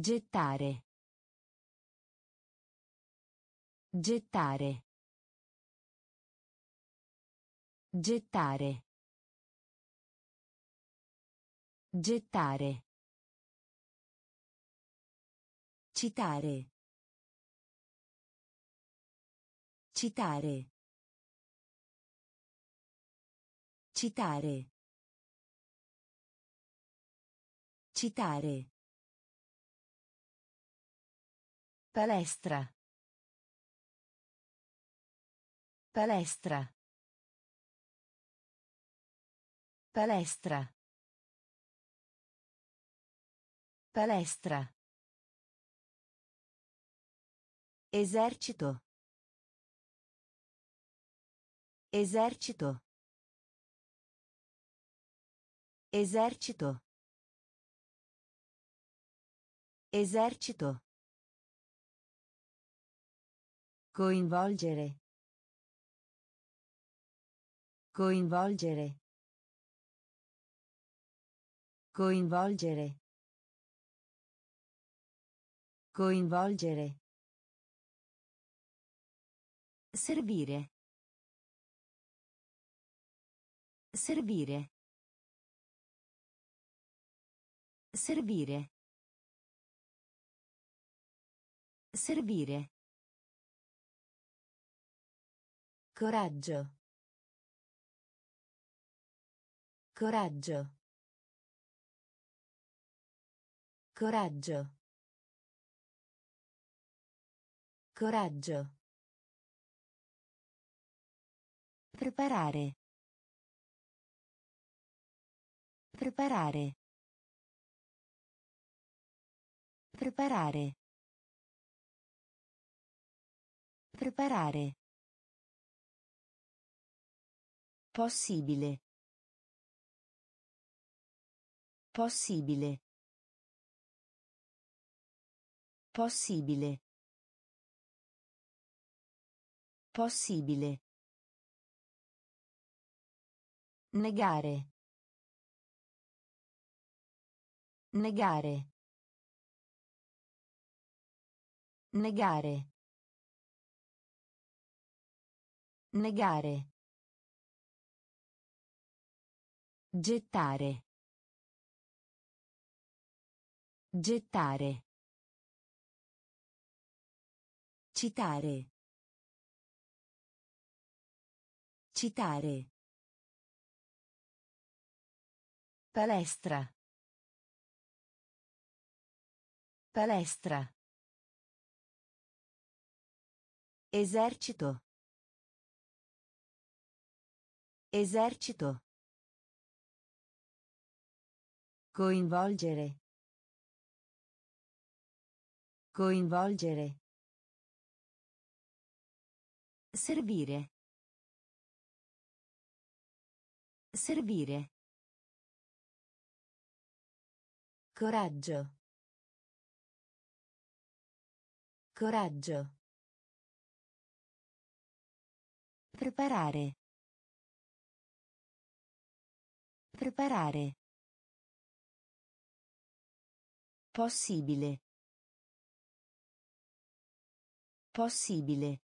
Gettare. Gettare. Gettare. Gettare. Citare. Citare. Citare. Citare. Palestra. Palestra. Palestra. Palestra. Esercito. Esercito. Esercito. Esercito. Coinvolgere. Coinvolgere. Coinvolgere. Coinvolgere. Servire. Servire. Servire. Servire. Coraggio. Coraggio. Coraggio. Coraggio. Preparare. Preparare. Preparare. Preparare. Possibile. Possibile. Possibile. Possibile. Negare. Negare. Negare. Negare. Gettare. Gettare. Citare. Citare. Palestra. Palestra. Esercito. Esercito. Coinvolgere. Coinvolgere. Servire. Servire. Coraggio. Coraggio. Preparare. Preparare. Possibile. Possibile.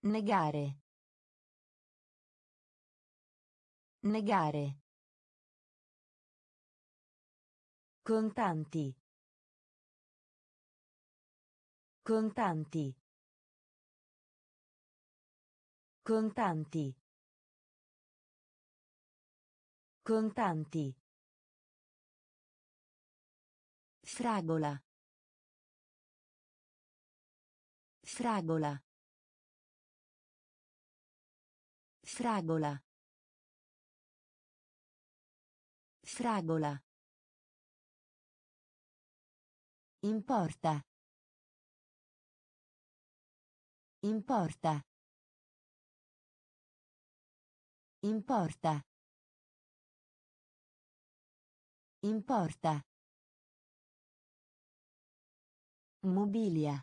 Negare. Negare. Contanti. Contanti. Contanti. Contanti. Fragola. Fragola. Fragola. Fragola. Importa. Importa. Importa. Importa. Mobilia.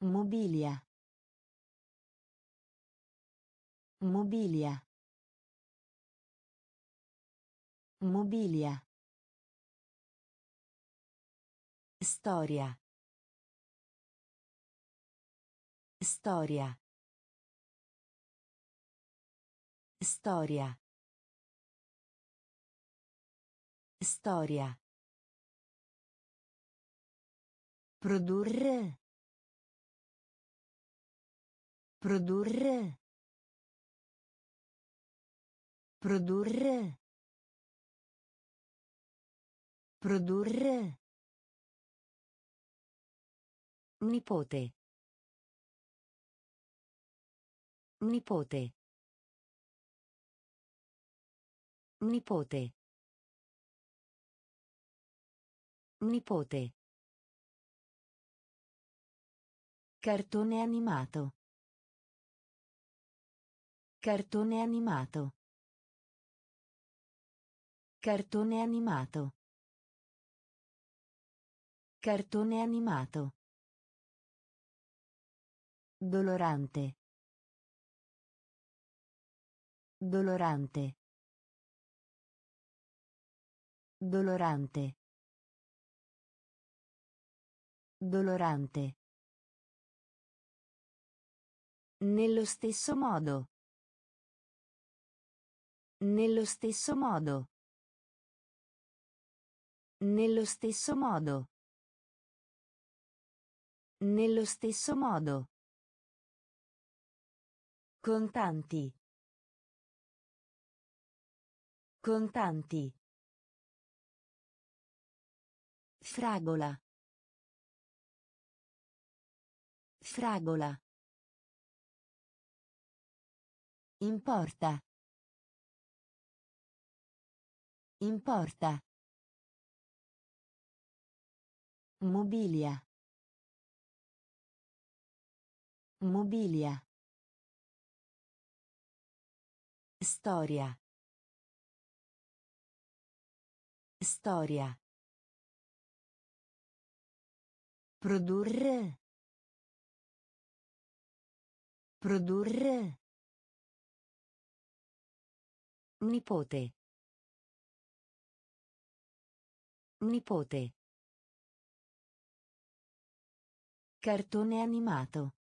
Mobilia. Mobilia. Mobilia. Storia. Storia. Storia. Storia. Produrre. Produrre. Produrre. Produrre. Nipote. Nipote. Nipote. Nipote. Cartone animato. Cartone animato. Cartone animato. Cartone animato. Dolorante. Dolorante. Dolorante. Dolorante. Nello stesso modo. Nello stesso modo. Nello stesso modo. Nello stesso modo. Contanti. Contanti. Fragola. Fragola. Importa. Importa. Mobilia. Mobilia. Storia. Storia. Produrre. Produrre. Nipote. Nipote. Cartone animato.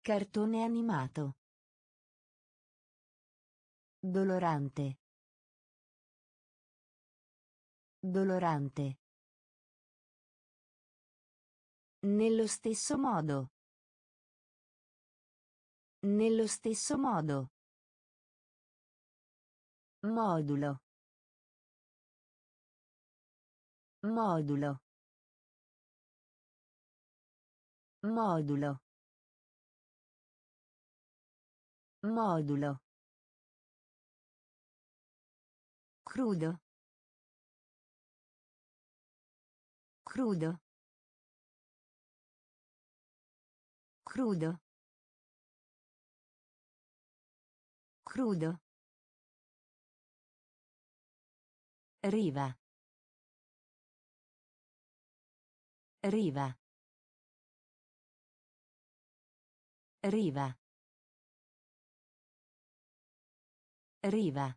Cartone animato. Dolorante. Dolorante. Nello stesso modo. Nello stesso modo. Modulo. Modulo. Modulo. Modulo. Crudo. Crudo. Crudo. Crudo. Riva. Riva. Riva. Riva.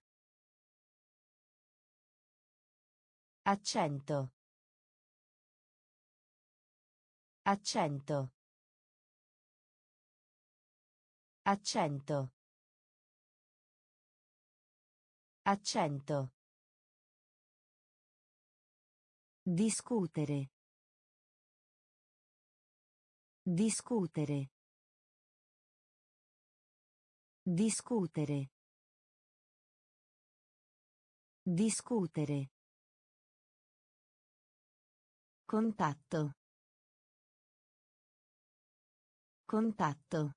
Accento. Accento. Accento. Accento. Discutere. Discutere. Discutere. Discutere. Contatto. Contatto.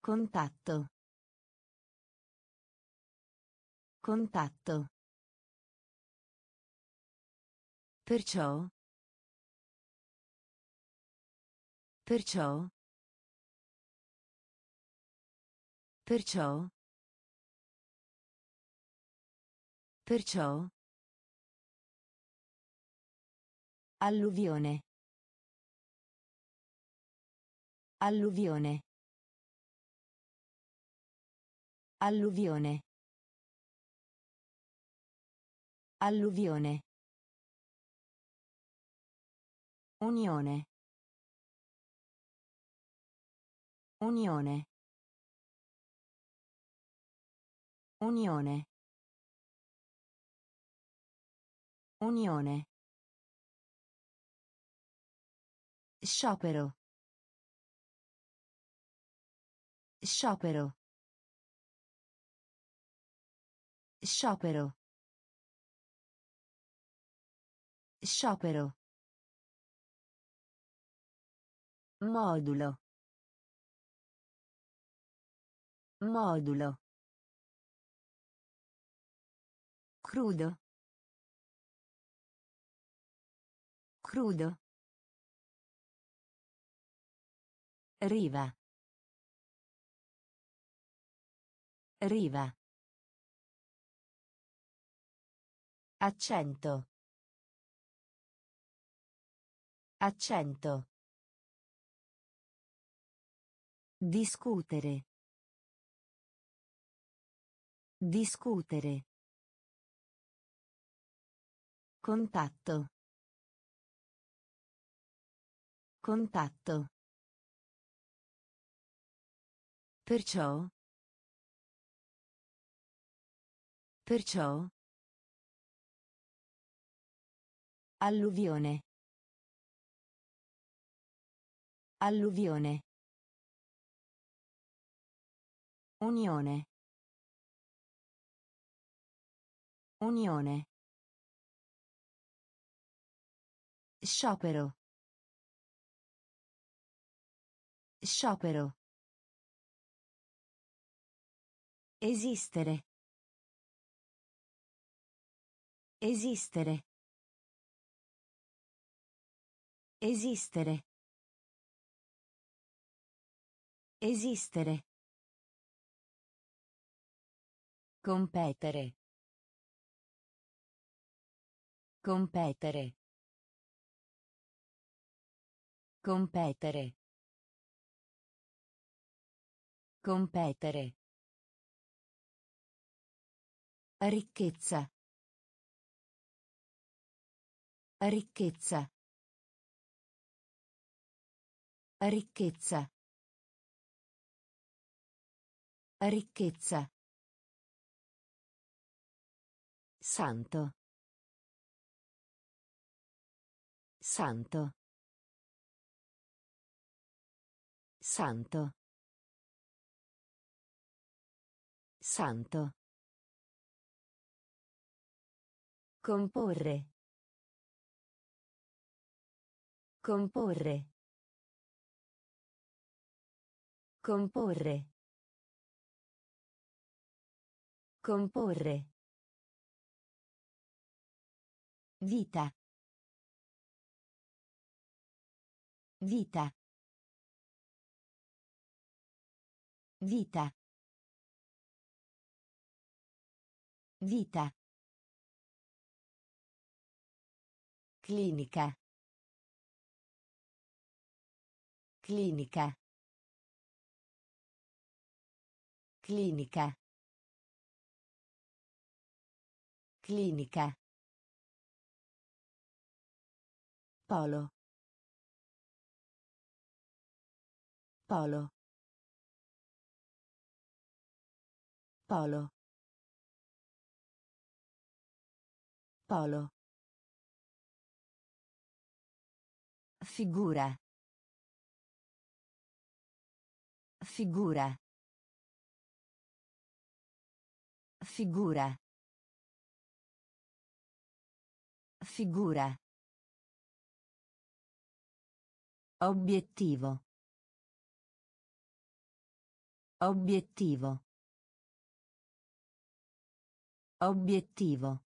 Contatto. Contatto. Perciò. Perciò. Perciò. Perciò. Alluvione. Alluvione. Alluvione. Alluvione. Unione. Unione. Unione. Unione. Sciopero. Sciopero. Sciopero. Sciopero. Modulo. Modulo. Crudo. Crudo. Riva. Riva. Accento. Accento. Discutere. Discutere. Contatto. Contatto. Perciò. Perciò. Alluvione. Alluvione. Unione. Unione. Sciopero. Sciopero. Esistere. Esistere. Esistere. Esistere. Competere. Competere. Competere. Competere. Ricchezza. Ricchezza. Ricchezza. Ricchezza. Santo. Santo. Santo. Santo. Comporre. Comporre. Comporre. Comporre. Vita. Vita. Vita. Vita. Clinica. Clinica. Clinica. Clinica. Polo. Polo. Polo. Polo. Figura. Figura. Figura. Figura. Obiettivo. Obiettivo. Obiettivo.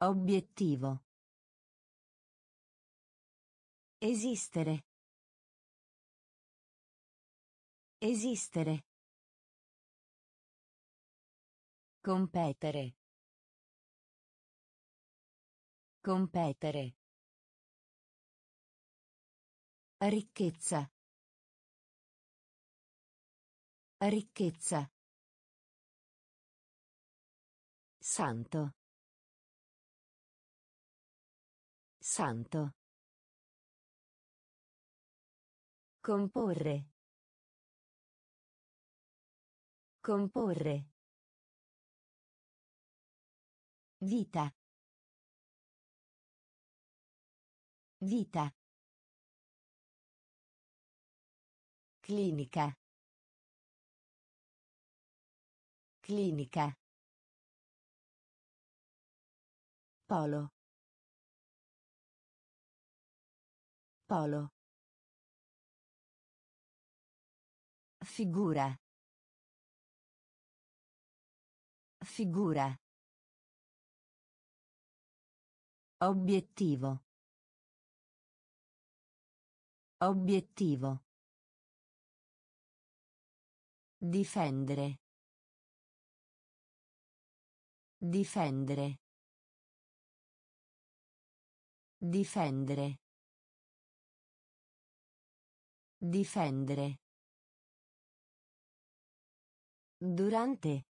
Obiettivo. Esistere. Esistere. Competere. Competere. Ricchezza. Ricchezza. Santo. Santo. Comporre. Comporre. Vita. Vita. Clinica. Clinica. Polo. Polo. Figura. Figura. Obiettivo. Obiettivo. Difendere. Difendere. Difendere. Difendere. Durante.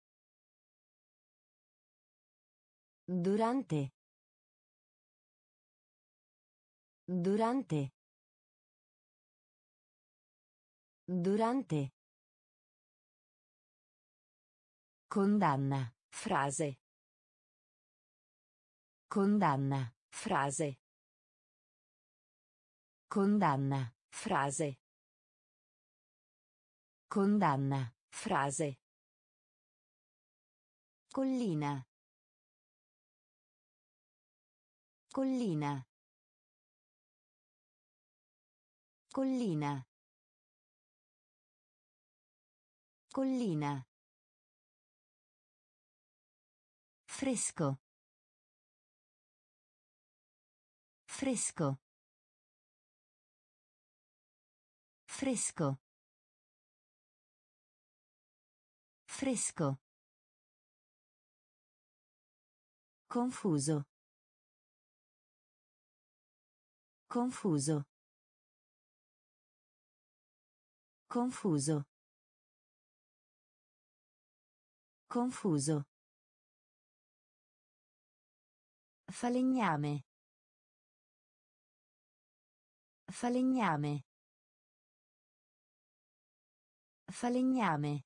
Durante. Durante. Durante. Condanna. Frase. Condanna. Frase. Condanna. Frase. Condanna. Frase. Collina. Collina. Collina. Collina. Fresco. Fresco. Fresco. Fresco. Confuso. Confuso. Confuso. Confuso. Falegname. Falegname. Falegname.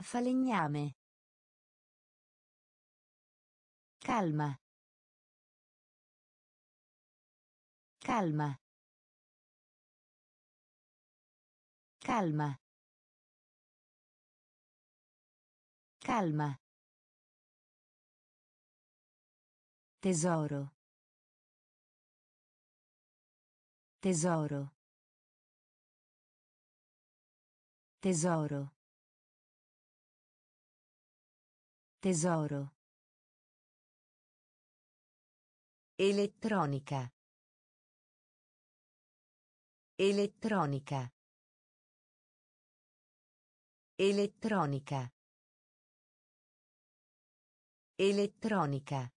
Falegname. Calma. Calma. Calma. Calma. Tesoro. Tesoro. Tesoro. Tesoro. Elettronica. Elettronica. Elettronica. Elettronica.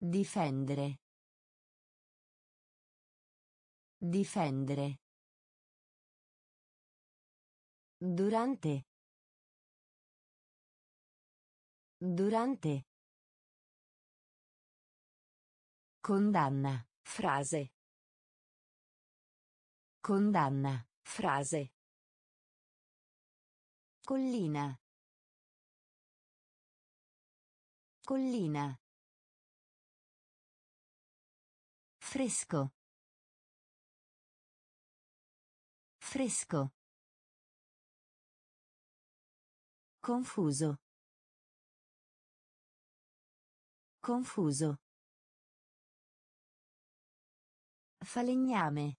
Difendere. Difendere. Durante. Durante. Condanna. Frase. Condanna. Frase. Collina. Collina. Fresco. Fresco. Confuso. Confuso. Falegname.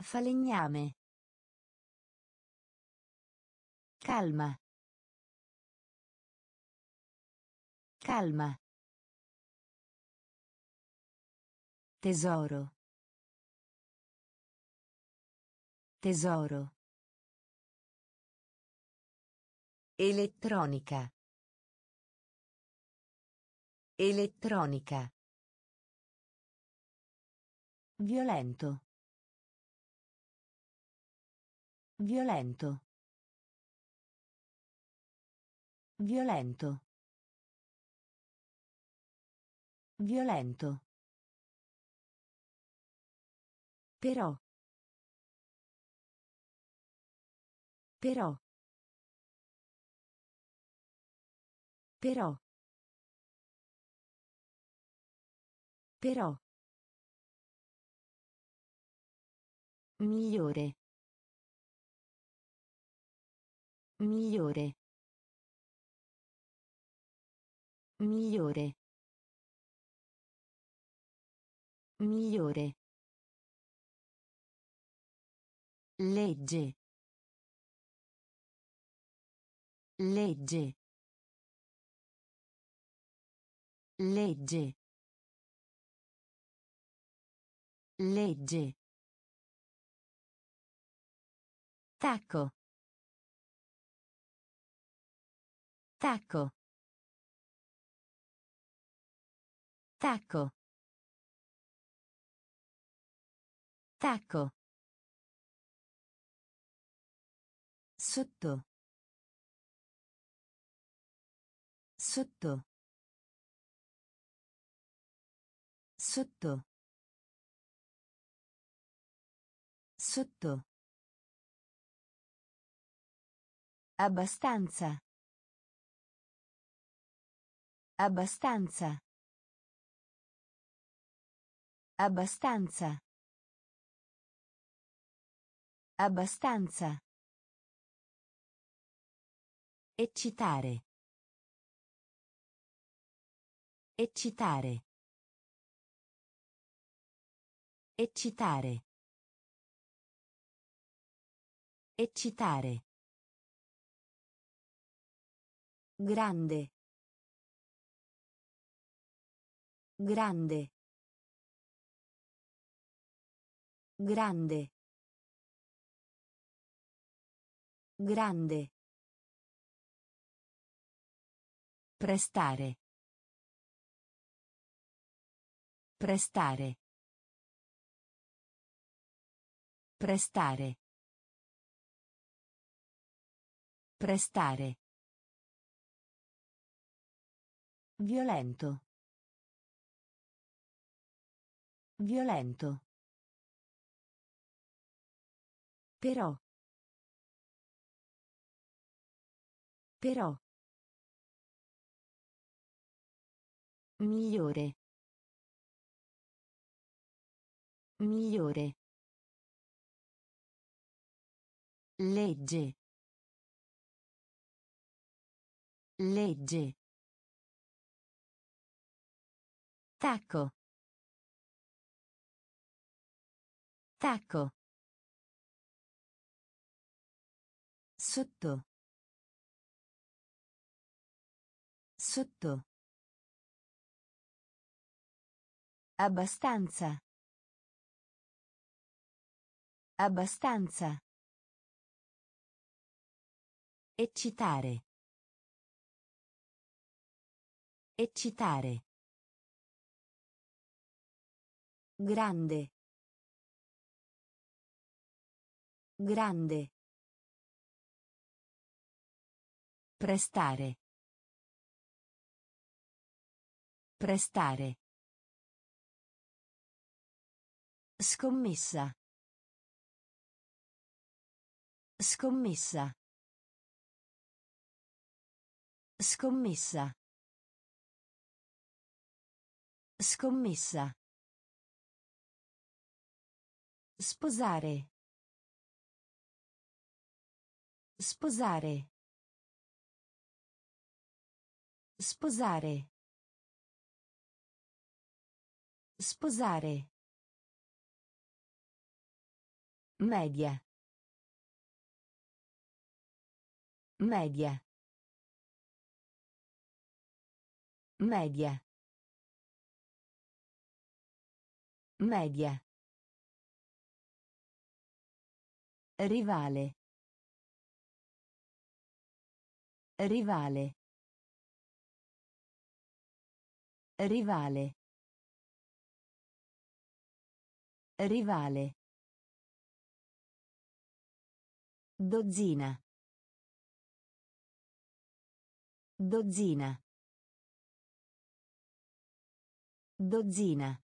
Falegname. Calma. Calma. Tesoro. Tesoro. Elettronica. Elettronica. Violento. Violento. Violento. Violento. Però. Però. Però. Però. Migliore. Migliore. Migliore. Migliore. Legge. Legge. Legge. Legge. Tacco. Tacco. Tacco. Tacco. Sotto. Sotto. Sotto. Sotto. Abbastanza. Abbastanza. Abbastanza. Abbastanza. Eccitare. Eccitare. Eccitare. Eccitare. Grande. Grande. Grande. Grande. Prestare. Prestare. Prestare. Prestare. Violento. Violento. Però. Però. Migliore. Migliore. Legge. Legge. Tacco. Tacco. Sotto. Sotto. Abbastanza. Abbastanza. Eccitare. Eccitare. Grande. Grande. Prestare. Prestare. Scommessa. Scommessa. Scommessa. Scommessa. Sposare. Sposare. Sposare. Sposare. Media. Media. Media. Media. Rivale. Rivale. Rivale. Rivale. Dozzina. Dozzina. Dozzina.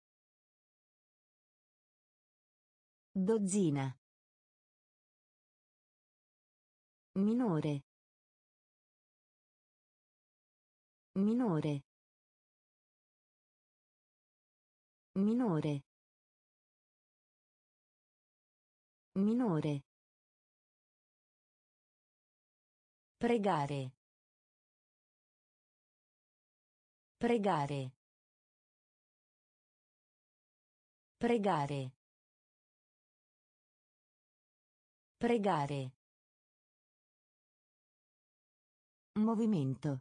Dozzina. Minore. Minore. Minore. Minore. Pregare. Pregare. Pregare. Pregare. Movimento.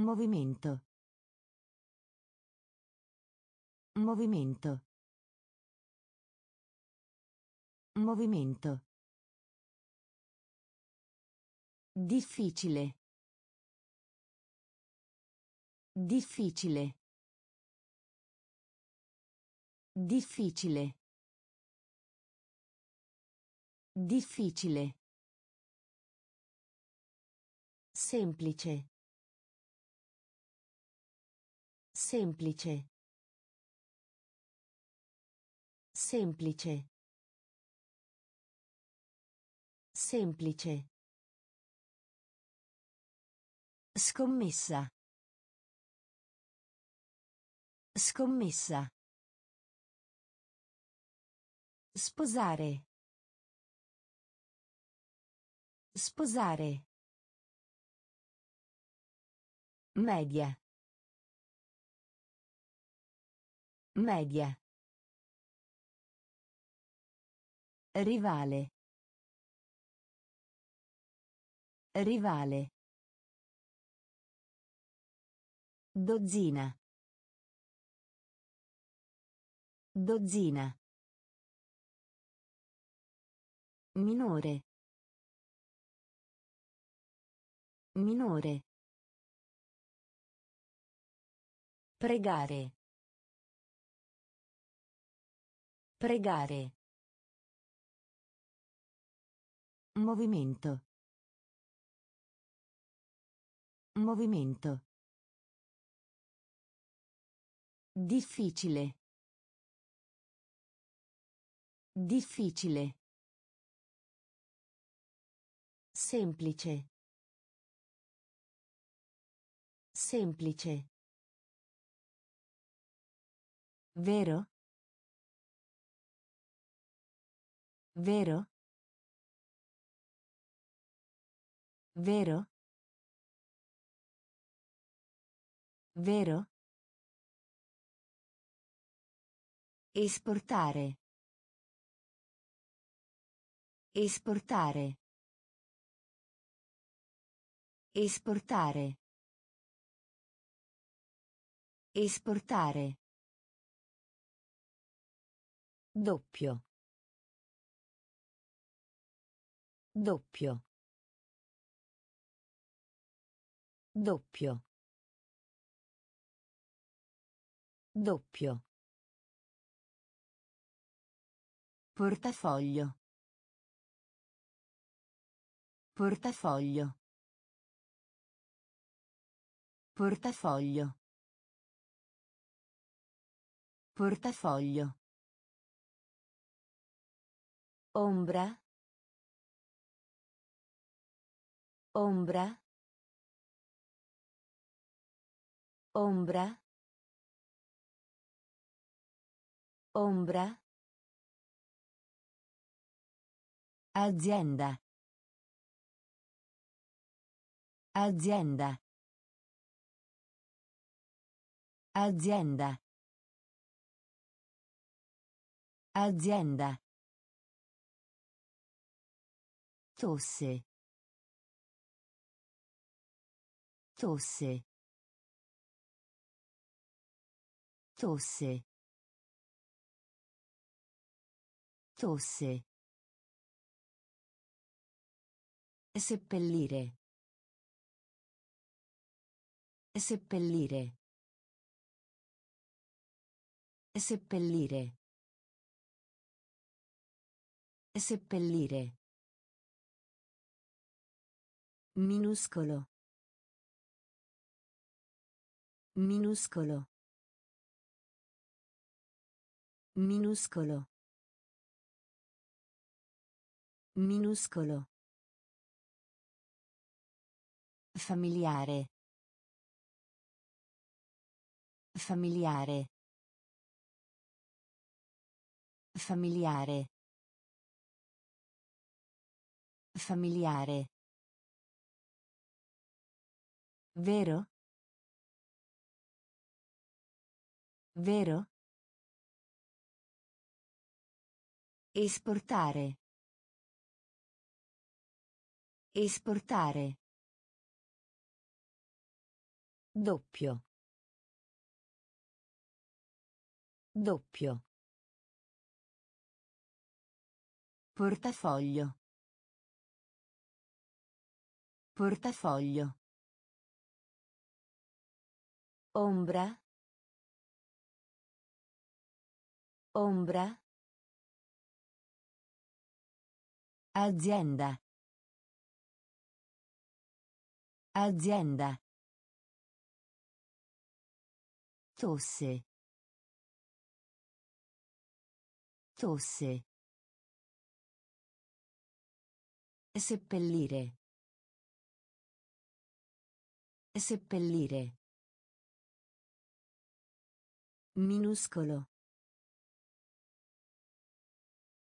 Movimento. Movimento. Movimento. Difficile. Difficile. Difficile. Difficile. Semplice. Semplice. Semplice. Semplice. Scommessa. Scommessa. Sposare. Sposare. Media. Media. Rivale. Rivale. Dozzina. Dozzina. Minore. Minore. Pregare. Pregare. Movimento. Movimento. Difficile. Difficile. Semplice. Semplice. Vero? Vero? Vero? Vero? Esportare. Esportare. Esportare. Esportare. Doppio. Doppio. Doppio. Doppio. Portafoglio. Portafoglio. Portafoglio. Portafoglio. Ombra. Ombra. Ombra. Ombra. Azienda. Azienda. Azienda. Azienda. Tosse. Tosse. Tosse. Tosse. Seppellire. Seppellire. Seppellire. Seppellire. Minuscolo. Minuscolo. Minuscolo. Minuscolo. Familiare. Familiare. Familiare. Familiare. Vero? Vero? Esportare. Esportare. Doppio. Doppio. Portafoglio. Portafoglio. Ombra. Ombra. Azienda. Azienda. Tosse. Tosse. Seppellire. Seppellire. Minuscolo.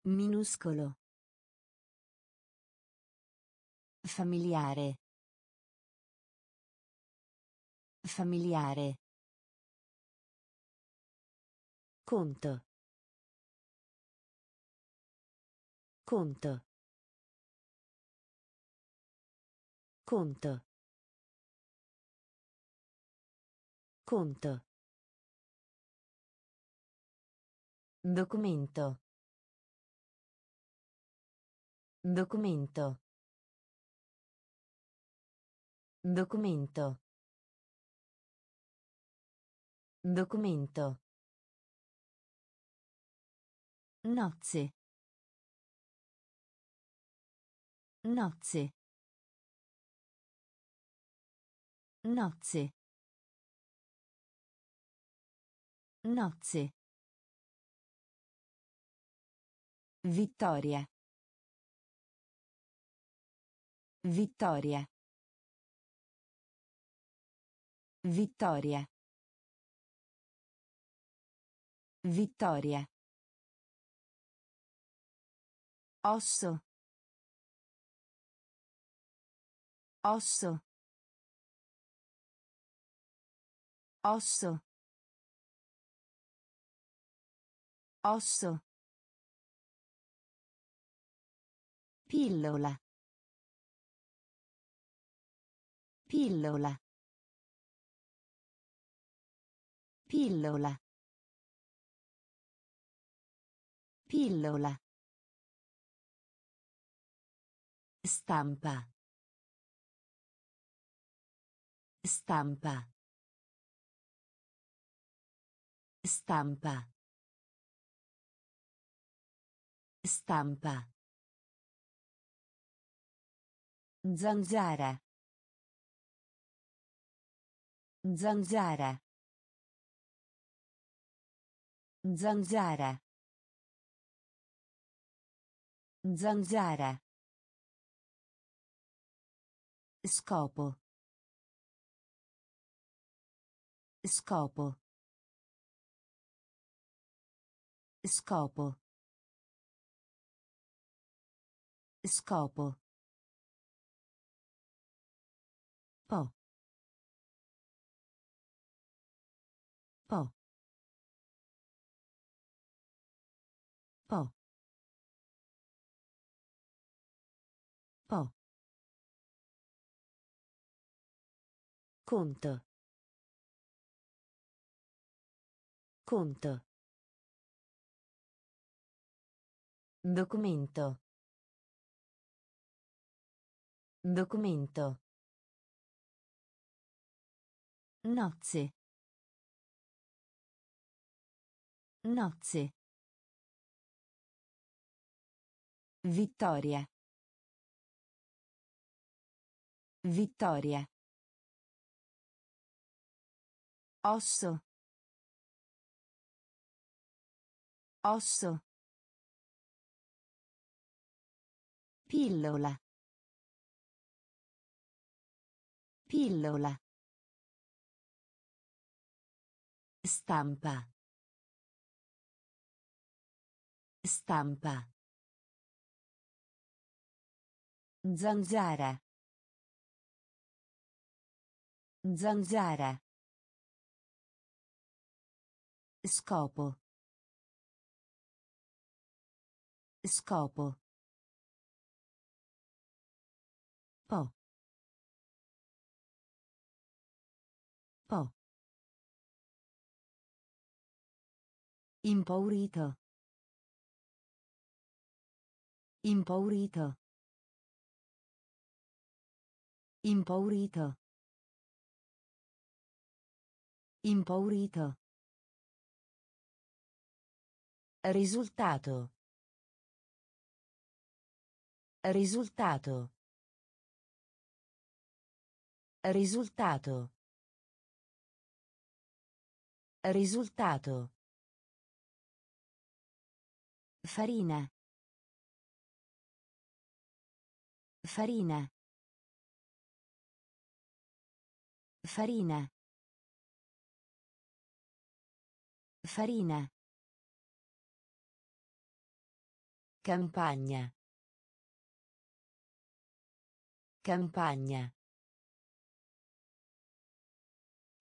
Minuscolo. Familiare. Familiare. Conto. Conto. Conto. Conto. Documento. Documento. Documento. Documento. Nozze. Nozze. Nozze. Nozze. Vittoria. Vittoria. Vittoria. Vittoria. Osso. Osso. Osso. Osso. Pillola. Pillola. Pillola. Pillola. Stampa. Stampa. Stampa. Stampa. Zanzara. Zanzara. Zanzara. Zanzara. Scopo. Scopo. Scopo. Scopo. Conto. Conto. Documento. Documento. Nozze. Nozze. Vittoria. Vittoria. Osso. Osso. Pillola. Pillola. Stampa. Stampa. Zanzara. Zanzara. Scopo. Scopo. Po. Po. Impaurito. Impaurito. Impaurito. Impaurito. Risultato. Risultato. Risultato. Risultato. Farina. Farina. Farina. Farina. Campagna. Campagna.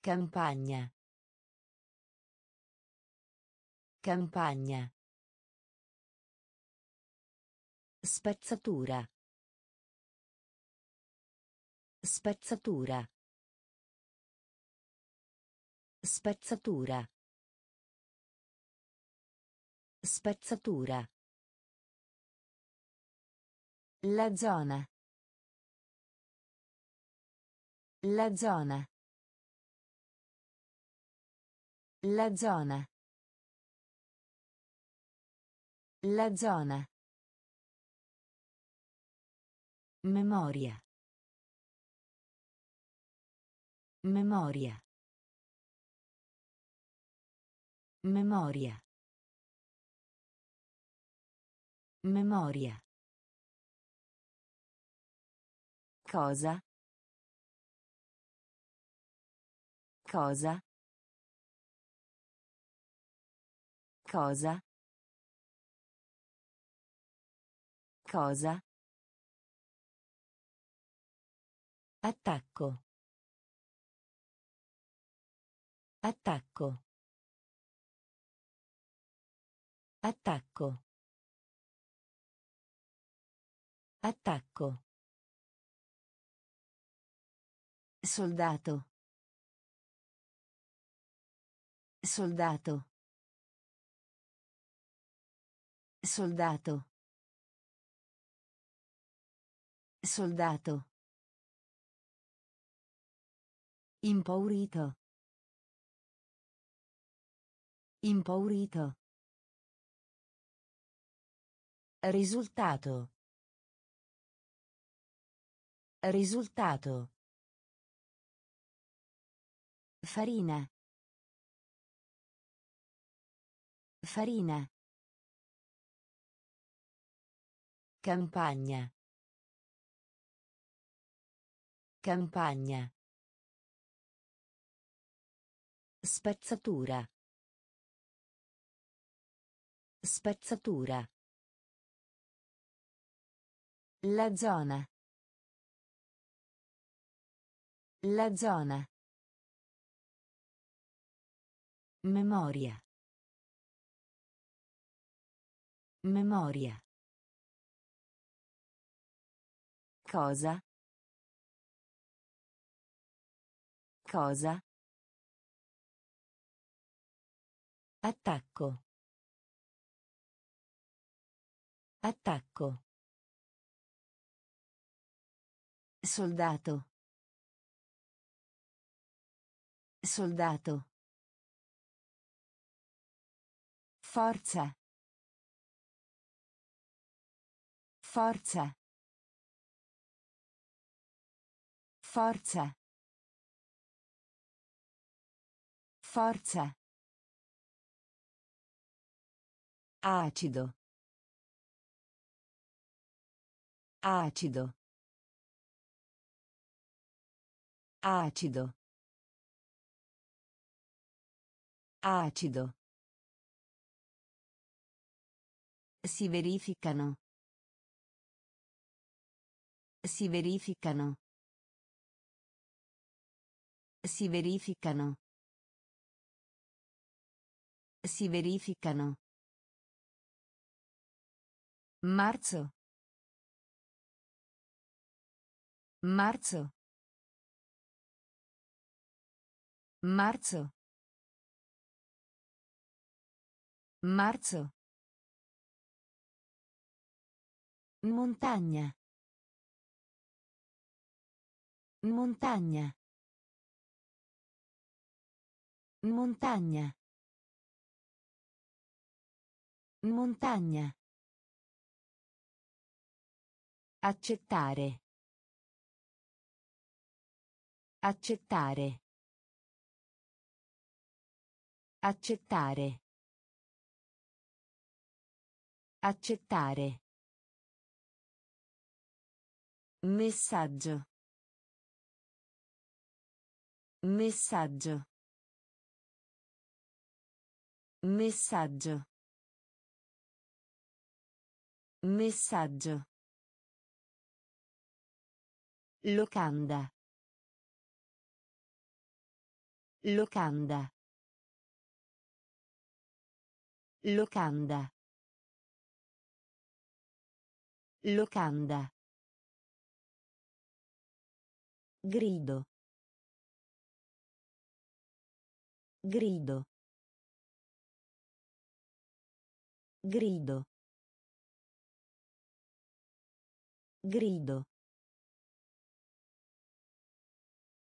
Campagna. Campagna. Spezzatura. Spezzatura. Spezzatura. Spezzatura. La zona. La zona. La zona. La zona. Memoria. Memoria. Memoria. Memoria. Cosa? Cosa? Cosa? Cosa? Attacco. Attacco. Attacco. Attacco. Soldato. Soldato. Soldato. Soldato. Impaurito. Impaurito. Risultato. Risultato. Farina. Farina. Campagna. Campagna. Spezzatura. Spezzatura. La zona. La zona. Memoria. Memoria. Cosa? Cosa? Attacco. Attacco. Soldato. Soldato. Forza. Forza. Forza. Forza. Acido. Acido. Acido. Acido. Si verificano. Si verificano. Si verificano. Si verificano. Marzo. Marzo. Marzo. Marzo. Montagna. Montagna. Montagna. Montagna. Accettare. Accettare. Accettare. Accettare. Messaggio. Messaggio. Messaggio. Messaggio. Locanda. Locanda. Locanda. Locanda. Grido. Grido. Grido. Grido.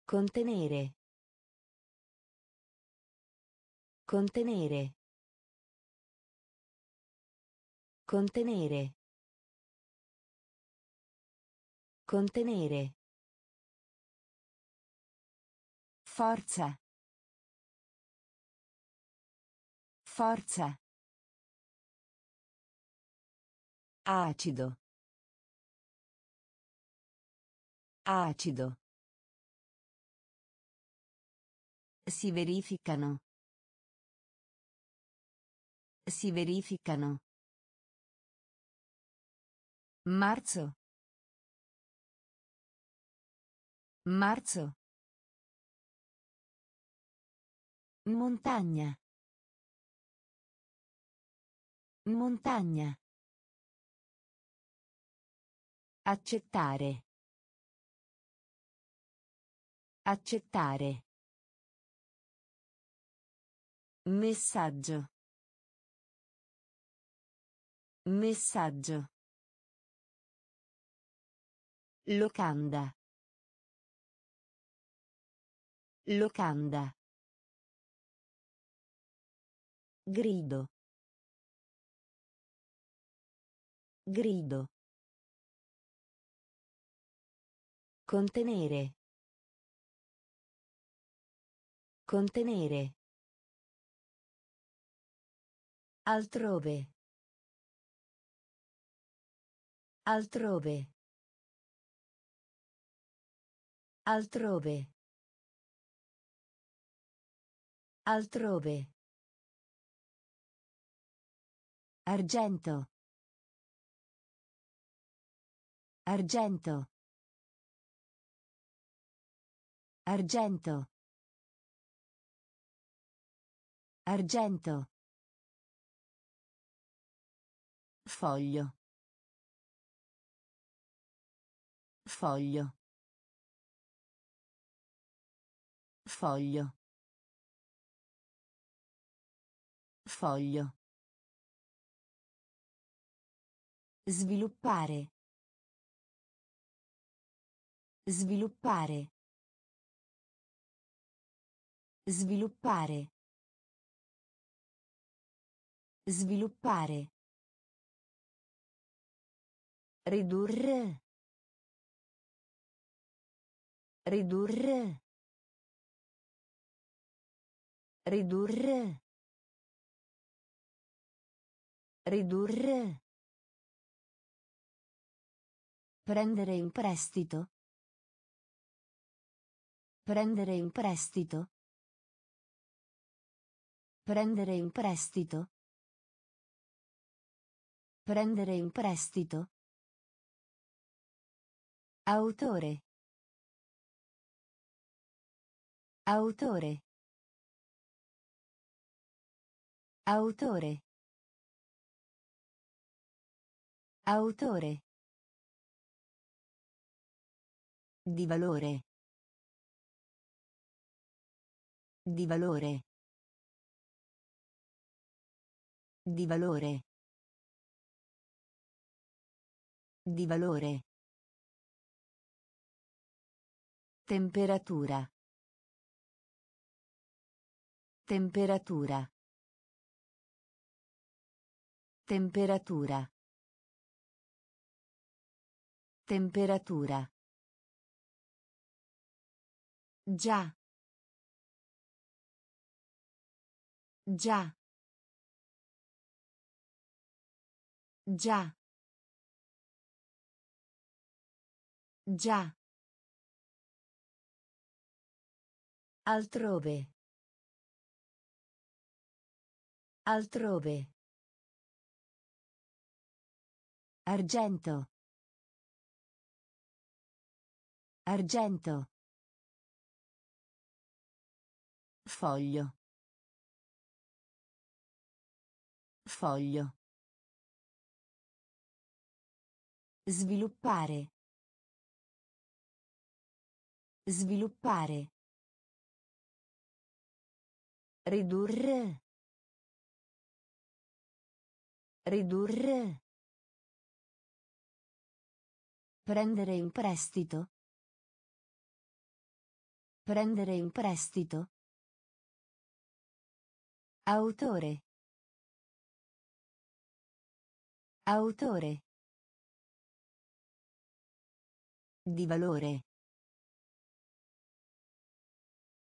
Contenere. Contenere. Contenere. Contenere. Forza. Forza. Acido. Acido. Si verificano. Si verificano. Marzo. Marzo. Montagna. Montagna. Accettare. Accettare. Messaggio. Messaggio. Locanda. Locanda. Grido. Grido. Contenere. Contenere. Altrove. Altrove. Altrove. Altrove. Argento. Argento. Argento. Argento. Foglio. Foglio. Foglio. Foglio. Sviluppare. Sviluppare. Sviluppare. Sviluppare. Ridurre. Ridurre. Ridurre. Ridurre. Prendere in prestito. Prendere in prestito. Prendere in prestito. Prendere in prestito. Autore. Autore. Autore. Autore. Di valore. Di valore. Di valore. Di valore. Temperatura. Temperatura. Temperatura. Temperatura. Già. Già. Già. Già. Altrove. Altrove. Argento. Argento. Foglio. Foglio. Sviluppare. Sviluppare. Ridurre. Ridurre. Prendere in prestito. Prendere in prestito. Autore. Autore. Di valore.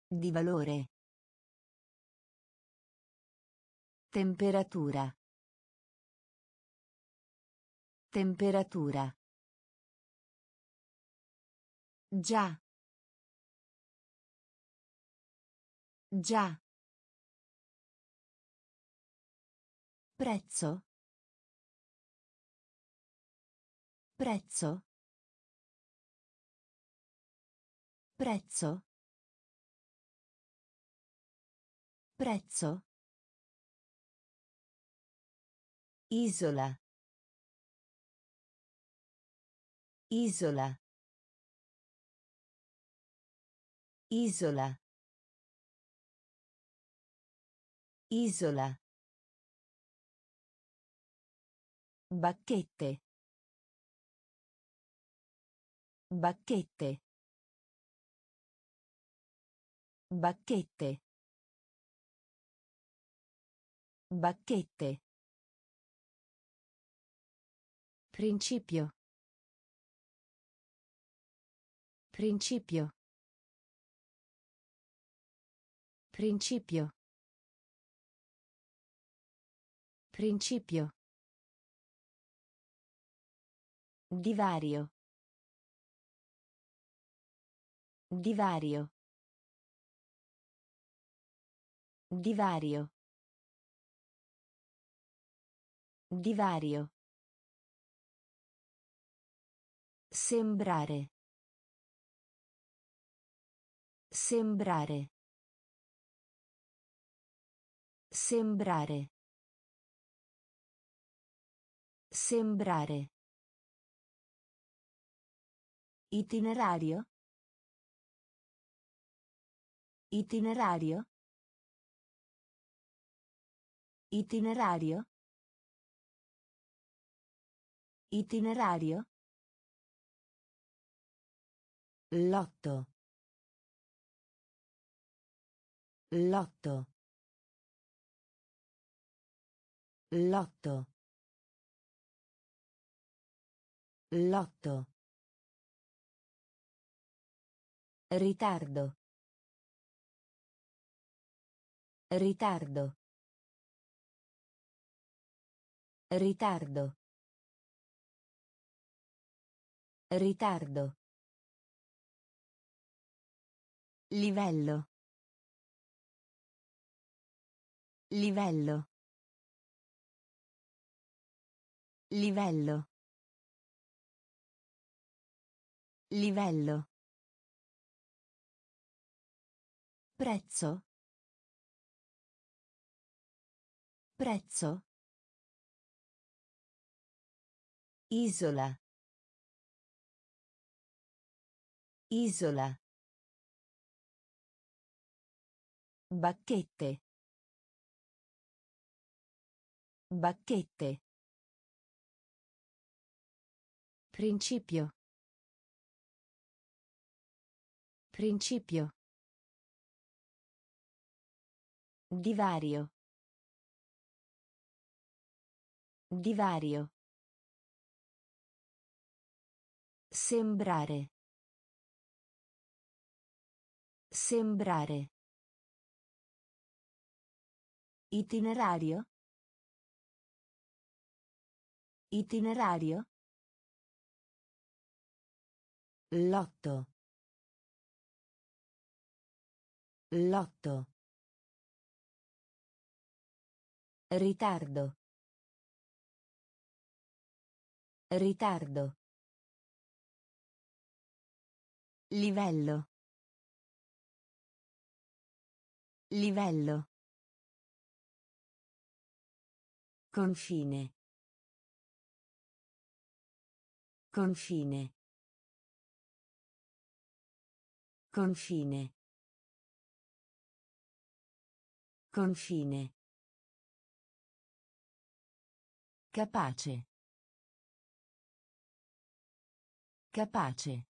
Di valore. Temperatura. Temperatura. Già. Già. Prezzo. Prezzo. Prezzo. Prezzo. Isola. Isola. Isola. Isola. Bacchette. Bacchette. Bacchette. Bacchette. Principio. Principio. Principio. Principio. Divario. Divario. Divario. Divario. Sembrare. Sembrare. Sembrare. Sembrare. Itinerario. Itinerario. Itinerario. Itinerario. Lotto. Lotto. Lotto. Lotto. Ritardo. Ritardo. Ritardo. Ritardo. Livello. Livello. Livello. Livello. Prezzo. Prezzo. Isola. Isola. Bacchette. Bacchette. Principio. Principio. Divario. Divario. Sembrare. Sembrare. Itinerario. Itinerario. Lotto. Lotto. Ritardo. Ritardo. Livello. Livello. Confine. Confine. Confine. Confine. Capace. Capace.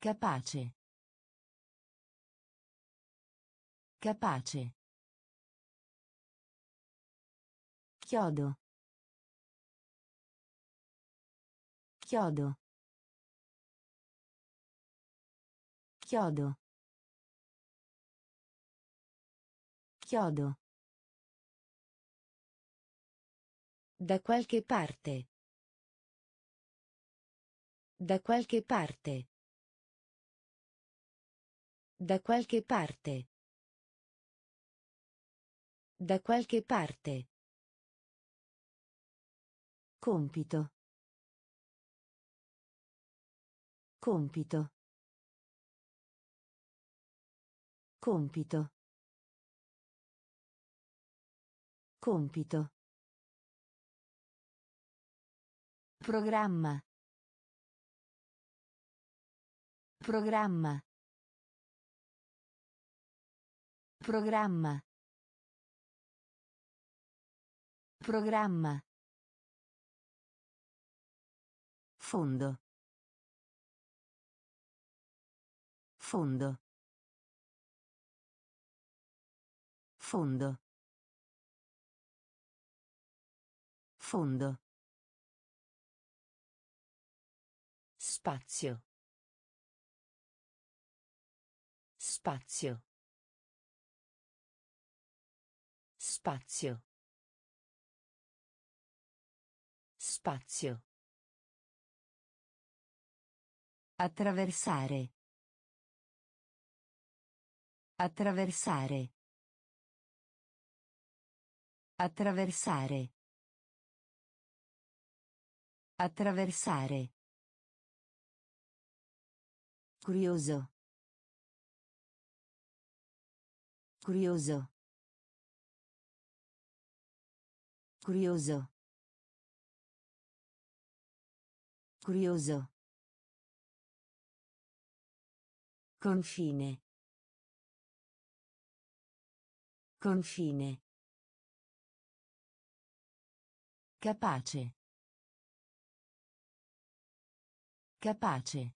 Capace. Capace. Chiodo. Chiodo. Chiodo. Chiodo. Da qualche parte. Da qualche parte. Da qualche parte. Da qualche parte. Compito. Compito. Compito. Compito. Programma. Programma. Programma. Programma. Fondo. Fondo. Fondo. Fondo. Spazio. Spazio. Spazio. Spazio. Attraversare. Attraversare. Attraversare. Attraversare. Curioso. Curioso. Curioso. Curioso. Confine. Confine. Capace. Capace.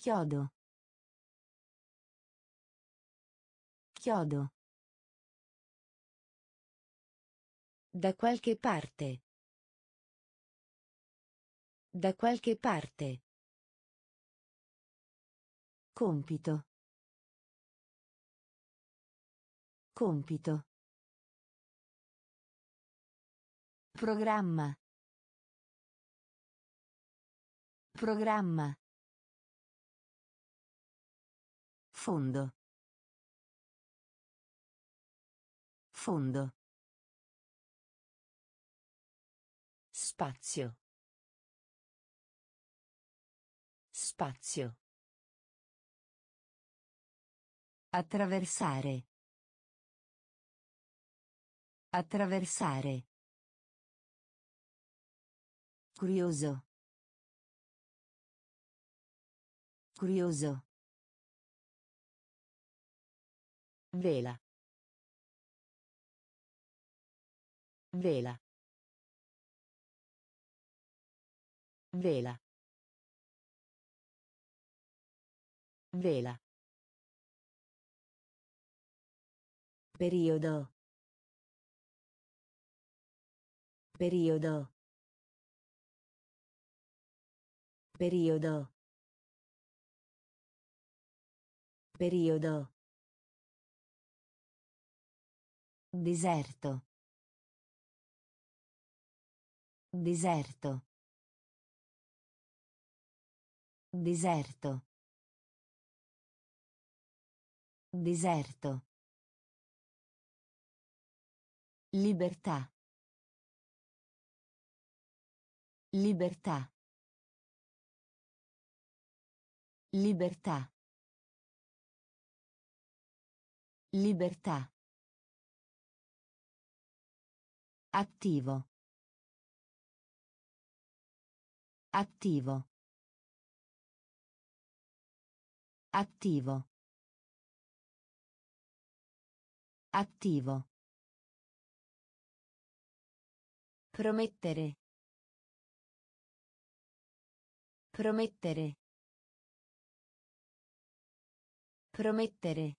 Chiodo. Chiodo. Da qualche parte. Da qualche parte. Compito. Compito. Programma. Programma. Fondo. Fondo. Spazio. Spazio. Attraversare. Attraversare. Curioso. Curioso. Vela. Vela. Vela. Vela. Periodo. Periodo. Periodo. Periodo. Deserto. Deserto. Deserto. Deserto. Libertà. Libertà. Libertà. Libertà. Attivo. Attivo. Attivo. Attivo. Promettere. Promettere. Promettere.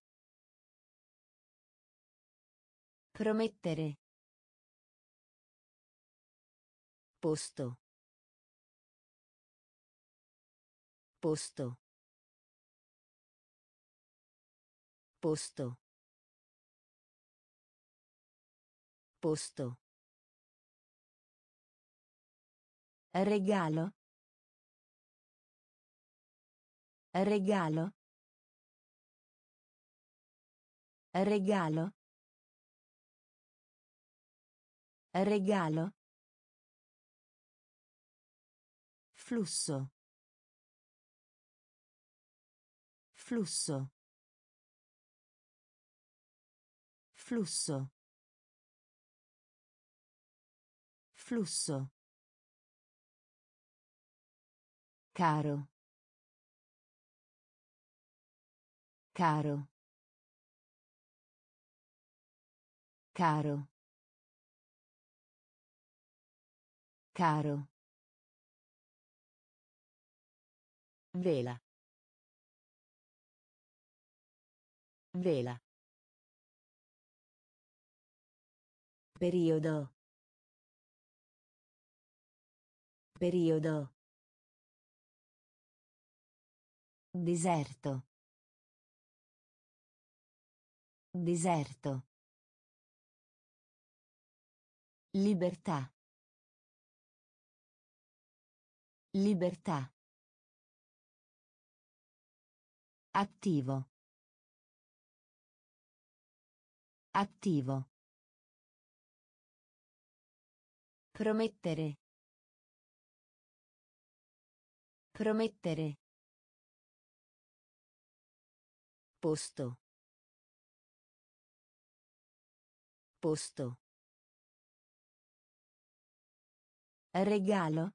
Promettere. Posto. Posto. Posto. Posto. Regalo. Regalo. Regalo. Regalo. Flusso. Flusso. Flusso. Flusso. Caro. Caro. Caro. Caro. Vela. Vela. Periodo. Periodo. Deserto. Deserto. Libertà. Libertà. Attivo. Attivo. Promettere. Promettere. Posto. Posto. Regalo.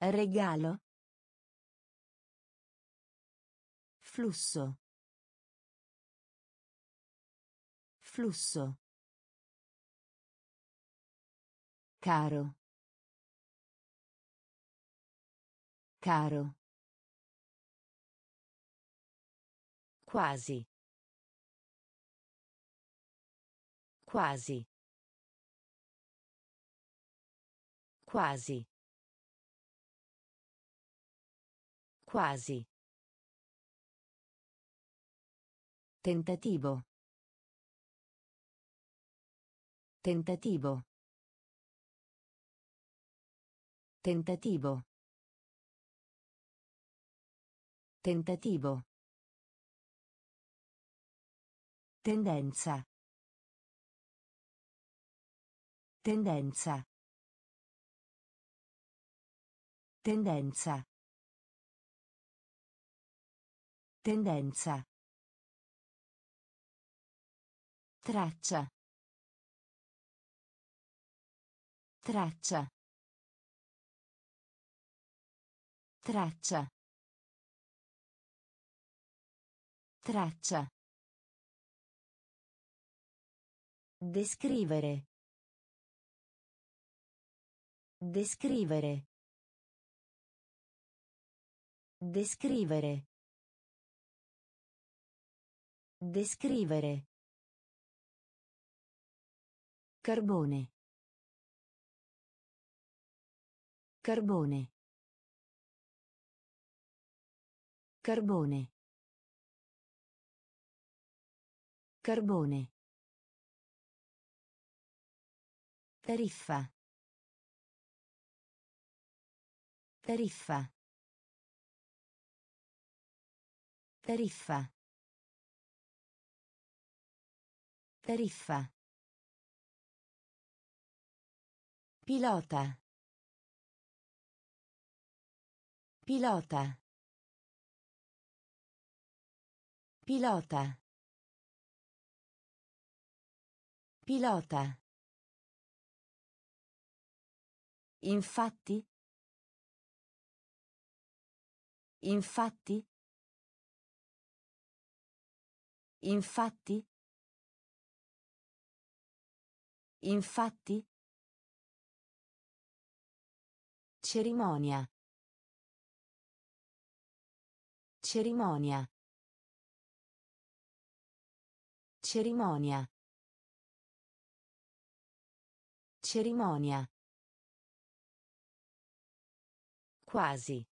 Regalo. Flusso. Flusso. Caro. Caro. Quasi. Quasi. Quasi. Quasi. Tentativo. Tentativo. Tentativo. Tentativo. Tendenza. Tendenza. Tendenza. Tendenza. Traccia. Traccia. Traccia. Traccia. Descrivere. Descrivere. Descrivere. Descrivere. Carbone. Carbone. Carbone. Carbone. Tariffa. Tariffa. Tariffa. Tariffa. Pilota. Pilota. Pilota. Pilota. Infatti. Infatti. Infatti. Infatti. Cerimonia. Cerimonia. Cerimonia. Cerimonia. Quasi.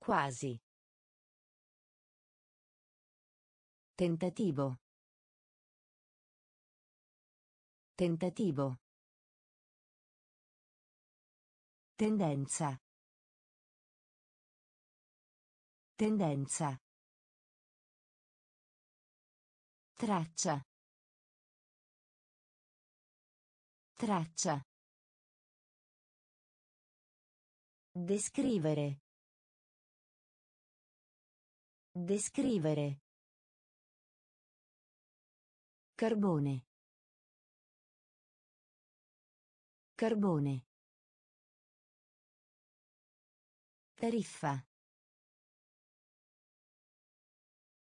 Quasi. Tentativo. Tentativo. Tendenza. Tendenza. Traccia. Traccia. Descrivere. Descrivere. Carbone. Carbone. Tariffa.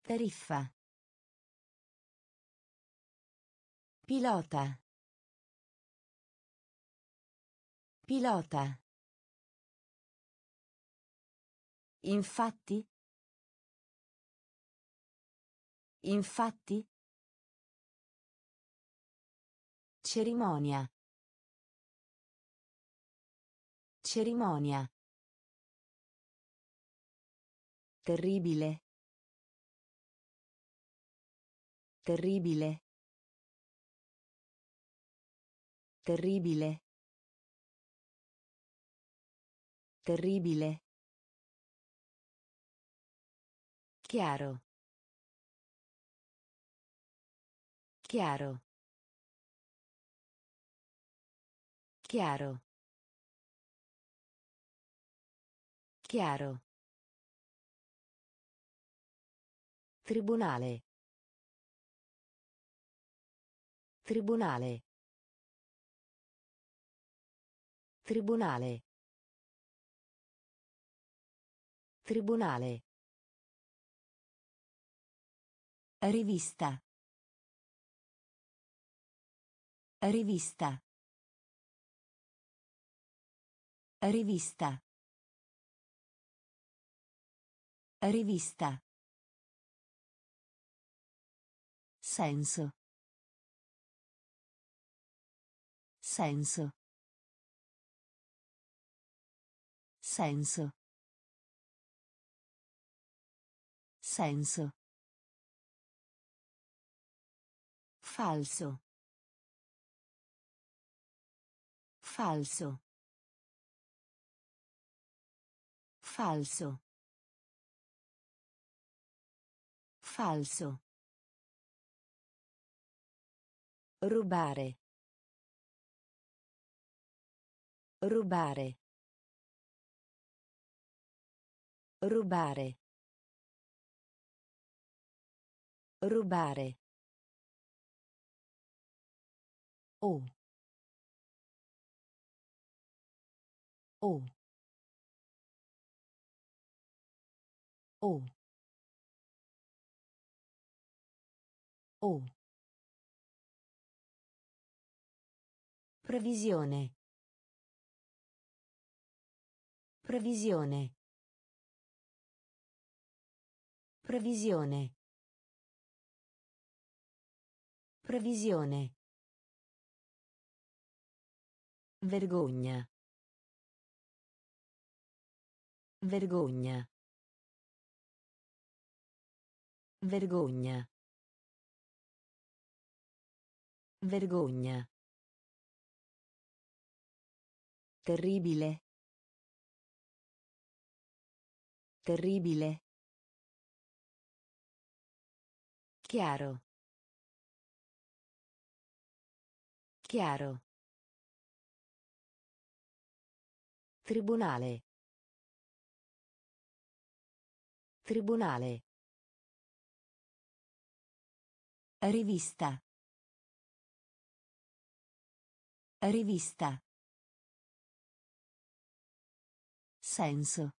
Tariffa. Pilota. Pilota. Infatti. Infatti. Cerimonia. Cerimonia. Terribile. Terribile. Terribile. Terribile. Chiaro. Chiaro. Chiaro. Chiaro. Tribunale. Tribunale. Tribunale. Tribunale. Rivista. Rivista. Rivista. Rivista. Senso. Senso. Senso. Senso. Falso. Falso. Falso. Falso. Rubare. Rubare. Rubare. Rubare. O. O. O. O. Previsione. Previsione. Previsione. Previsione. Vergogna. Vergogna. Vergogna. Vergogna. Terribile. Terribile. Chiaro. Chiaro. Tribunale. Tribunale. Rivista. Rivista. Senso.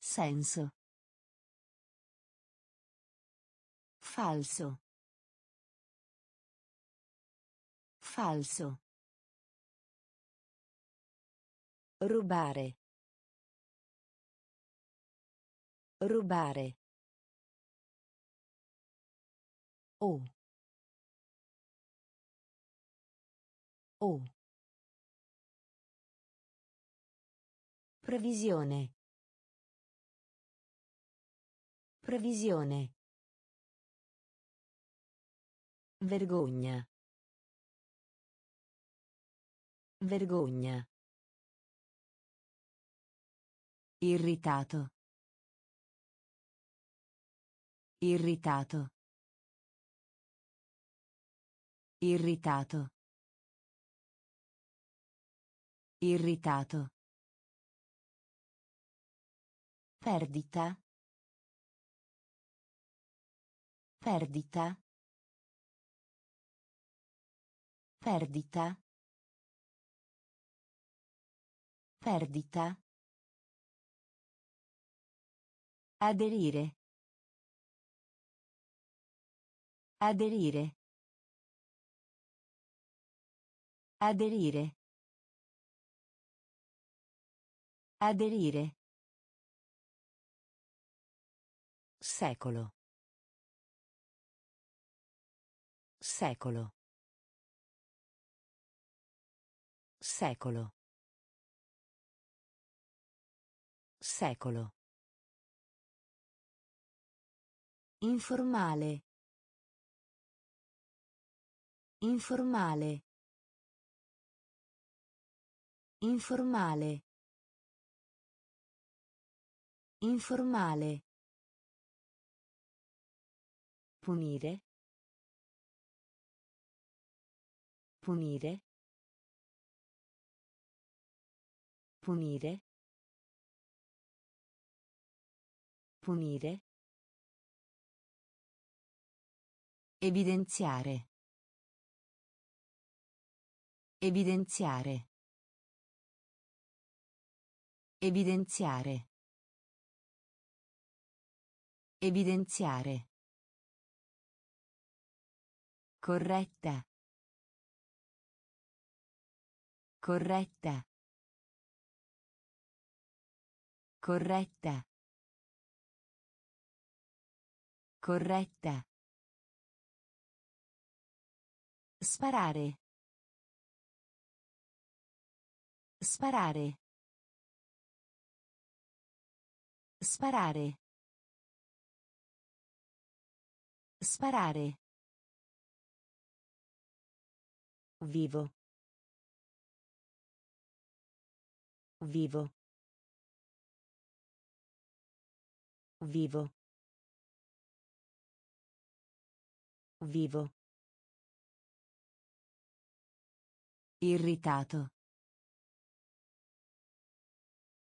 Senso. Falso. Falso. Rubare. Rubare. O. O. Previsione. Previsione. Vergogna. Vergogna. Irritato. Irritato. Irritato. Irritato. Perdita. Perdita. Perdita. Perdita. Aderire. Aderire. Aderire. Aderire. Secolo. Secolo. Secolo. Secolo. Informale. Informale. Informale. Informale. Punire. Punire. Punire. Punire. Evidenziare. Evidenziare. Evidenziare. Evidenziare. Corretta. Corretta. Corretta. Corretta. Sparare. Sparare. Sparare. Sparare. Vivo. Vivo. Vivo. Vivo. Irritato.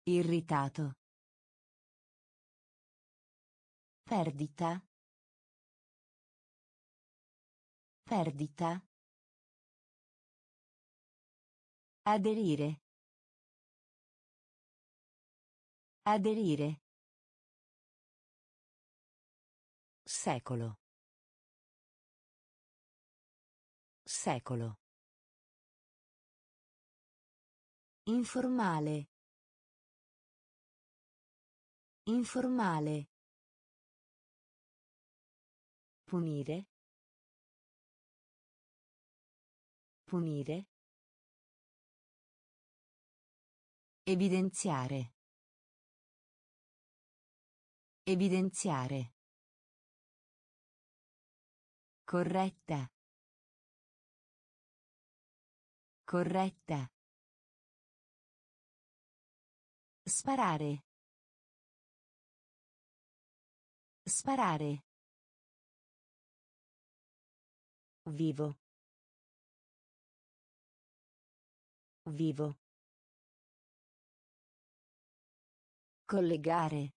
Irritato. Perdita. Perdita. Aderire. Aderire. Secolo. Secolo. Informale. Informale. Punire. Punire. Evidenziare. Evidenziare. Corretta. Corretta. Sparare. Sparare. Vivo. Vivo. Collegare.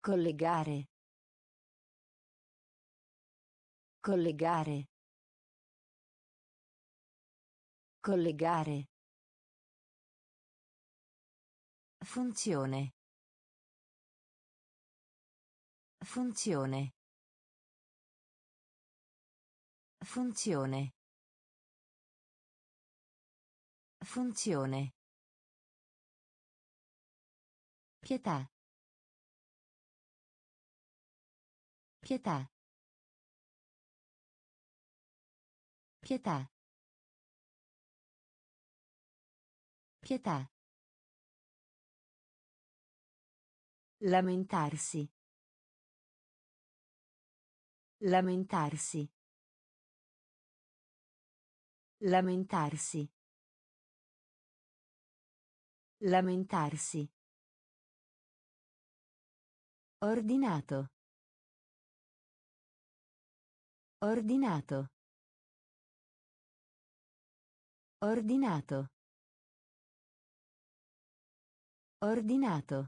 Collegare. Collegare. Collegare. Funzione. Funzione. Funzione. Funzione. Pietà. Pietà. Pietà. Pietà. Lamentarsi. Lamentarsi. Lamentarsi. Lamentarsi. Ordinato. Ordinato. Ordinato. Ordinato.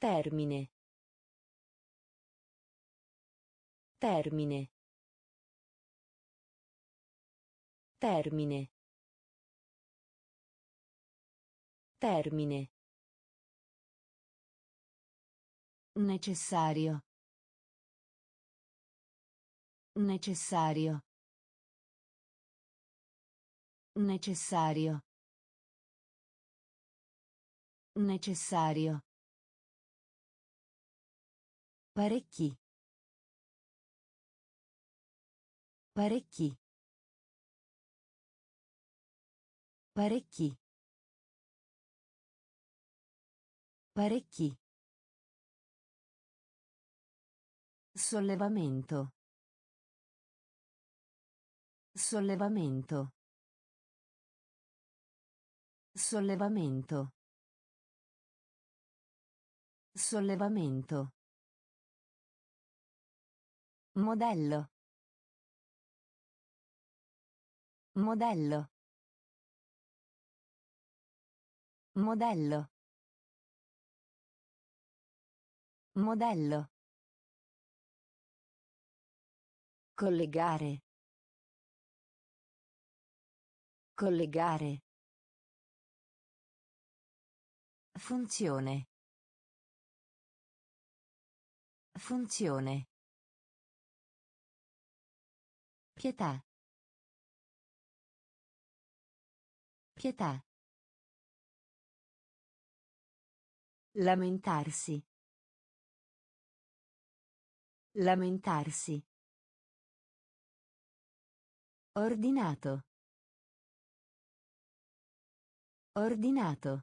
Termine. Termine. Termine. Termine. Necessario. Necessario. Necessario. Necessario. Parecchi. Parecchi. Parecchi. Parecchi. Sollevamento. Sollevamento. Sollevamento. Sollevamento. Modello. Modello. Modello. Modello. Collegare. Collegare. Funzione. Funzione. Pietà. Pietà. Lamentarsi. Lamentarsi. Ordinato. Ordinato.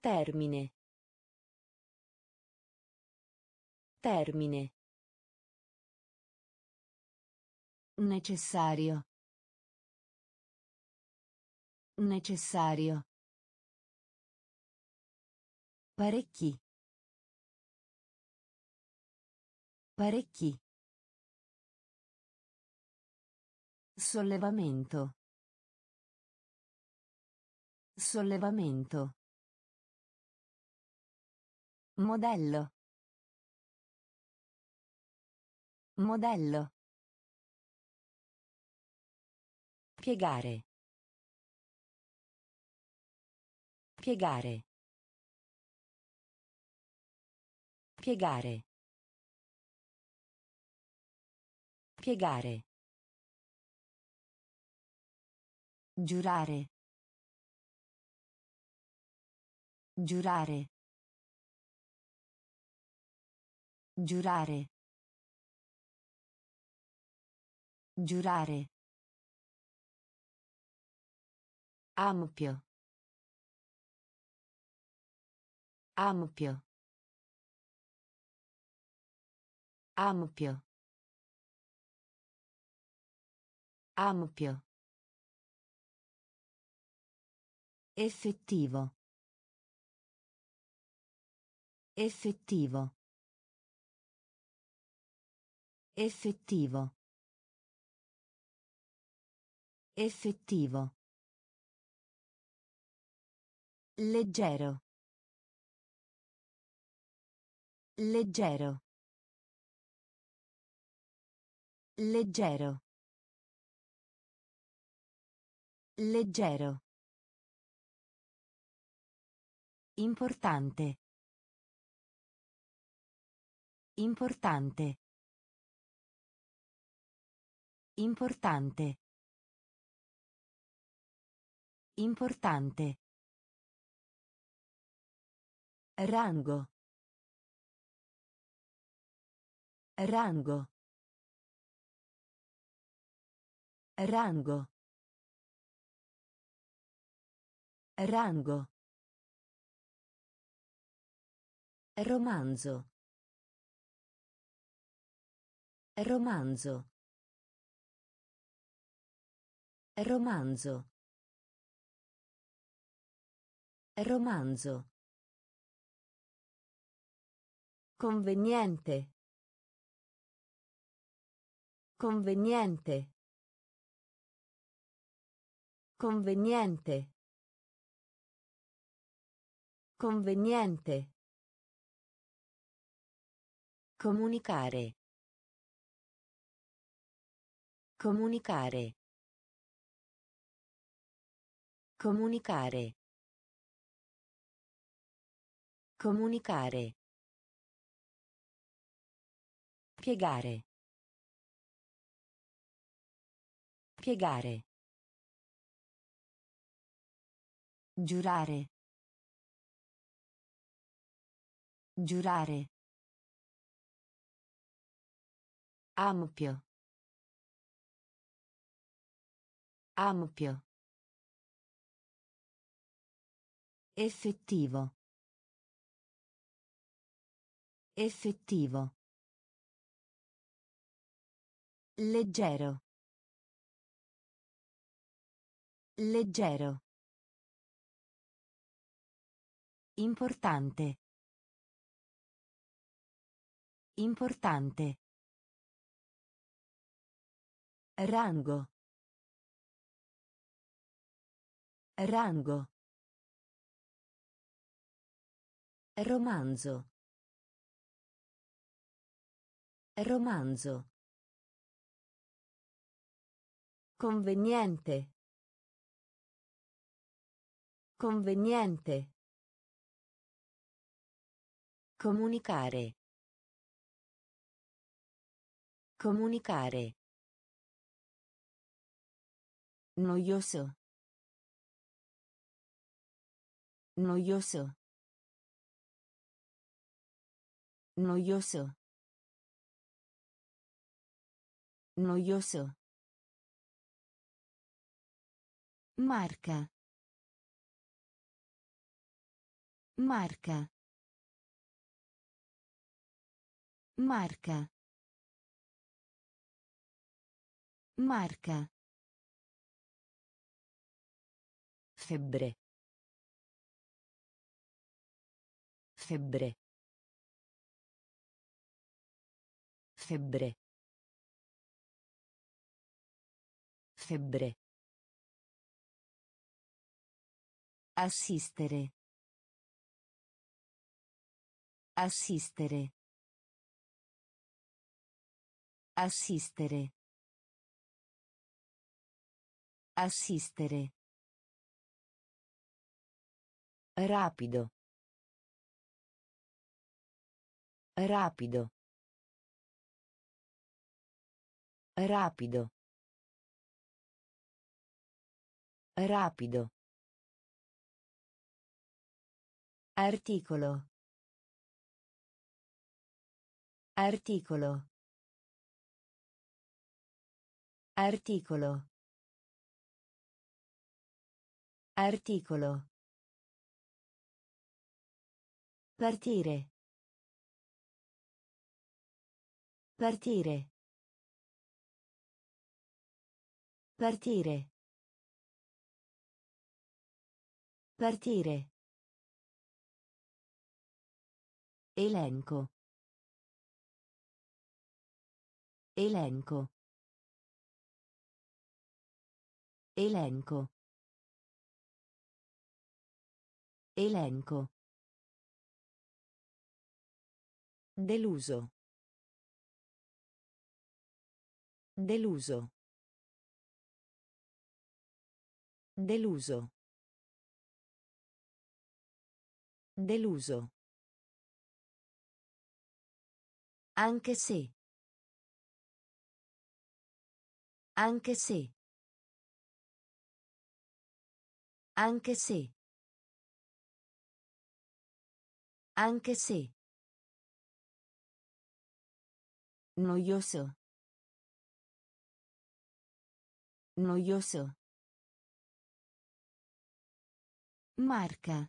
Termine. Termine. Necessario. Necessario. Parecchi. Parecchi. Sollevamento. Sollevamento. Modello. Modello. Piegare. Piegare. Piegare. Piegare. Giurare. Giurare. Giurare. Giurare. Ampio. Ampio. Ampio. Ampio. Effettivo. Effettivo. Effettivo. Effettivo. Leggero. Leggero. Leggero. Leggero. Importante. Importante. Importante. Importante. Rango. Rango. Rango. Rango. Romanzo. Romanzo. Romanzo. Romanzo. Conveniente. Conveniente. Conveniente. Conveniente. Comunicare. Comunicare. Comunicare. Comunicare. Piegare. Piegare. Giurare. Giurare. Ampio. Ampio. Effettivo. Effettivo. Leggero. Leggero. Importante. Importante. Rango. Rango. Romanzo. Romanzo. Conveniente. Conveniente. Comunicare. Comunicare. Noioso. Noioso. Noioso. Noioso. Marca. Marca. Marca. Marca. Febbre. Febbre. Febbre. Febbre. Assistere. Assistere. Assistere. Assistere. Rapido. Rapido. Rapido. Rapido. Articolo. Articolo. Articolo. Articolo. Partire. Partire. Partire. Partire. Elenco. Elenco. Elenco. Elenco. Deluso. Deluso. Deluso. Deluso. Anche se. Anche se. Anche se. Anche se. Noioso. Noioso. Marca.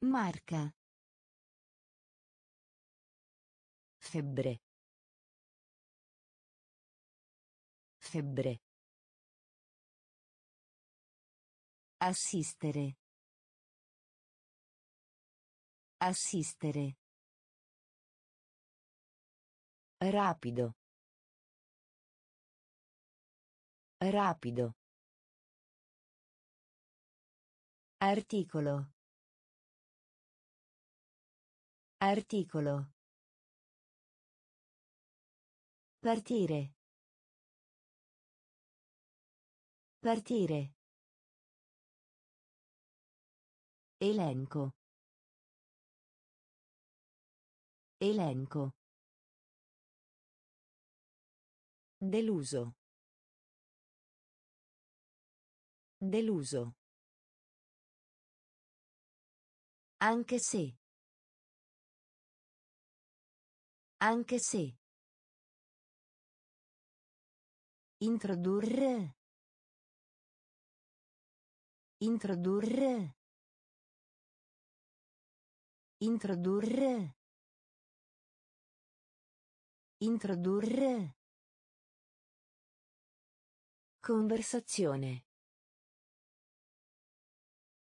Marca. Febbre. Febbre. Assistere. Assistere. Rapido. Rapido. Articolo. Articolo. Partire. Partire. Elenco. Elenco. Deluso. Deluso. Anche se. Anche se. Introdurre. Introdurre. Introdurre. Introdurre. Conversazione.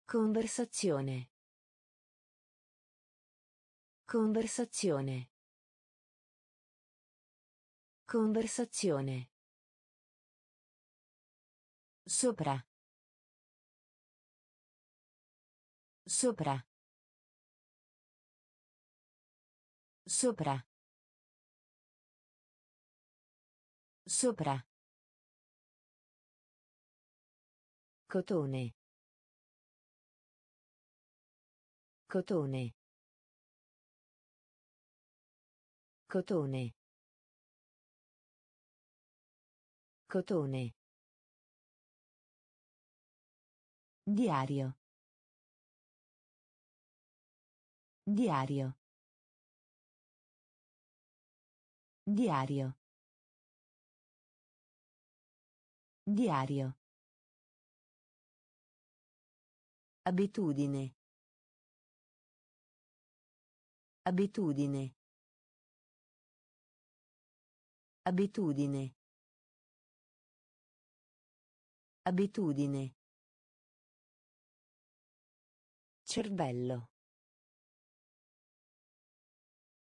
Conversazione. Conversazione. Conversazione. Sopra. Sopra. Sopra. Sopra. Cotone. Cotone. Cotone. Cotone. Diario. Diario. Diario. Diario. Abitudine. Abitudine. Abitudine. Abitudine. Cervello.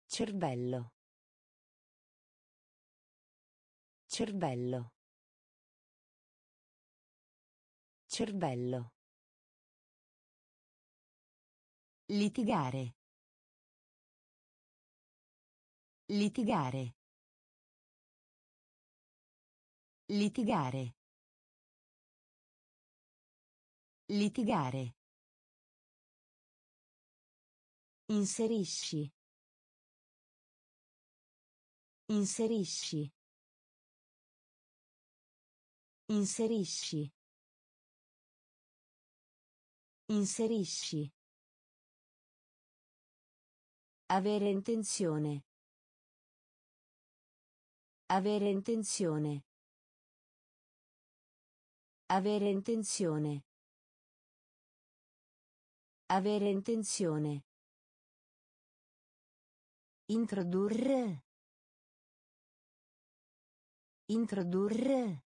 Cervello. Cervello. Cervello. Litigare. Litigare. Litigare. Litigare. Inserisci. Inserisci. Inserisci. Inserisci. Avere intenzione. Avere intenzione. Avere intenzione. Avere intenzione. Introdurre. Introdurre.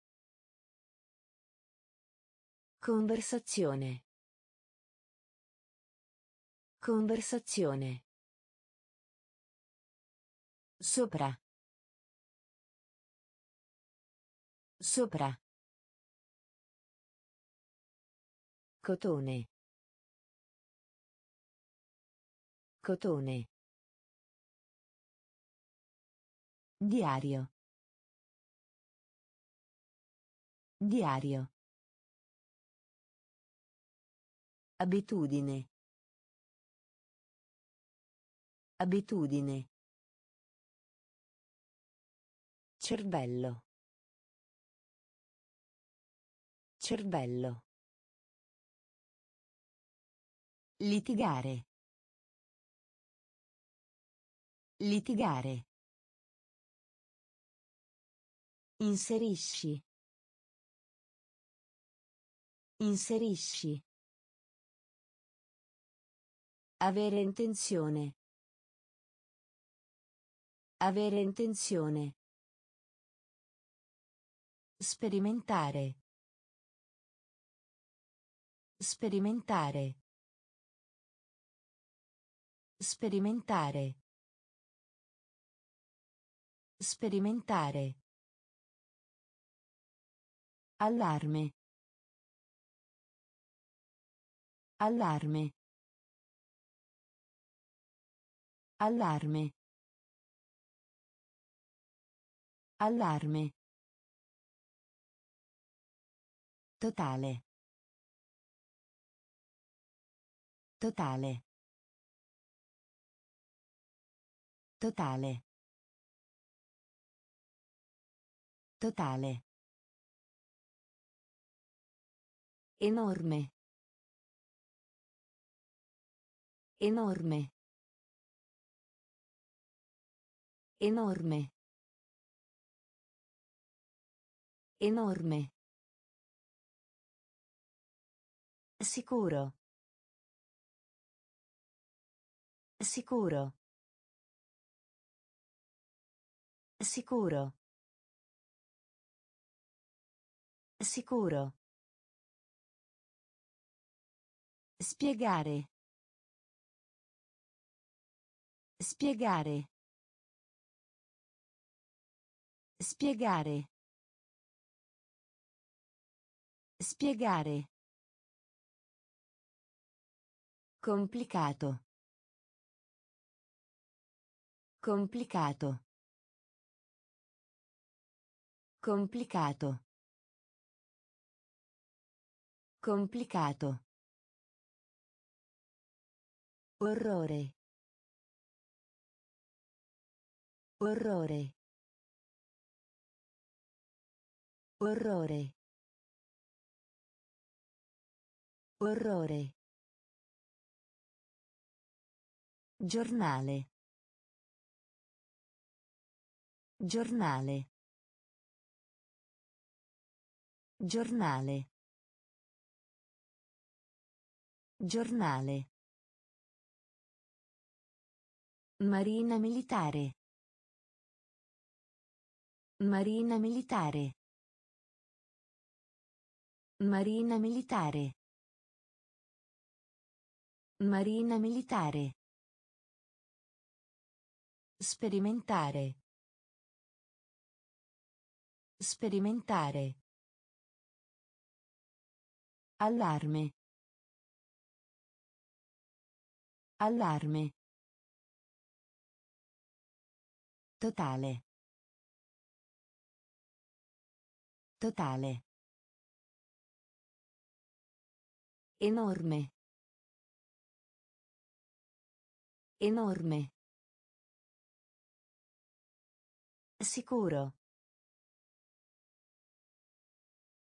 Conversazione. Conversazione. Sopra. Sopra. Cotone. Cotone. Diario. Diario. Abitudine. Abitudine. Cervello. Cervello. Litigare. Litigare. Inserisci. Inserisci. Avere intenzione. Avere intenzione. Sperimentare. Sperimentare. Sperimentare. Sperimentare. Allarme. Allarme. Allarme. Allarme. Totale. Totale. Totale. Totale. Enorme. Enorme. Enorme. Enorme. Sicuro. Sicuro. Sicuro. Sicuro. Spiegare. Spiegare. Spiegare. Spiegare. Complicato. Complicato. Complicato. Complicato. Orrore. Orrore. Orrore. Orrore. Giornale. Giornale. Giornale. Giornale. Marina militare. Marina militare. Marina militare. Marina militare. Sperimentare. Sperimentare. Allarme. Allarme. Totale. Totale. Enorme. Enorme. Sicuro.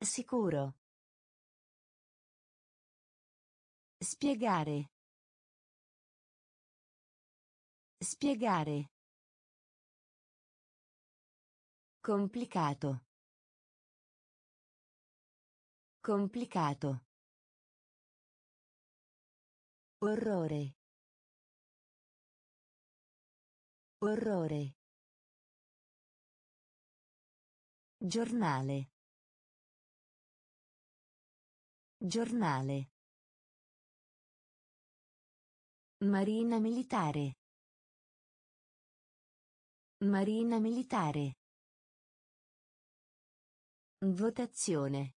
Sicuro. Spiegare. Spiegare. Complicato. Complicato. Orrore. Orrore. Giornale. Giornale. Marina militare. Marina militare. Votazione.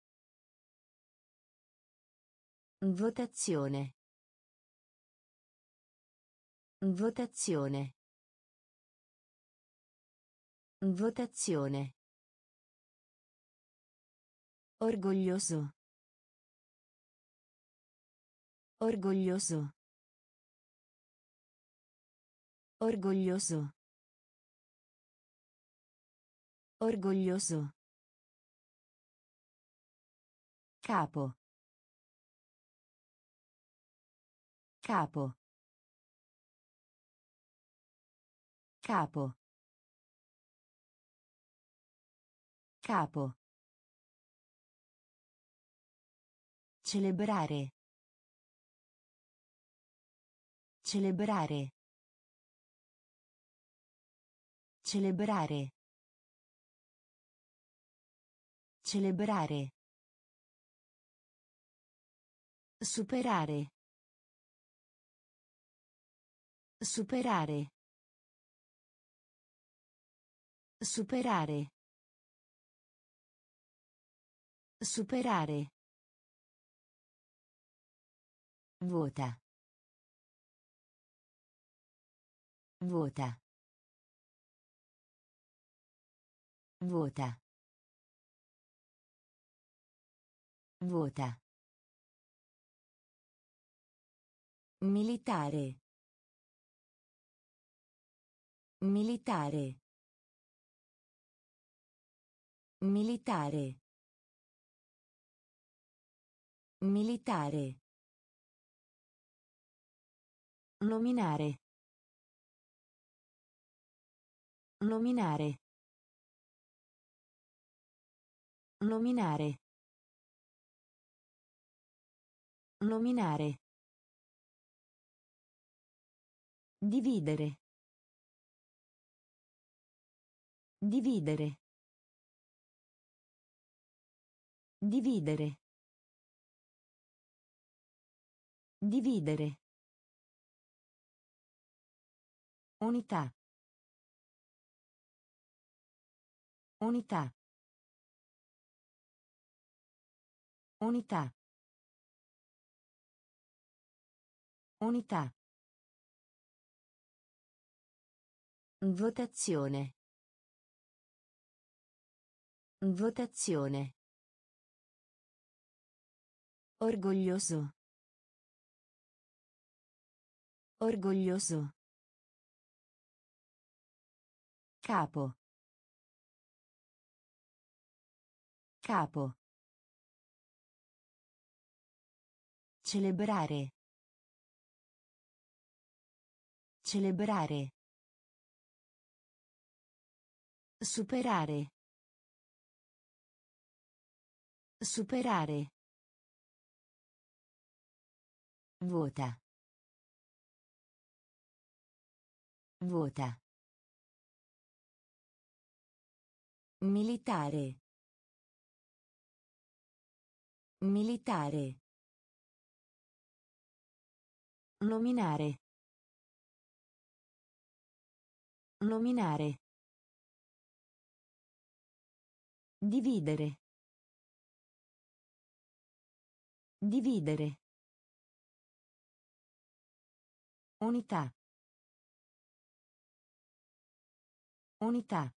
Votazione. Votazione. Votazione. Orgoglioso. Orgoglioso. Orgoglioso. Orgoglioso. Capo. Capo. Capo. Capo. Celebrare. Celebrare. Celebrare. Celebrare. Superare. Superare. Superare. Superare. Vota. Vota. Vota. Vota. Militare. Militare. Militare. Militare. Nominare. Nominare. Nominare. Nominare. Dividere. Dividere. Dividere. Dividere. Unità. Unità. Unità. Unità. Votazione. Votazione. Orgoglioso. Orgoglioso. Capo. Capo. Celebrare. Celebrare. Superare. Superare. Vota. Vota. Militare. Militare. Nominare. Nominare. Dividere. Dividere. Unità. Unità.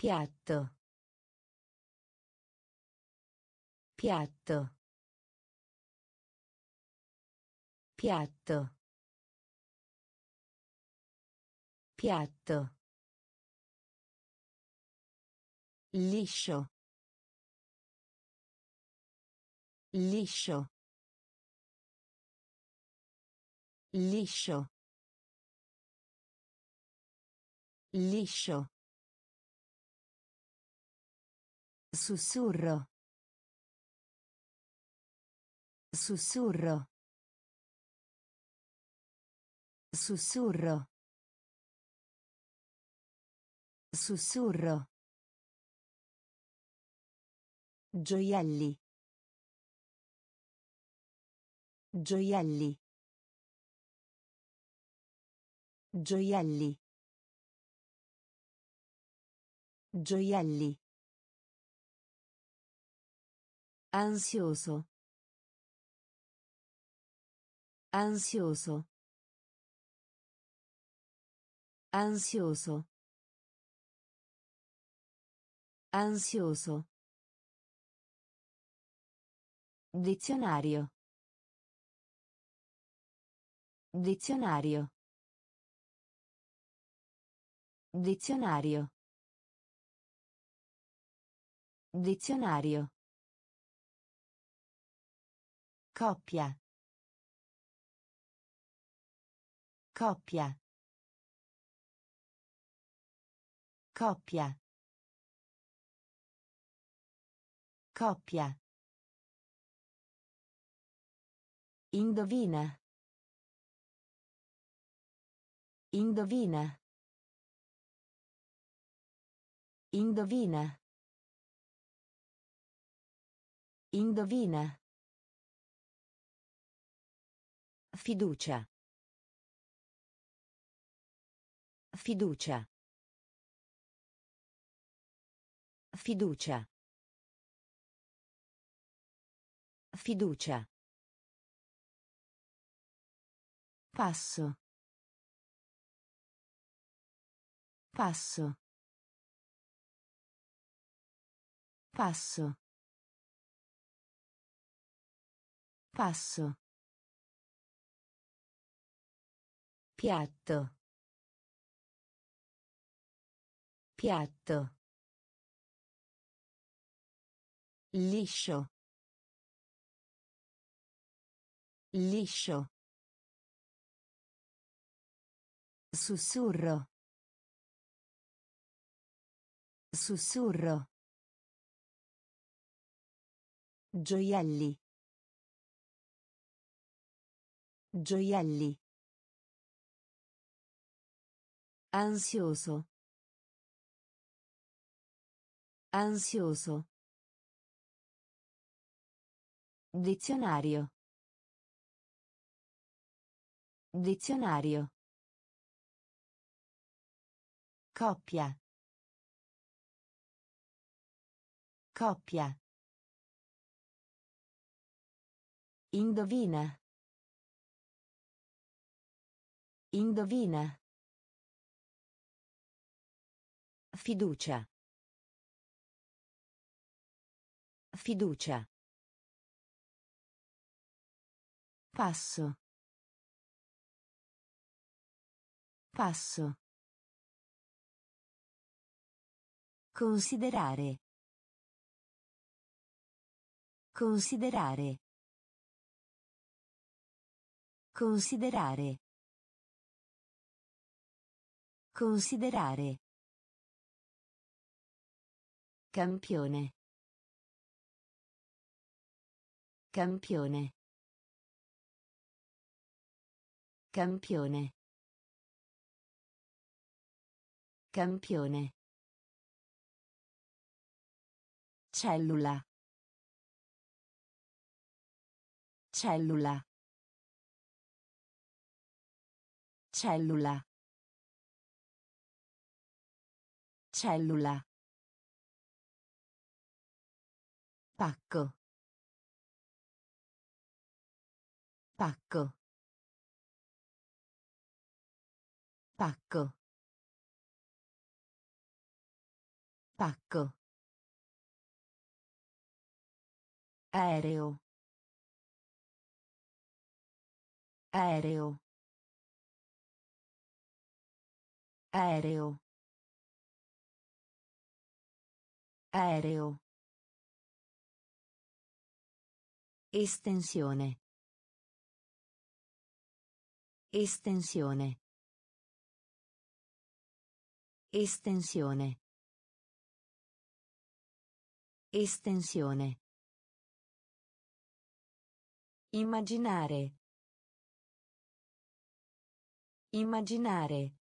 Piatto. Piatto. Piatto. Piatto. Liscio. Liscio. Liscio. Liscio. Sussurro. Sussurro. Sussurro. Sussurro. Gioielli. Gioielli. Gioielli. Gioielli. Ansioso. Ansioso. Ansioso. Ansioso. Dizionario. Dizionario. Dizionario. Dizionario. Coppia. Coppia. Coppia. Coppia. Indovina. Indovina. Indovina. Indovina. Fiducia. Fiducia. Fiducia. Fiducia. Passo. Passo. Passo. Passo. Piatto. Piatto. Liscio. Liscio. Sussurro. Sussurro. Gioielli. Gioielli. Ansioso. Ansioso. Dizionario. Dizionario. Coppia. Coppia. Indovina. Indovina. Fiducia. Fiducia. Passo. Passo. Considerare. Considerare. Considerare. Considerare. Campione. Campione. Campione. Campione. Cellula. Cellula. Cellula. Cellula. Pacco. Pacco. Pacco. Pacco. Aereo. Aereo. Aereo. Aereo. Estensione. Estensione. Estensione. Estensione. Immaginare. Immaginare.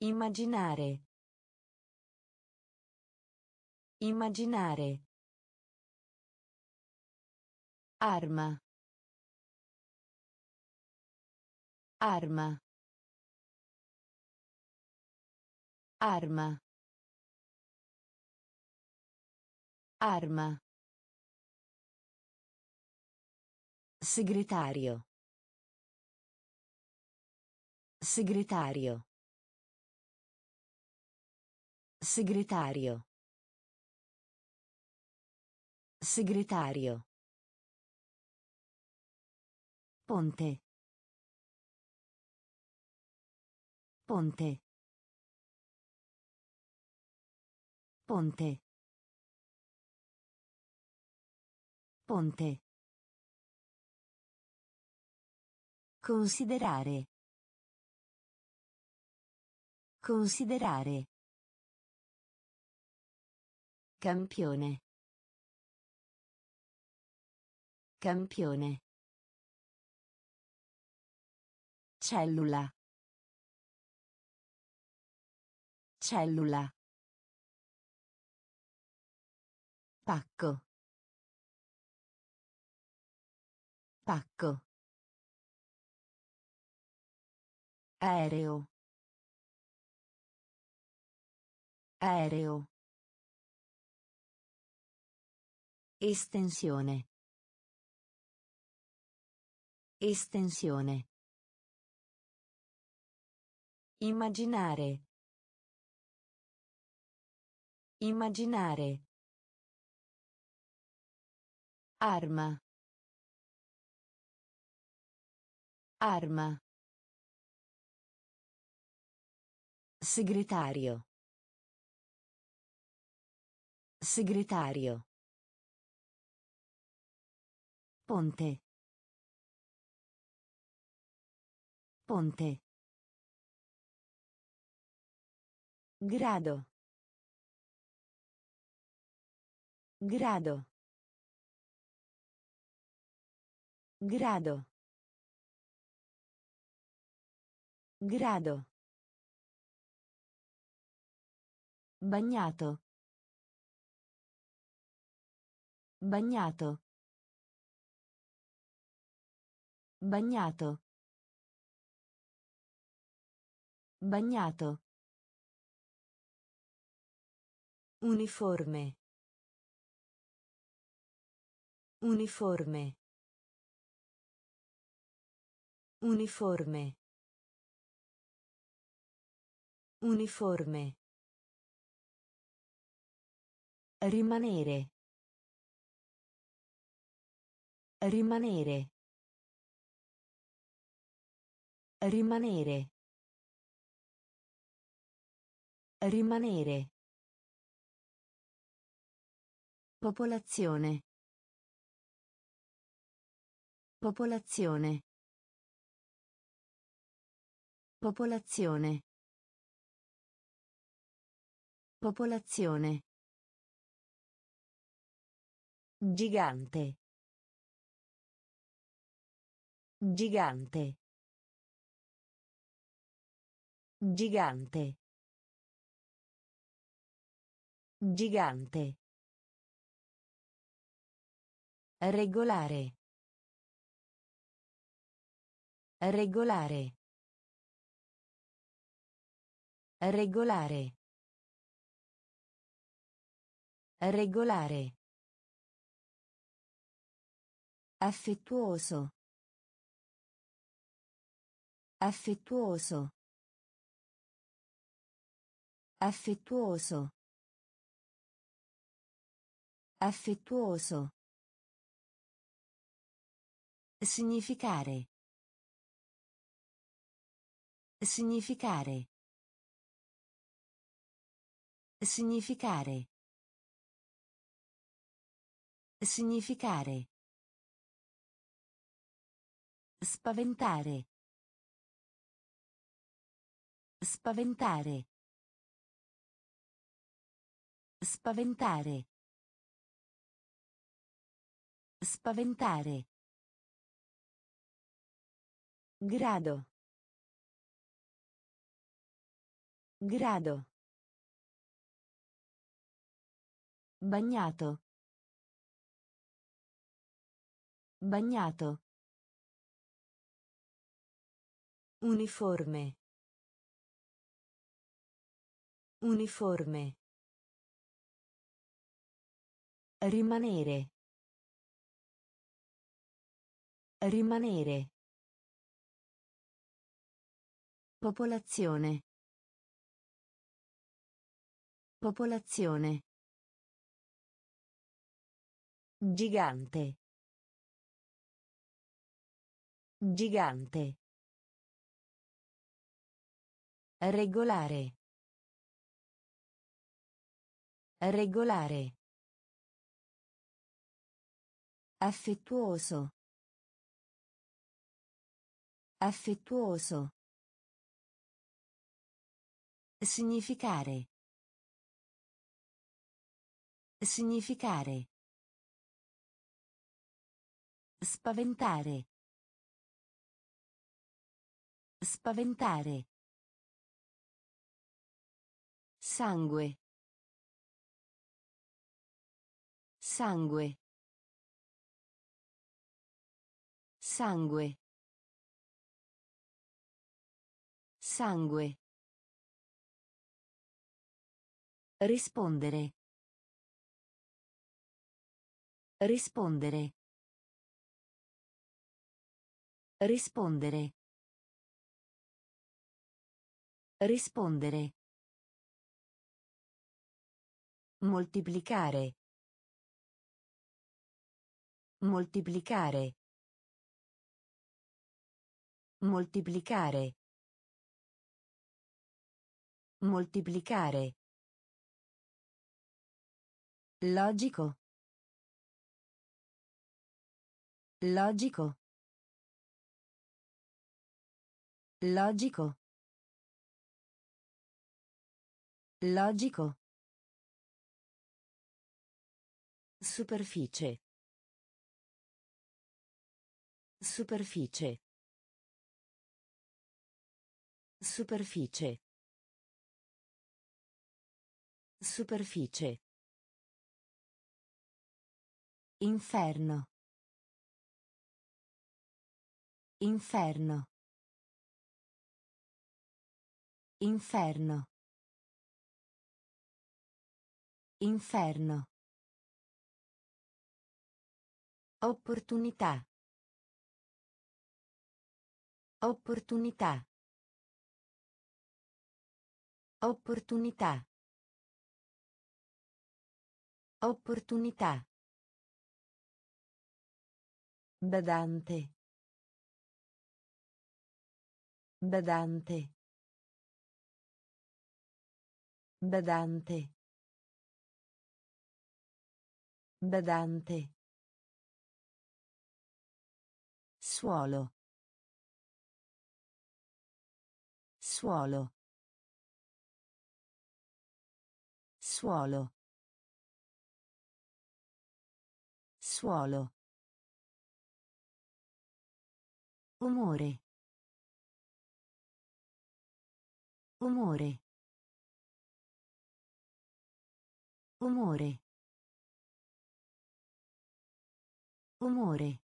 Immaginare. Immaginare. Arma. Arma. Arma. Arma. Segretario. Segretario. Segretario. Segretario. Ponte. Ponte. Ponte. Ponte. Considerare. Considerare. Campione. Campione. Cellula. Cellula. Pacco. Pacco. Aereo. Aereo. Estensione. Estensione. Immaginare. Immaginare. Arma. Arma. Segretario. Segretario. Ponte. Ponte. Grado. Grado. Grado. Grado. Bagnato. Bagnato. Bagnato. Bagnato. Uniforme. Uniforme. Uniforme. Uniforme. Rimanere. Rimanere. Rimanere. Rimanere. Popolazione. Popolazione. Popolazione. Popolazione. Gigante. Gigante. Gigante. Gigante. Regolare. Regolare. Regolare. Regolare. Affettuoso. Affettuoso. Affettuoso. Affettuoso. Significare. Significare. Significare. Significare. Spaventare. Spaventare. Spaventare. Spaventare. Grado. Grado. Bagnato. Bagnato. Uniforme. Uniforme. Rimanere. Rimanere. Popolazione. Popolazione. Gigante. Gigante. Regolare. Regolare. Affettuoso. Affettuoso. Significare. Significare. Spaventare. Spaventare. Sangue. Sangue. Sangue. Sangue. Rispondere. Rispondere. Rispondere. Rispondere. Moltiplicare. Moltiplicare. Moltiplicare. Moltiplicare. Logico. Logico. Logico. Logico. Superficie. Superficie. Superficie. Superficie. Inferno. Inferno. Inferno. Inferno. Opportunità. Opportunità. Opportunità. Opportunità. Badante. Badante. Badante. Badante. Suolo. Suolo. Suolo. Suolo. Umore. Umore. Umore. Umore.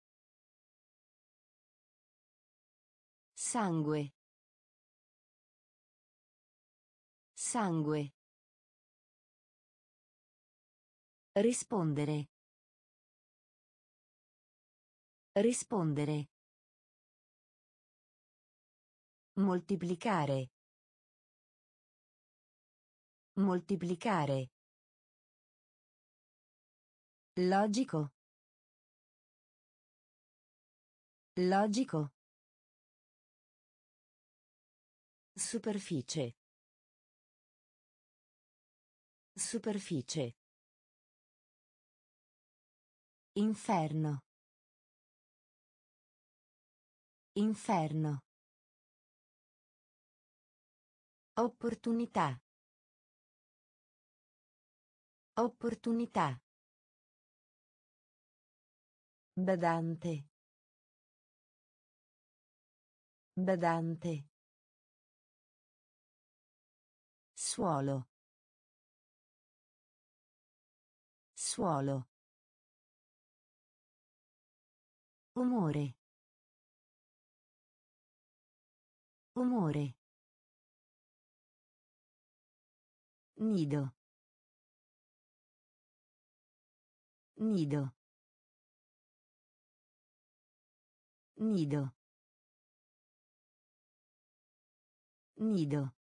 Sangue. Sangue. Rispondere. Rispondere. Moltiplicare. Moltiplicare. Logico. Logico. Superficie. Superficie. Inferno. Inferno. Opportunità. Opportunità. Badante. Badante. Suolo. Suolo. Umore. Umore. Nido. Nido. Nido. Nido.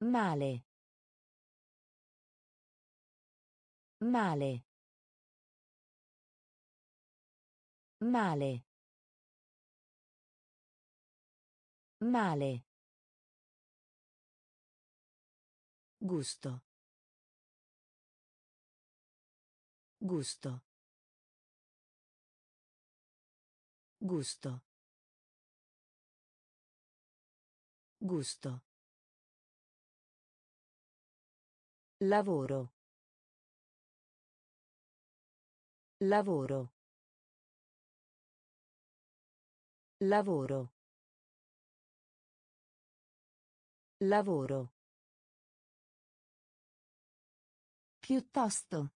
Male. Male. Male. Male. Gusto. Gusto. Gusto. Gusto. Lavoro. Lavoro. Lavoro. Lavoro. Piuttosto.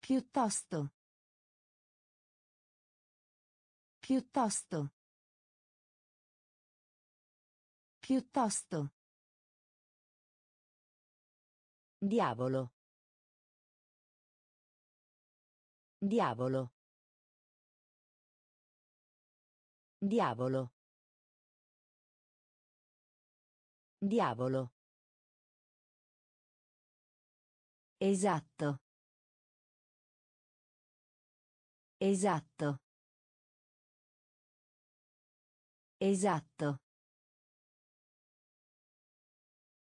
Piuttosto. Piuttosto. Piuttosto. Diavolo. Diavolo. Diavolo. Diavolo. Esatto. Esatto. Esatto.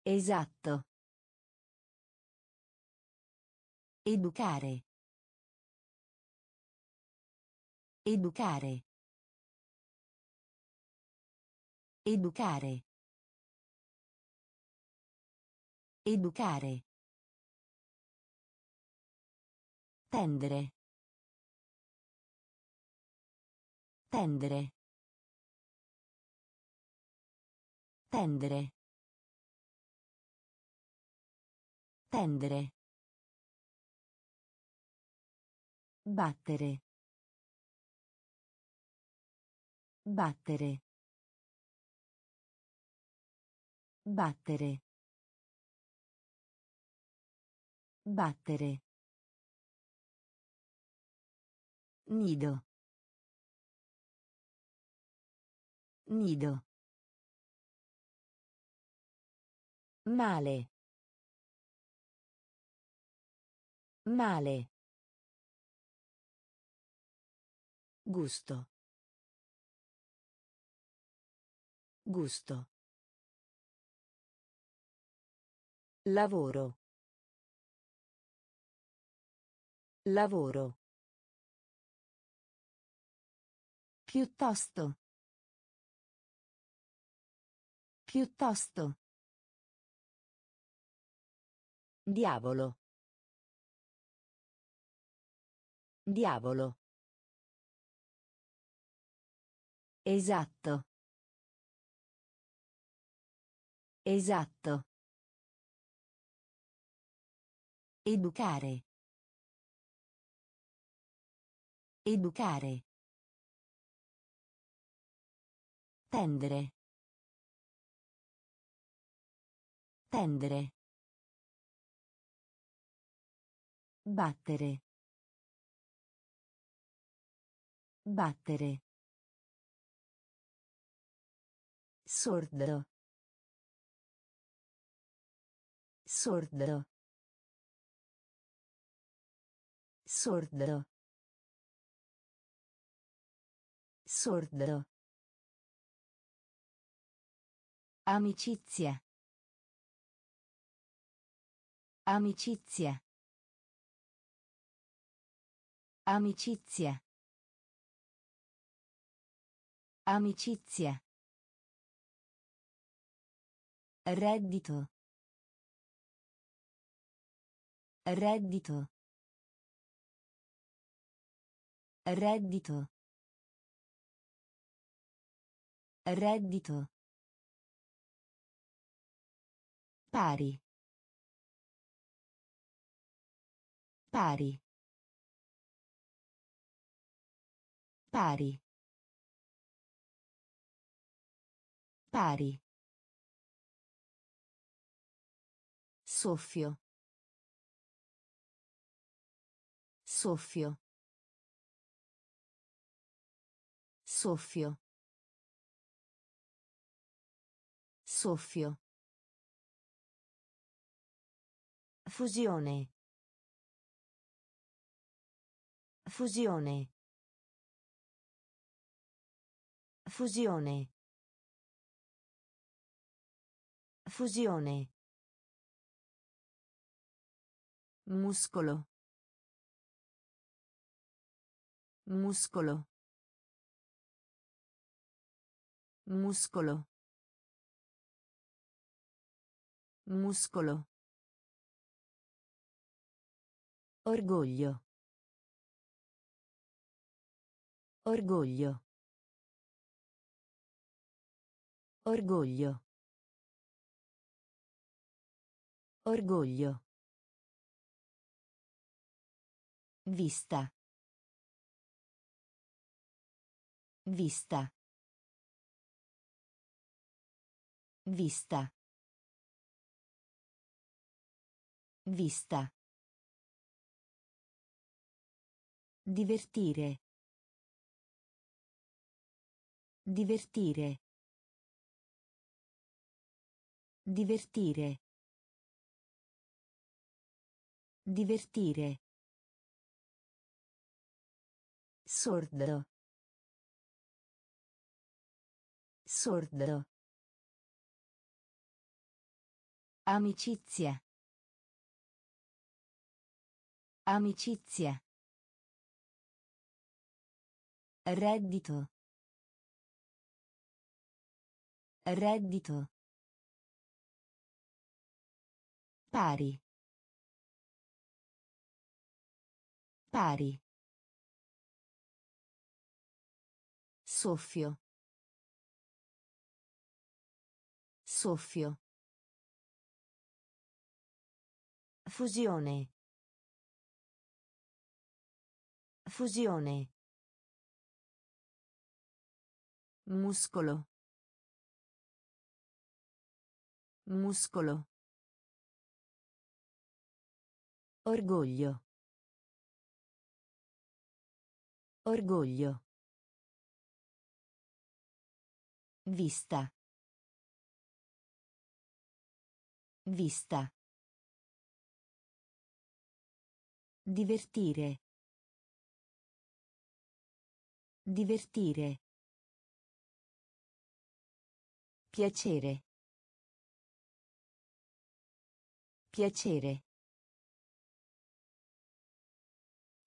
Esatto. Educare. Educare. Educare. Educare. Tendere. Tendere. Tendere. Tendere. Battere. Battere. Battere. Battere. Nido. Nido. Male. Male. Gusto. Gusto. Lavoro. Lavoro. Piuttosto. Piuttosto. Diavolo. Diavolo. Esatto. Esatto. Educare. Educare. Tendere. Tendere. Battere. Battere. Sordo. Sordo. Sordo. Sordo. Amicizia. Amicizia. Amicizia. Amicizia. Reddito. Reddito. Reddito. Reddito. Pari. Pari. Pari. Pari. Soffio. Soffio. Soffio. Soffio. Fusione. Fusione. Fusione. Fusione. Muscolo. Muscolo. Muscolo. Muscolo. Orgoglio. Orgoglio. Orgoglio. Orgoglio. Vista. Vista. Vista. Vista. Divertire. Divertire. Divertire. Divertire. Sordo. Sordo. Amicizia. Amicizia. Reddito. Reddito. Pari. Pari. Soffio. Soffio. Fusione. Fusione. Muscolo. Muscolo. Orgoglio. Orgoglio. Vista. Vista. Divertire. Divertire. Piacere. Piacere.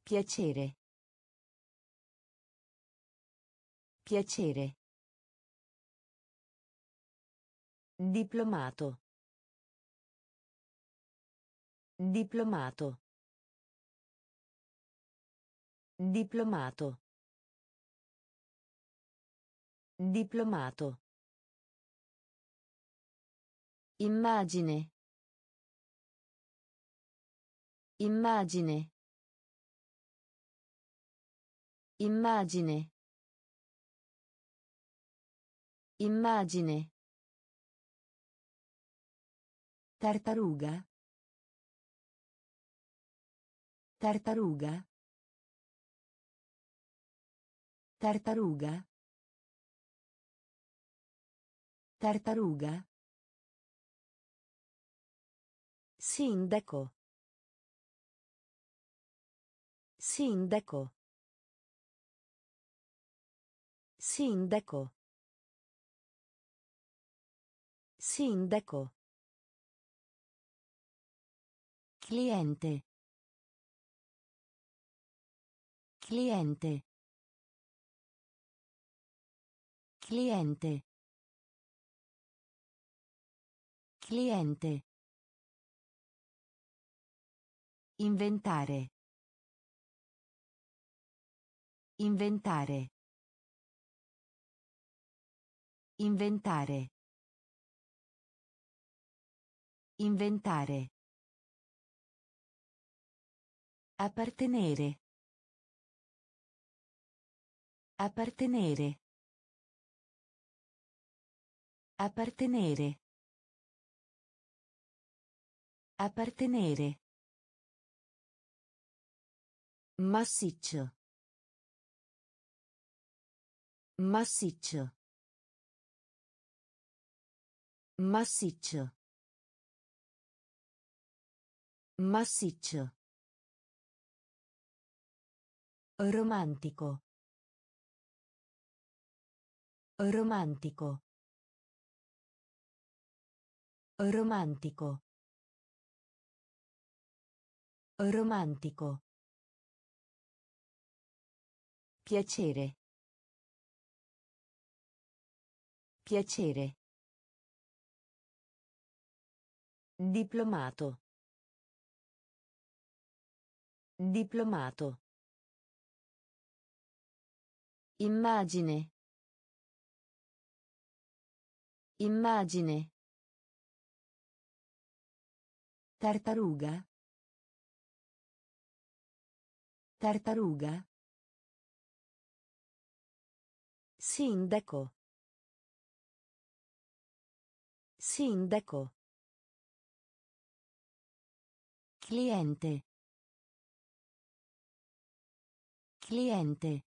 Piacere. Piacere. Diplomato. Diplomato. Diplomato. Diplomato. Immagine. Immagine. Immagine. Immagine. Tartaruga. Tartaruga. Tartaruga. Tartaruga. Sindaco. Sindaco. Sindaco. Sindaco. Cliente. Cliente. Cliente. Cliente. Inventare. Inventare. Inventare. Inventare. Appartenere. Appartenere. Appartenere. Appartenere. Massiccio. Massiccio. Massiccio. Massiccio. Romantico. Romantico. Romantico. Romantico. Piacere. Piacere. Diplomato. Diplomato. Immagine. Immagine. Tartaruga. Tartaruga. Sindaco. Sindaco. Cliente. Cliente.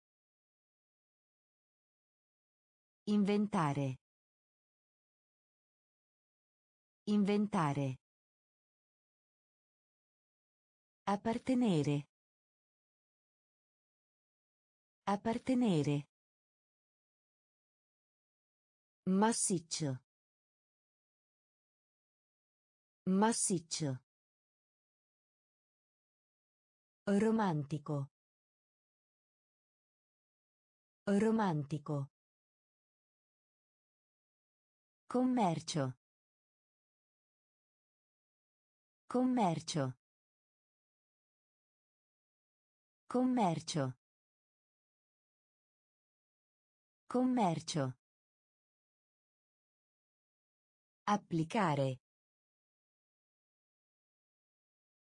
Inventare. Inventare. Appartenere. Appartenere. Massiccio. Massiccio. Romantico. Romantico. Commercio. Commercio. Commercio. Commercio. Applicare.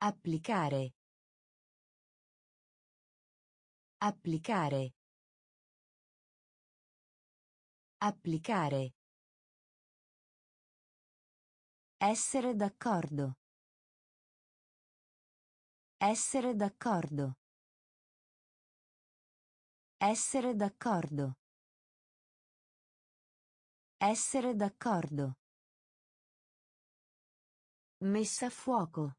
Applicare. Applicare. Applicare. Essere d'accordo. Essere d'accordo. Essere d'accordo. Essere d'accordo. Messa a fuoco.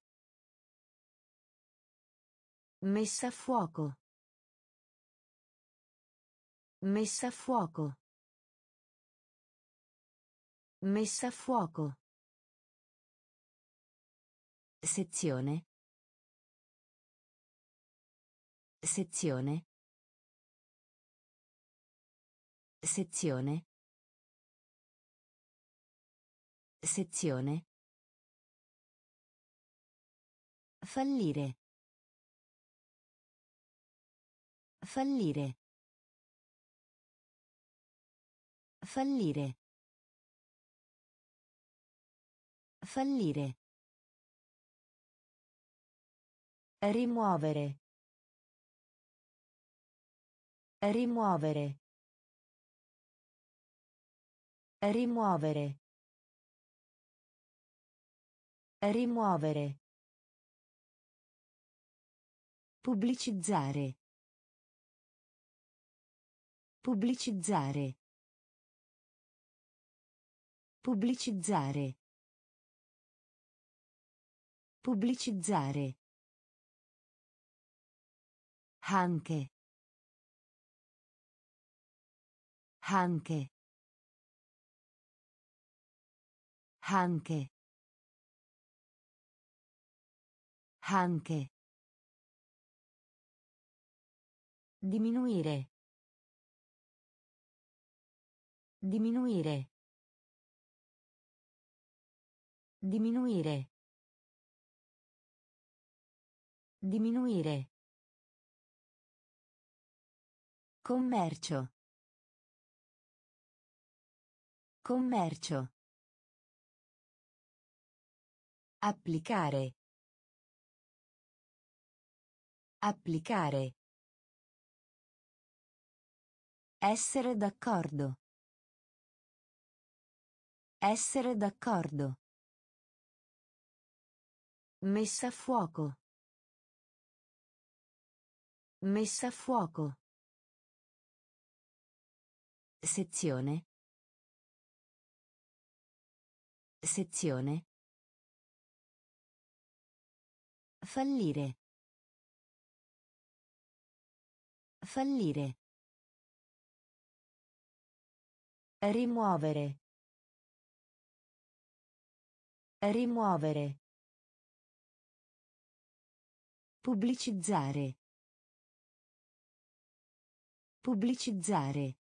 Messa a fuoco. Messa a fuoco. Messa a fuoco. Sezione. Sezione. Sezione. Sezione. Fallire. Fallire. Fallire. Fallire. Rimuovere. Rimuovere. Rimuovere. Rimuovere. Pubblicizzare. Pubblicizzare. Pubblicizzare. Pubblicizzare. Anche. Anche. Anche. Anche. Diminuire. Diminuire. Diminuire. Diminuire. Commercio. Commercio. Applicare. Applicare. Essere d'accordo. Essere d'accordo. Messa a fuoco. Messa a fuoco. Sezione. Sezione. Fallire. Fallire. Rimuovere. Rimuovere. Pubblicizzare. Pubblicizzare.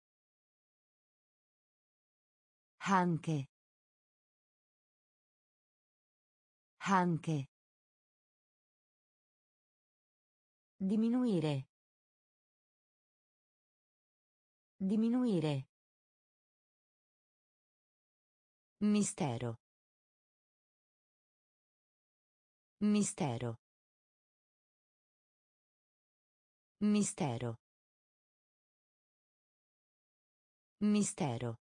Anche. Anche. Diminuire. Diminuire. Mistero. Mistero. Mistero. Mistero.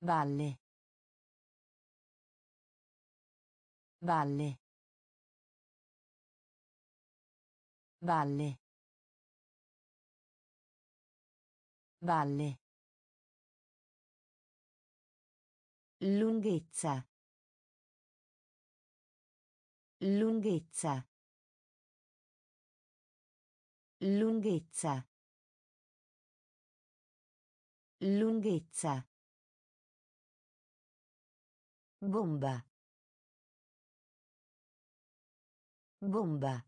Valle. Valle. Valle. Valle. Lunghezza. Lunghezza. Lunghezza. Lunghezza. Bomba. Bomba.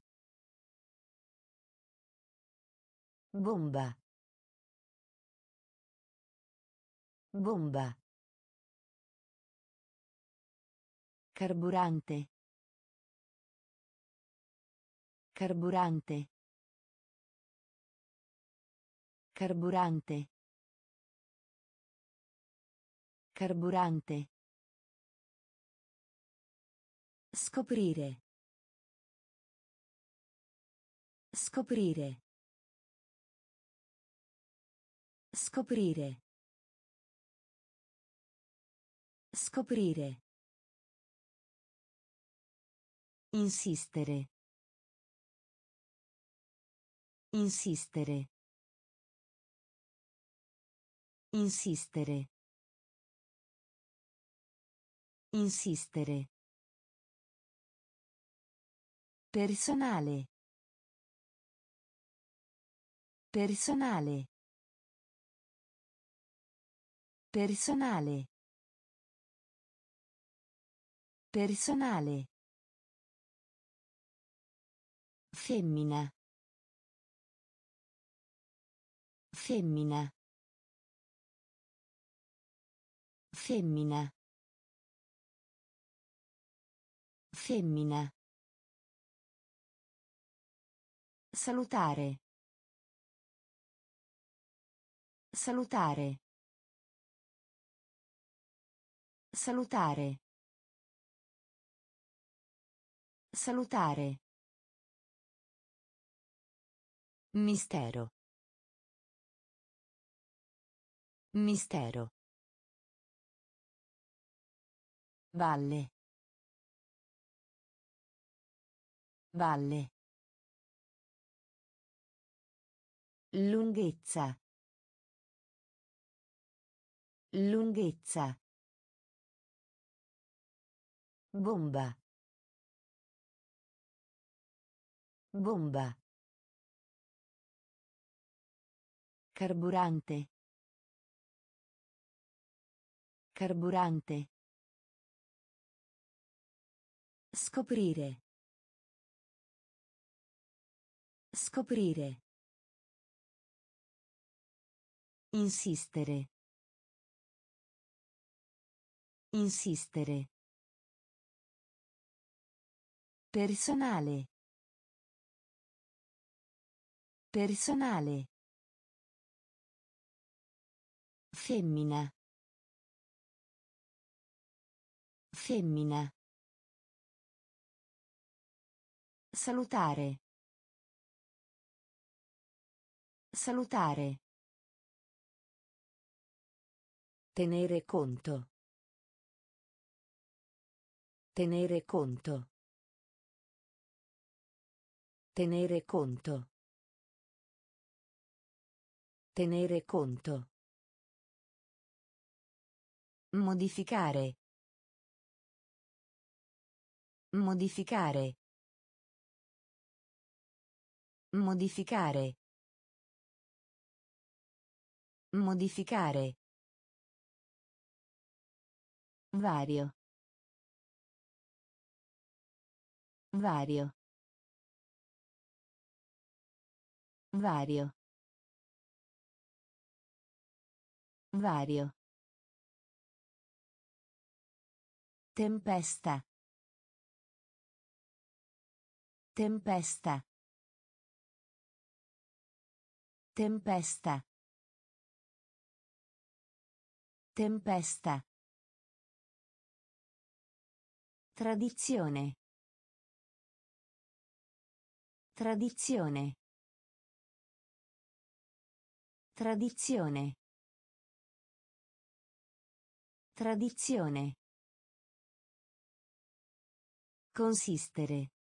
Bomba. Bomba. Carburante. Carburante. Carburante. Carburante. Scoprire. Scoprire. Scoprire. Scoprire. Insistere. Insistere. Insistere. Insistere. Personale. Personale. Personale. Personale. Femmina. Femmina. Femmina. Femmina. Salutare. Salutare. Salutare. Salutare. Mistero. Mistero. Valle. Valle. Lunghezza. Lunghezza. Bomba. Bomba. Carburante. Carburante. Scoprire. Scoprire. Insistere. Insistere. Personale. Personale. Femmina. Femmina. Salutare. Salutare. Tenere conto. Tenere conto. Tenere conto. Tenere conto. Modificare. Modificare. Modificare. Modificare. Vario. Vario. Vario. Vario. Tempesta. Tempesta. Tempesta. Tempesta. Tradizione. Tradizione. Tradizione. Tradizione. Consistere.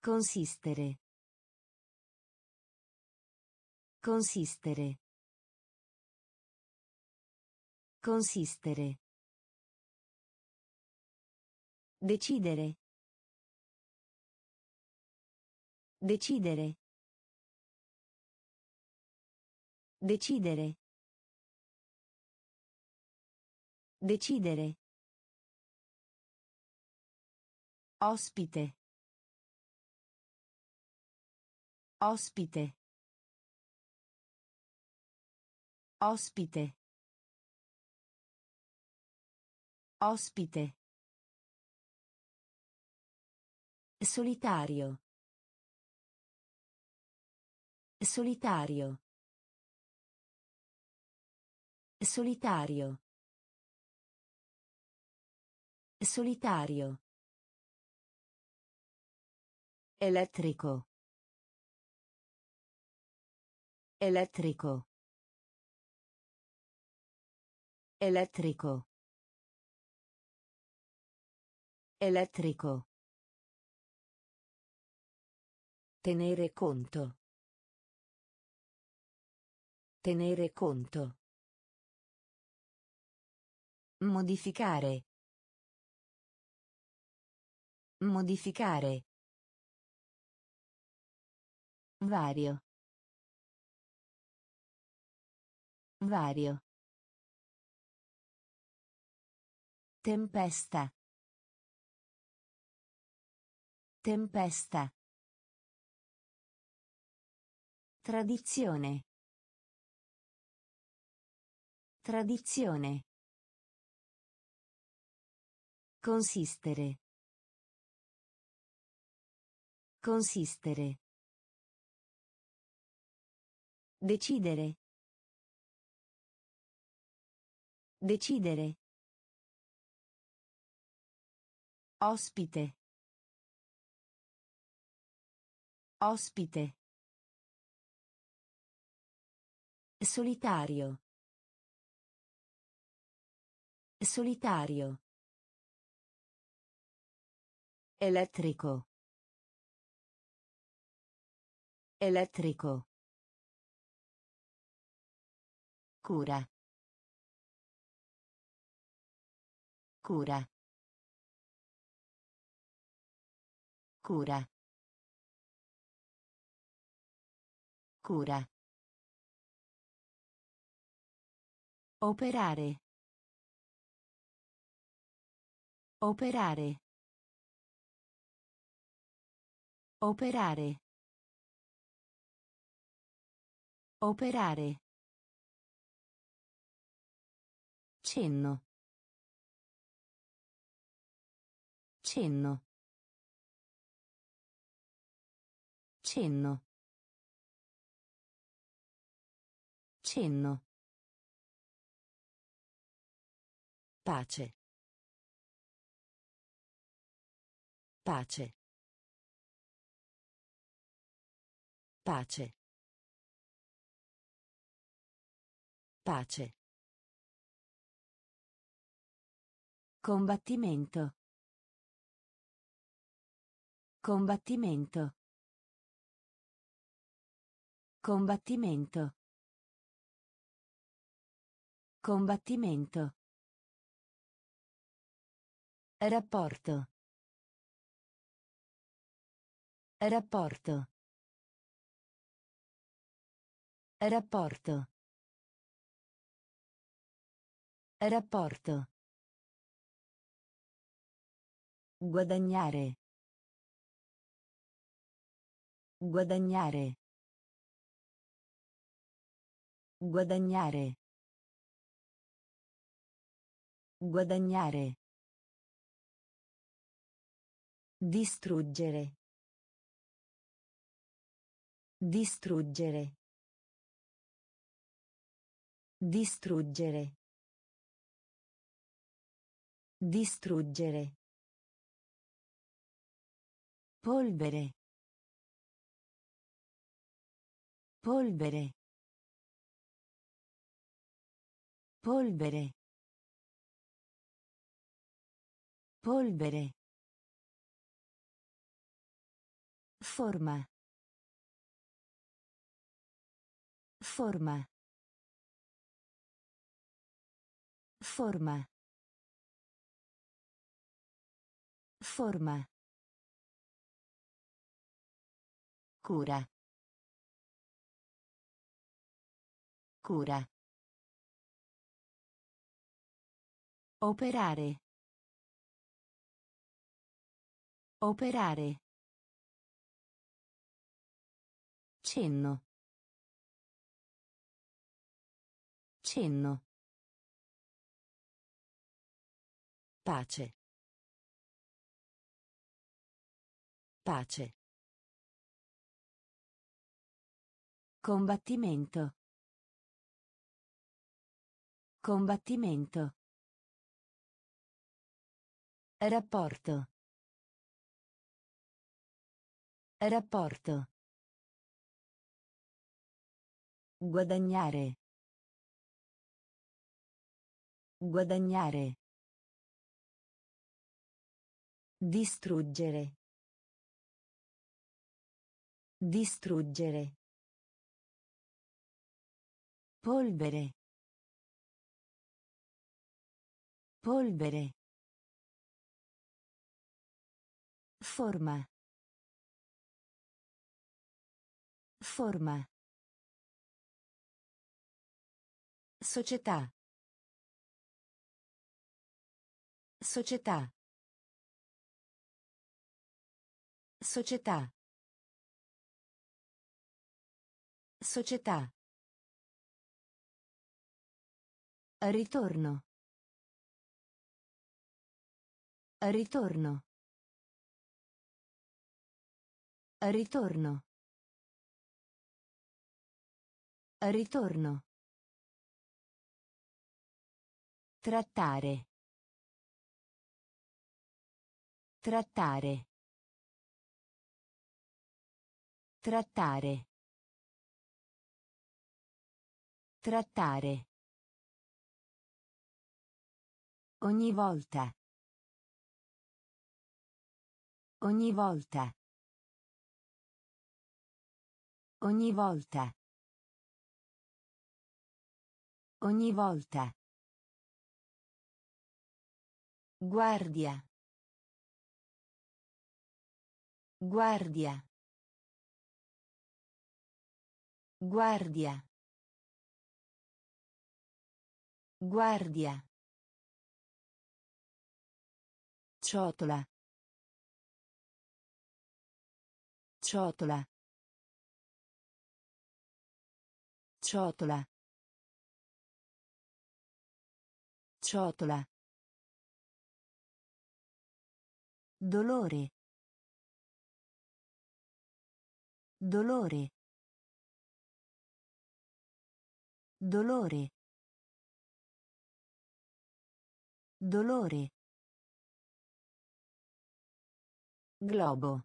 Consistere. Consistere. Consistere. Decidere. Decidere. Decidere. Decidere. Ospite. Ospite. Ospite. Ospite. Solitario. Solitario. Solitario. Solitario. Elettrico. Elettrico. Elettrico. Elettrico. Tenere conto. Tenere conto. Modificare. Modificare. Vario. Vario. Tempesta. Tempesta. Tradizione. Tradizione. Consistere. Consistere. Decidere. Decidere. Ospite. Ospite. Solitario. Solitario. Elettrico. Elettrico. Cura. Cura. Cura. Cura. Operare. Operare. Operare. Operare. Cenno. Cenno. Cenno. Cenno. Pace. Pace. Pace. Pace. Combattimento. Combattimento. Combattimento. Combattimento. Rapporto. Rapporto. Rapporto. Rapporto. Guadagnare. Guadagnare. Guadagnare. Guadagnare. Distruggere. Distruggere. Distruggere. Distruggere. Polvere. Polvere. Polvere. Polvere. Forma. Forma. Forma. Forma. Cura. Cura. Operare. Operare. Cenno. Cenno. Pace. Pace. Combattimento. Combattimento. Rapporto. Rapporto. Guadagnare. Guadagnare. Distruggere. Distruggere. Polvere. Polvere. Forma. Forma. Società. Società. Società. Società. Ritorno. Ritorno. Ritorno. Ritorno. Trattare. Trattare. Trattare. Trattare. Ogni volta. Ogni volta. Ogni volta. Ogni volta. Guardia. Guardia. Guardia. Guardia. Ciotola. Ciotola. Ciotola. Ciotola. Dolore. Dolore. Dolore. Dolore. Globo.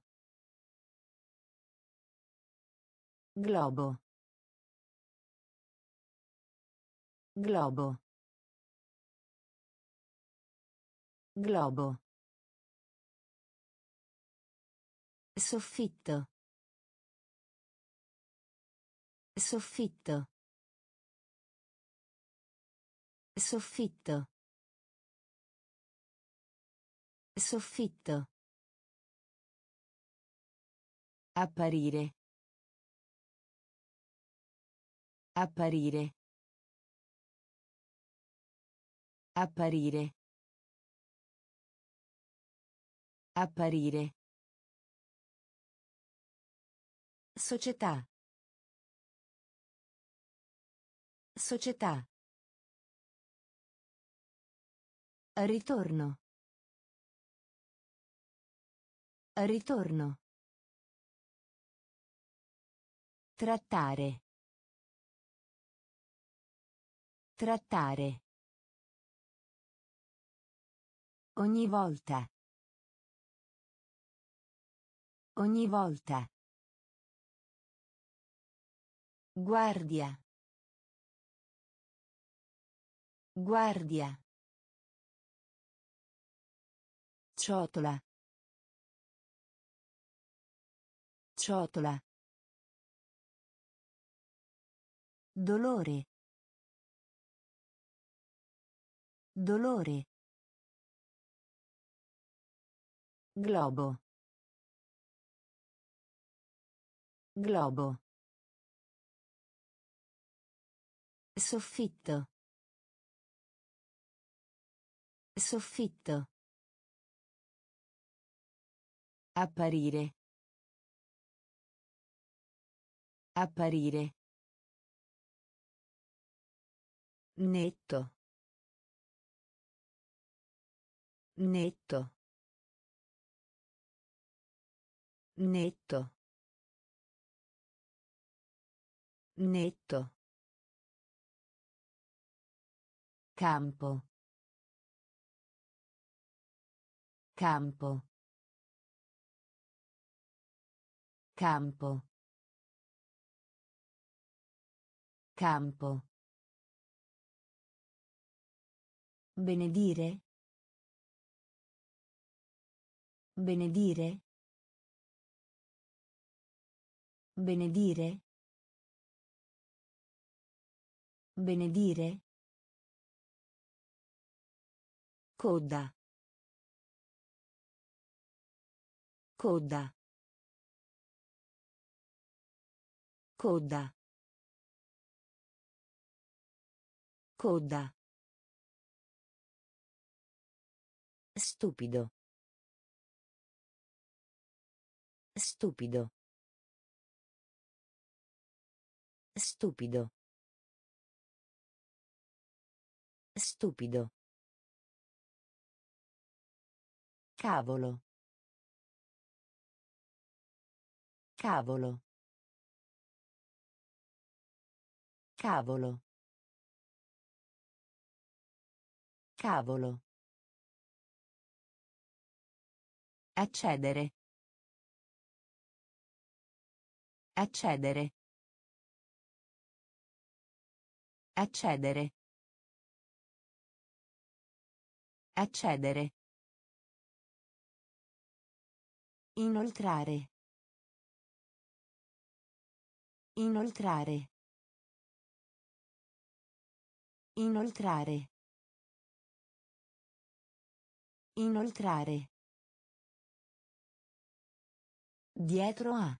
Globo. Globo. Globo. Soffitto. Soffitto. Soffitto. Soffitto. Apparire. Apparire. Apparire. Apparire. Società. Società. Ritorno. Ritorno. Trattare. Trattare. Ogni volta. Ogni volta. Guardia. Guardia. Ciotola. Ciotola. Dolore. Dolore. Globo. Globo. Soffitto. Soffitto. Apparire. Apparire. Netto. Netto. Netto. Netto. Campo. Campo. Campo. Campo. Benedire. Benedire. Benedire. Benedire. Coda. Coda. Coda. Coda. Stupido. Stupido. Stupido. Stupido. Cavolo. Cavolo. Cavolo. Cavolo. Accedere. Accedere. Accedere. Accedere. Inoltrare. Inoltrare. Inoltrare. Inoltrare. Dietro a.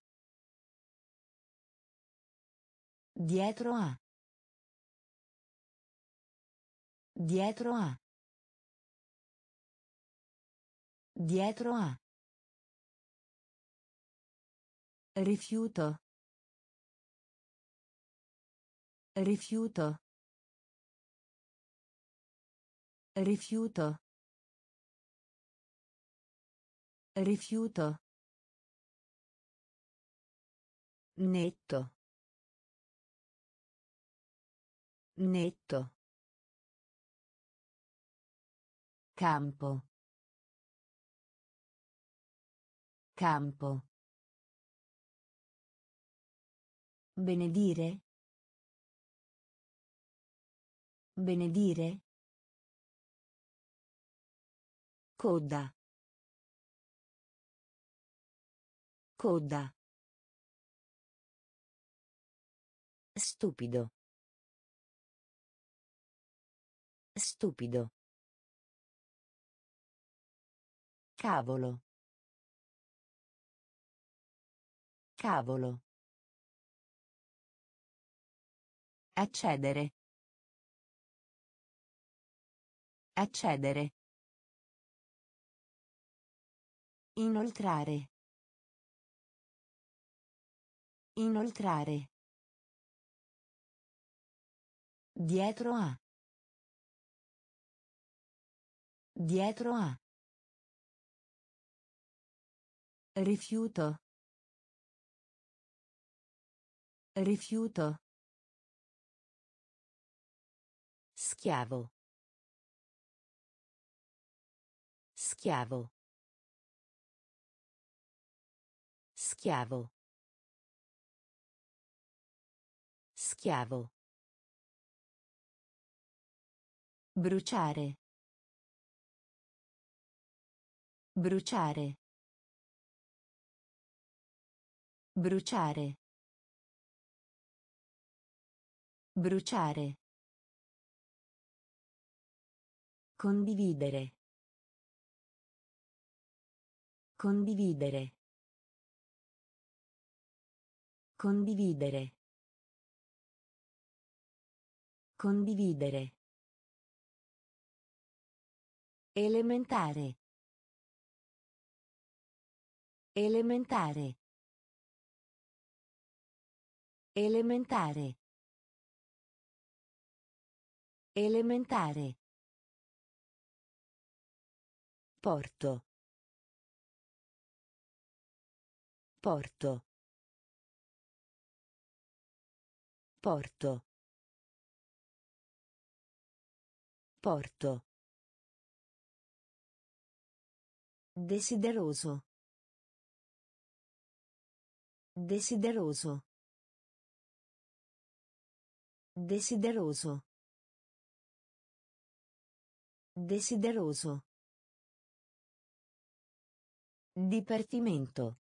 Dietro a. Dietro a. Dietro a. Rifiuto. Rifiuto. Rifiuto. Rifiuto. Netto. Netto. Campo. Campo. Benedire. Benedire. Coda. Coda. Stupido. Stupido. Cavolo. Cavolo. Accedere. Accedere. Inoltrare. Inoltrare. Dietro a. Dietro a. Rifiuto. Rifiuto. Schiavo. Schiavo. Schiavo. Schiavo. Bruciare. Bruciare. Bruciare. Bruciare. Condividere. Condividere. Condividere. Condividere. Elementare. Elementare. Elementare. Elementare. Porto. Porto. Porto. Porto. Desideroso. Desideroso. Desideroso. Desideroso. Dipartimento.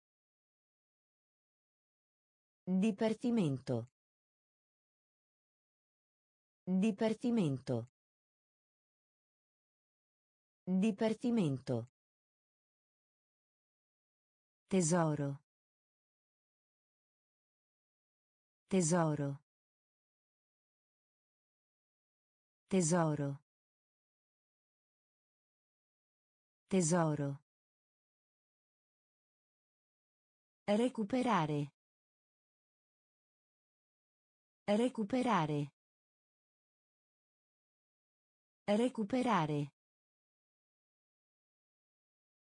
Dipartimento. Dipartimento. Dipartimento. Tesoro. Tesoro. Tesoro. Tesoro. Recuperare. Recuperare. Recuperare.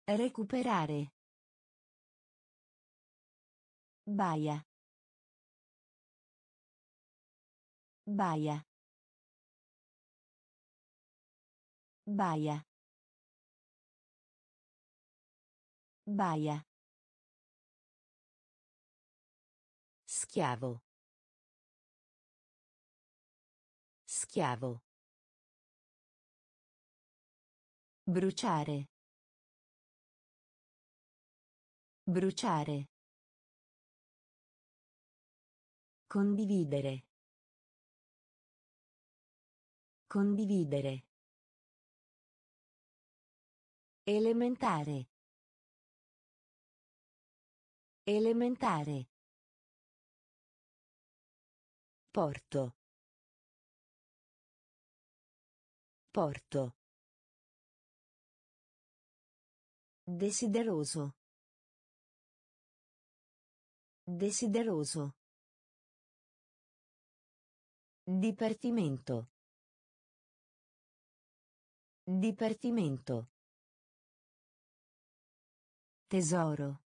Recuperare. Baia. Baia. Baia. Baia. Schiavo. Schiavo. Bruciare. Bruciare. Condividere. Condividere. Elementare. Elementare. Porto. Porto. Desideroso. Desideroso. Dipartimento. Dipartimento. Tesoro.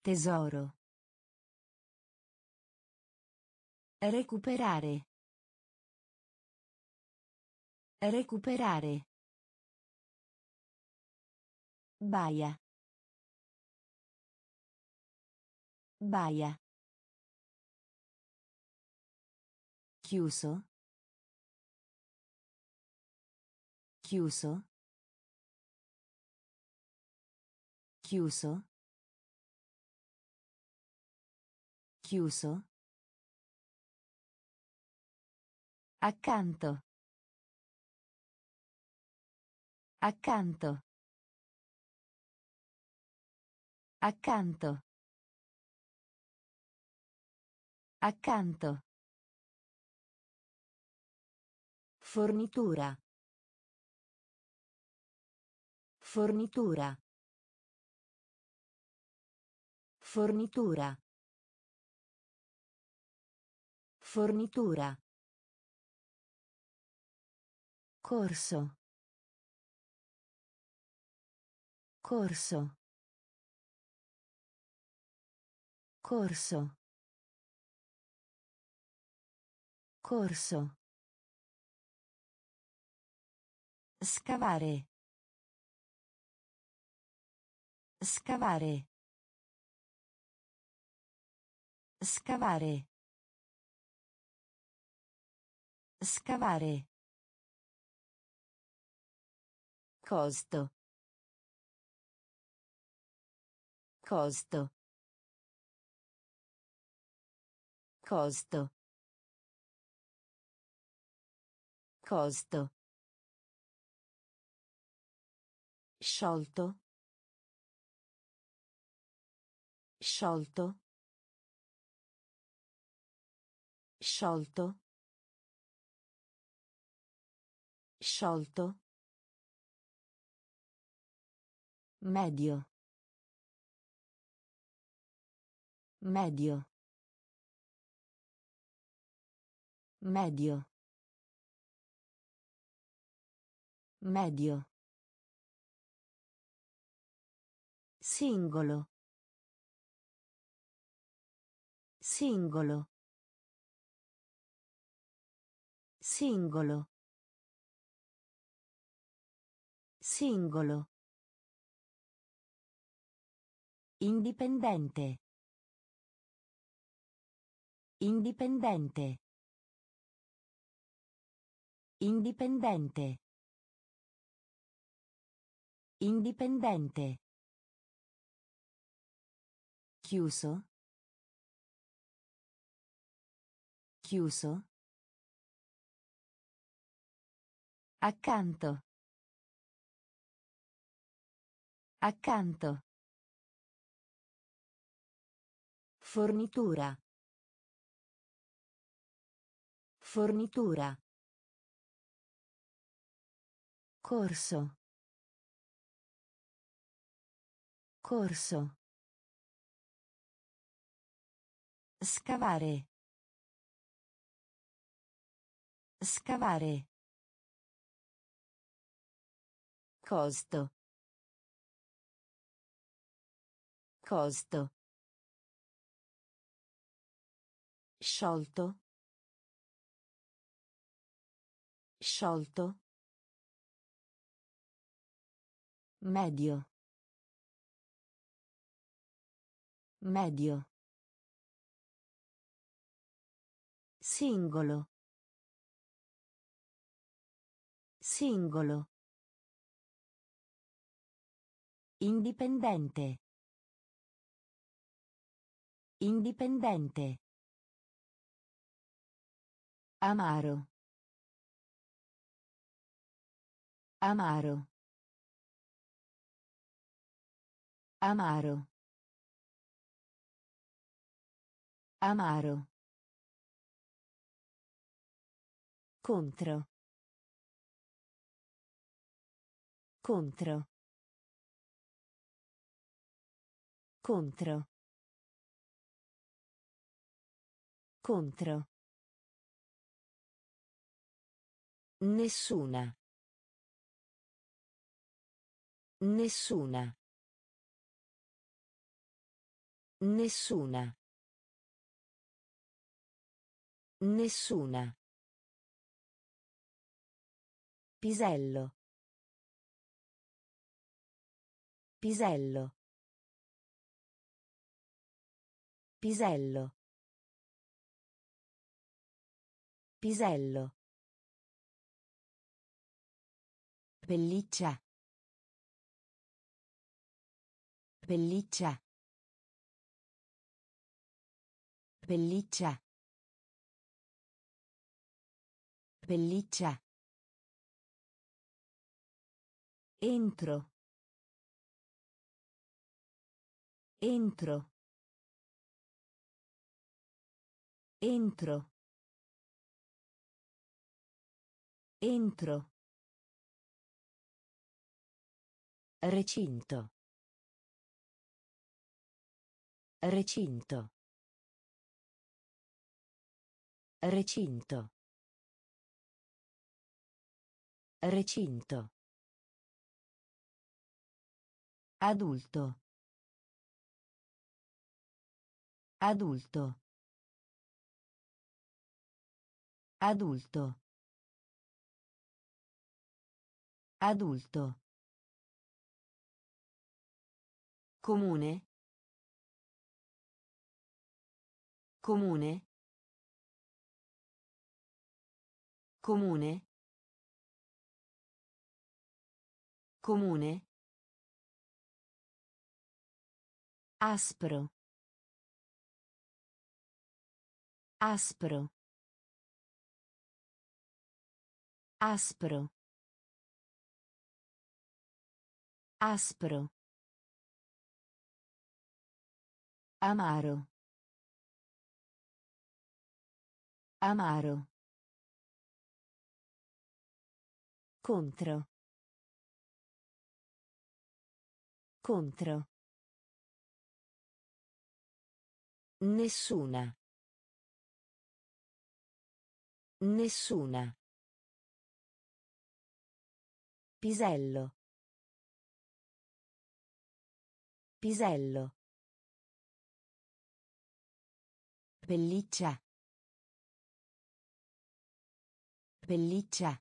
Tesoro. Recuperare. Recuperare. Baia. Baia. Chiuso. Chiuso. Chiuso. Chiuso. Accanto. Accanto. Accanto. Accanto. Fornitura. Fornitura. Fornitura. Fornitura. Corso. Corso. Corso. Corso. Scavare. Scavare. Scavare. Scavare. Costo. Costo. Costo. Costo. Sciolto. Sciolto. Sciolto. Sciolto. Medio. Medio. Medio. Medio. Singolo. Singolo. Singolo. Singolo. Indipendente. Indipendente. Indipendente. Indipendente. Chiuso. Chiuso. Accanto. Accanto. Fornitura. Fornitura. Corso. Corso. Scavare. Scavare. Costo. Costo. Sciolto. Sciolto. Medio. Medio. Singolo. Singolo. Indipendente. Indipendente. Amaro. Amaro. Amaro. Amaro. Contro. Contro. Contro. Contro. Nessuna. Nessuna. Nessuna. Nessuna. Pisello. Pisello. Pisello. Pisello. Pelliccia. Pelliccia. Pelliccia. Pelliccia. Entro. Entro. Entro. Entro. Recinto. Recinto. Recinto. Recinto. Adulto. Adulto. Adulto. Adulto. Comune. Comune. Comune. Comune. Aspro. Aspro. Aspro. Aspro. Amaro. Amaro. Contro. Contro. Nessuna. Nessuna. Pisello. Pisello. Pelliccia. Pelliccia.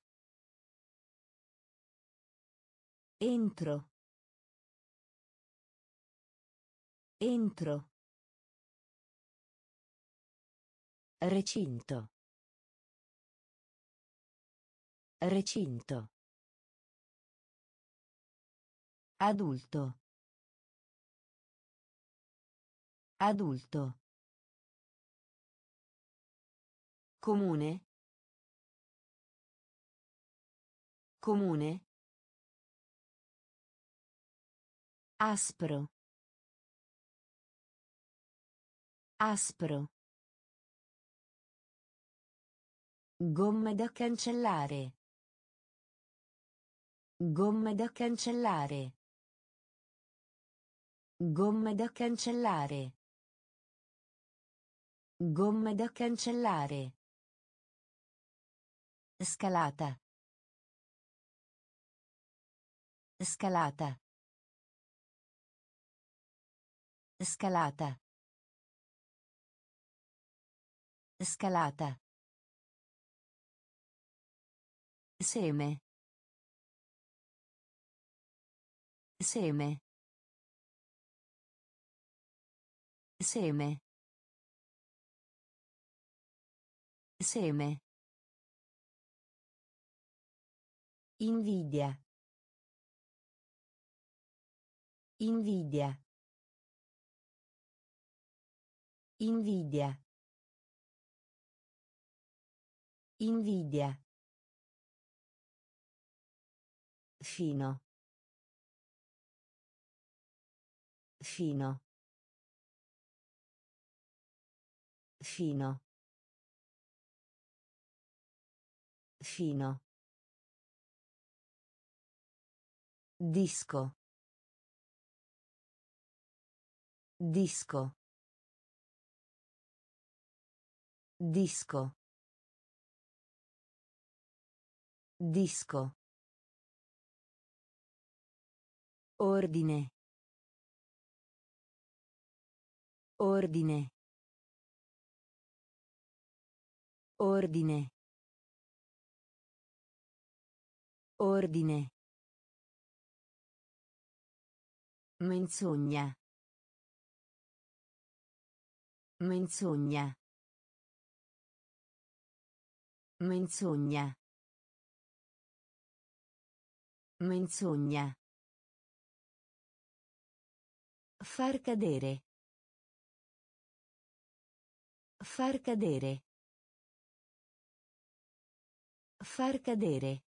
Entro. Entro. Recinto. Recinto. Adulto. Adulto. Comune. Comune. Aspro. Aspro. Gomme da cancellare. Gomme da cancellare. Gomme da cancellare. Gomme da cancellare. Scalata. Scalata. Scalata. Scalata. Seme. Seme. Seme. Seme. Invidia. Invidia. Invidia. Invidia. Fino. Fino. Fino. Fino. Disco. Disco. Disco. Disco. Ordine. Ordine. Ordine. Ordine. Menzogna. Menzogna. Menzogna. Menzogna. Far cadere. Far cadere. Far cadere.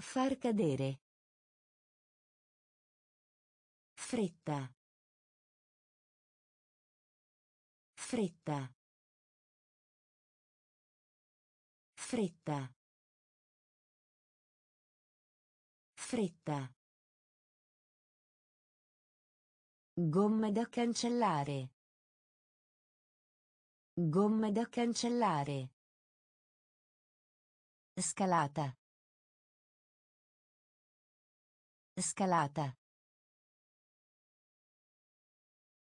Far cadere. Fretta. Fretta. Fretta. Fretta. Gomme da cancellare. Gomme da cancellare. Scalata. Scalata.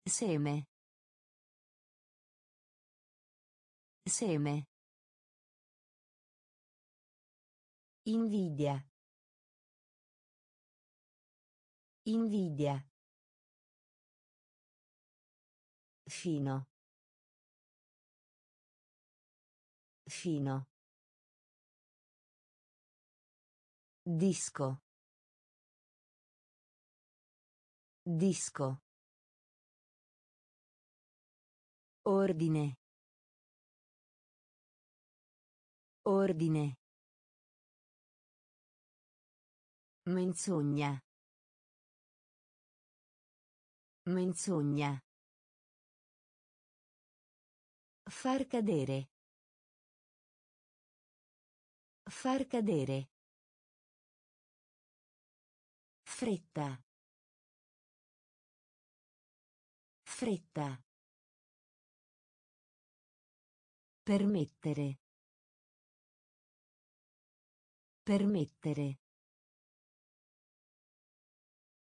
Seme. Seme. Invidia. Invidia. Fino. Fino. Disco. Disco. Ordine. Ordine. Menzogna. Menzogna. Far cadere. Far cadere. Fretta. Fretta. Permettere. Permettere.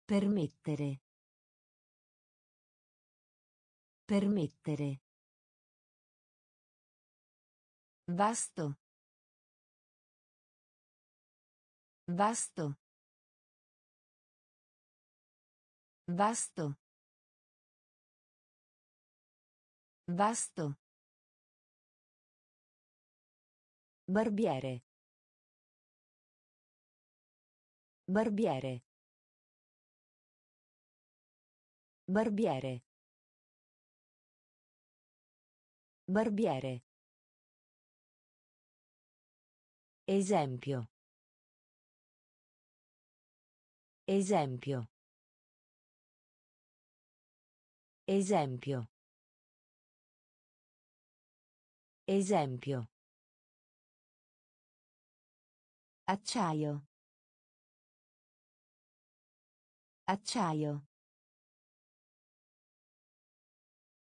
Permettere. Permettere. Vasto. Vasto. Vasto. Vasto. Barbiere. Barbiere. Barbiere. Barbiere. Esempio. Esempio. Esempio. Esempio. Acciaio. Acciaio.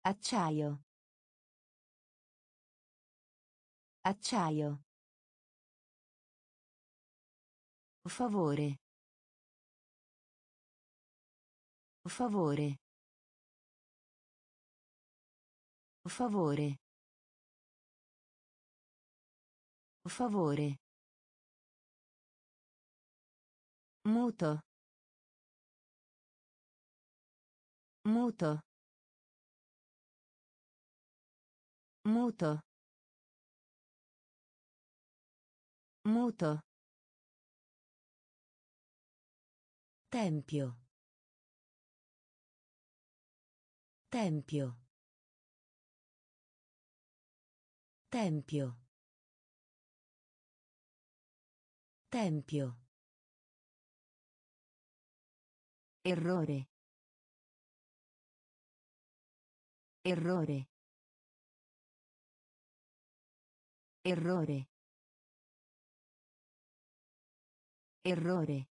Acciaio. Acciaio. Favore. Favore. Favore. Favore. Muto. Muto. Muto. Muto. Tempio. Tempio. Tempio. Tempio. Errore. Errore. Errore. Errore.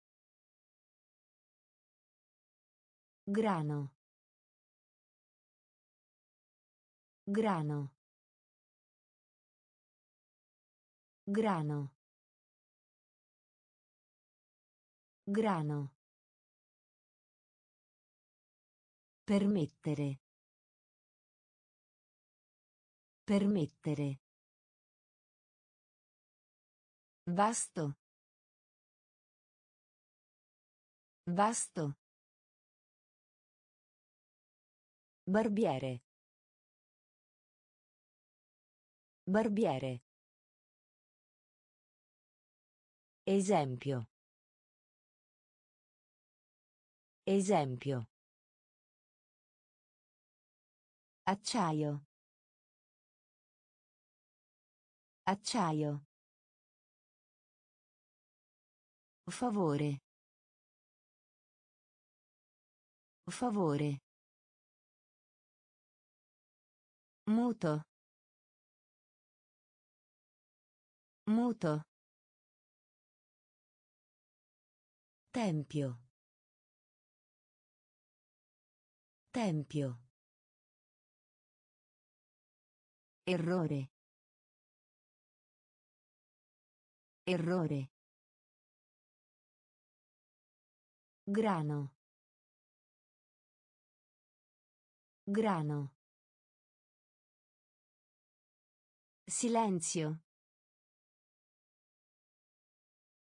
Grano. Grano. Grano. Grano. Permettere. Permettere. Vasto. Vasto. Barbiere. Barbiere. Esempio. Esempio. Acciaio. Acciaio. Favore. Favore. Muto. Muto. Tempio. Tempio. Errore. Errore. Grano. Grano. Silenzio.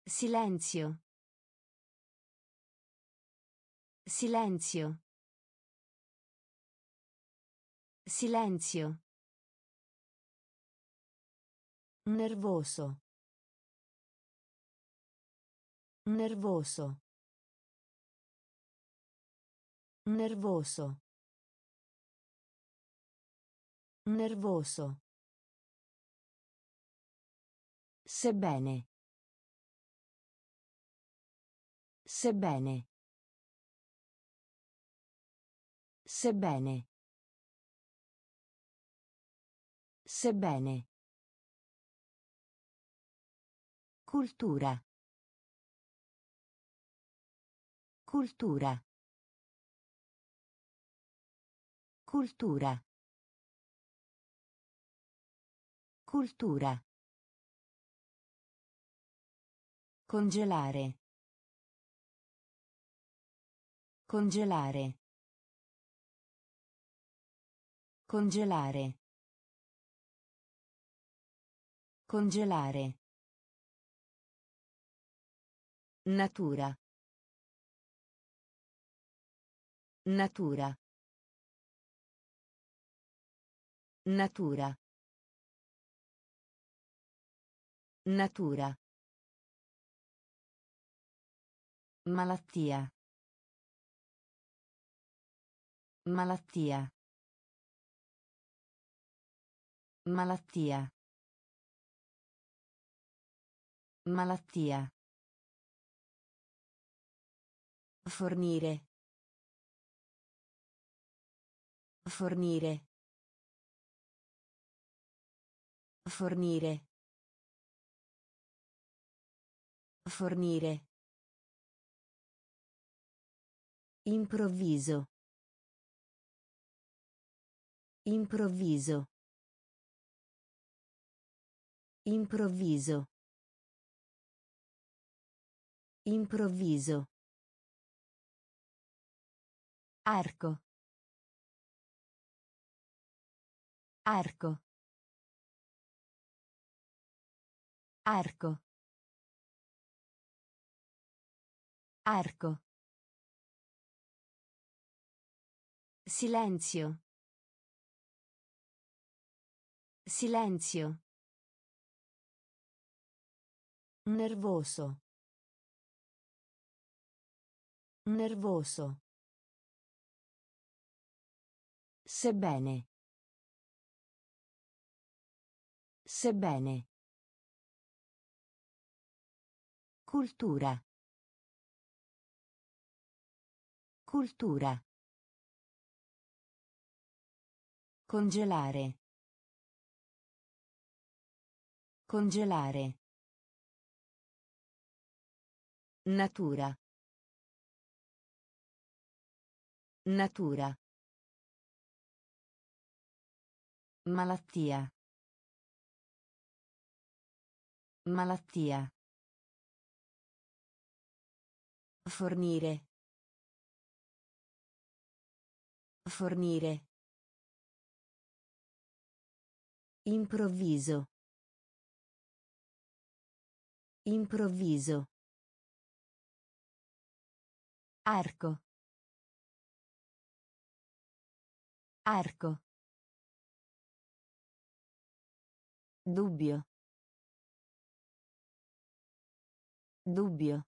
Silenzio. Silenzio. Silenzio. Nervoso. Nervoso. Nervoso. Nervoso. Sebbene. Sebbene. Sebbene. Sebbene. Cultura. Cultura. Cultura. Cultura. Congelare. Congelare. Congelare. Congelare. Natura. Natura. Natura. Natura. Malattia. Malattia. Malattia. Malattia. Fornire. Fornire. Fornire. Fornire. Improvviso. Improvviso. Improvviso. Improvviso. Arco. Arco. Arco. Arco. Silenzio. Silenzio. Nervoso. Nervoso. Sebbene. Sebbene. Cultura. Cultura. Congelare. Congelare. Natura. Natura. Malattia. Malattia. Fornire. Fornire. Improvviso. Improvviso. Arco. Arco. Dubbio. Dubbio.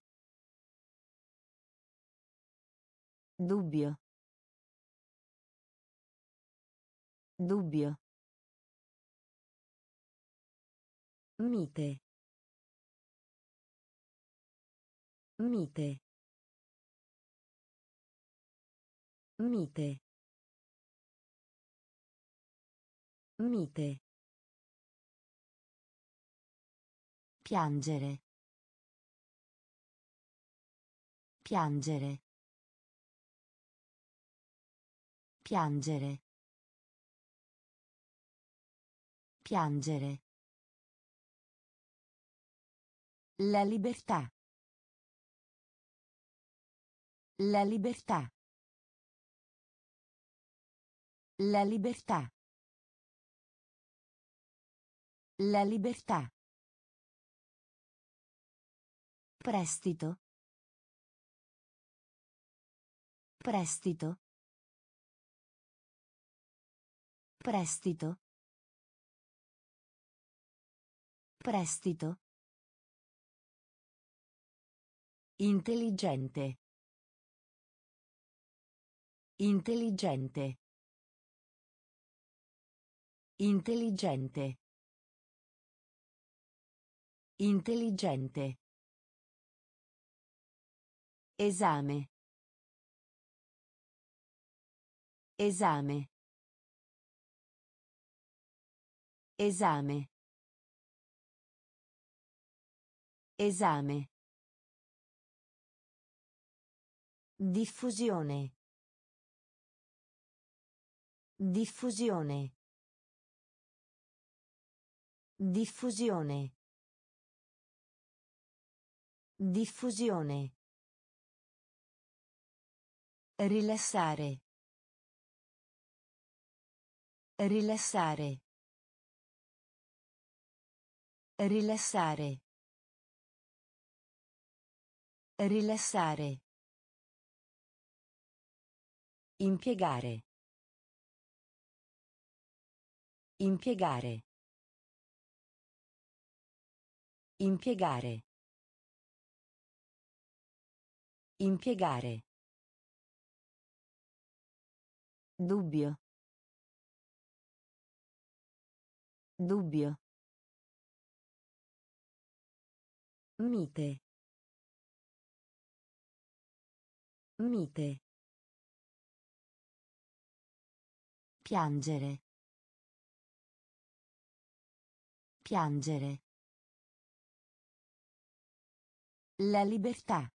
Dubbio. Dubbio. Mite. Mite. Mite. Mite. Piangere. Piangere. Piangere. Piangere. La libertà. La libertà. La libertà. La libertà. Prestito. Prestito. Prestito. Prestito. Intelligente. Intelligente. Intelligente. Intelligente. Esame. Esame. Esame. Esame. Diffusione. Diffusione. Diffusione. Diffusione. Rilassare. Rilassare. Rilassare. Rilassare. Impiegare. Impiegare. Impiegare. Impiegare. Dubbio. Dubbio. Mite. Mite. Piangere. Piangere. La libertà.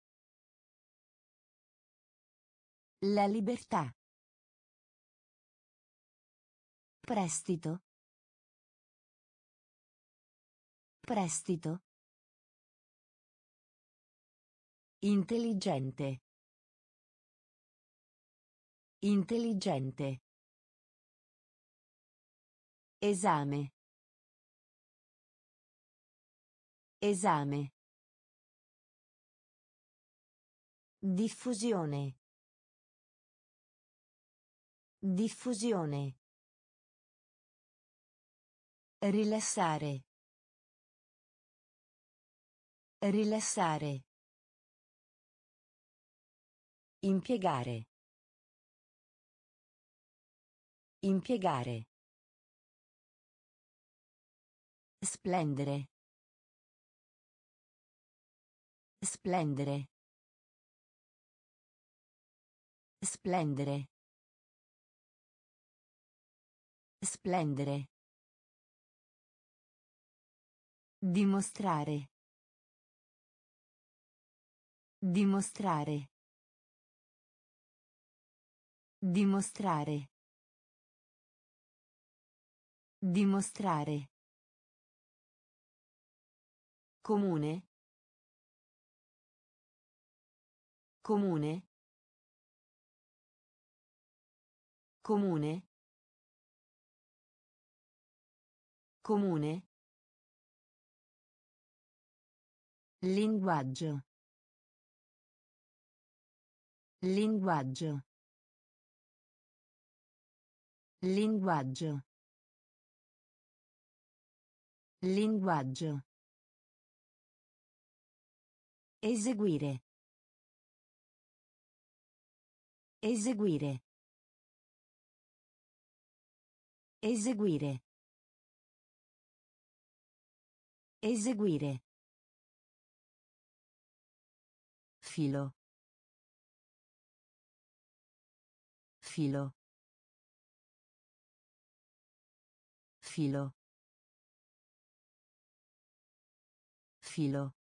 La libertà. Prestito. Prestito. Intelligente. Intelligente. Esame. Esame. Diffusione. Diffusione. Rilassare. Rilassare. Impiegare. Impiegare. Splendere. Splendere. Splendere. Splendere. Dimostrare. Dimostrare. Dimostrare. Dimostrare. Comune. Comune. Comune. Comune. Linguaggio. Linguaggio. Linguaggio. Linguaggio. Eseguire. Eseguire. Eseguire. Eseguire. Filo. Filo. Filo. Filo.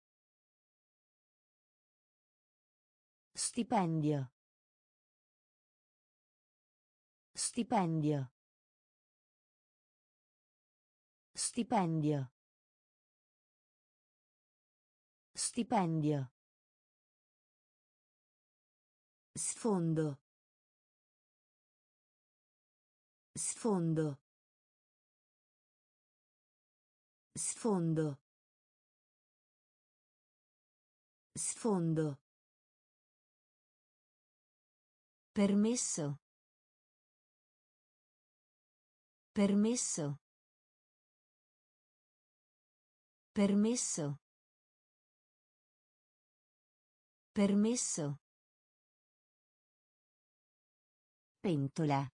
Stipendio. Stipendio. Stipendio. Stipendio. Sfondo. Sfondo. Sfondo. Sfondo. Permesso. Permesso. Permesso. Permesso. Pentola.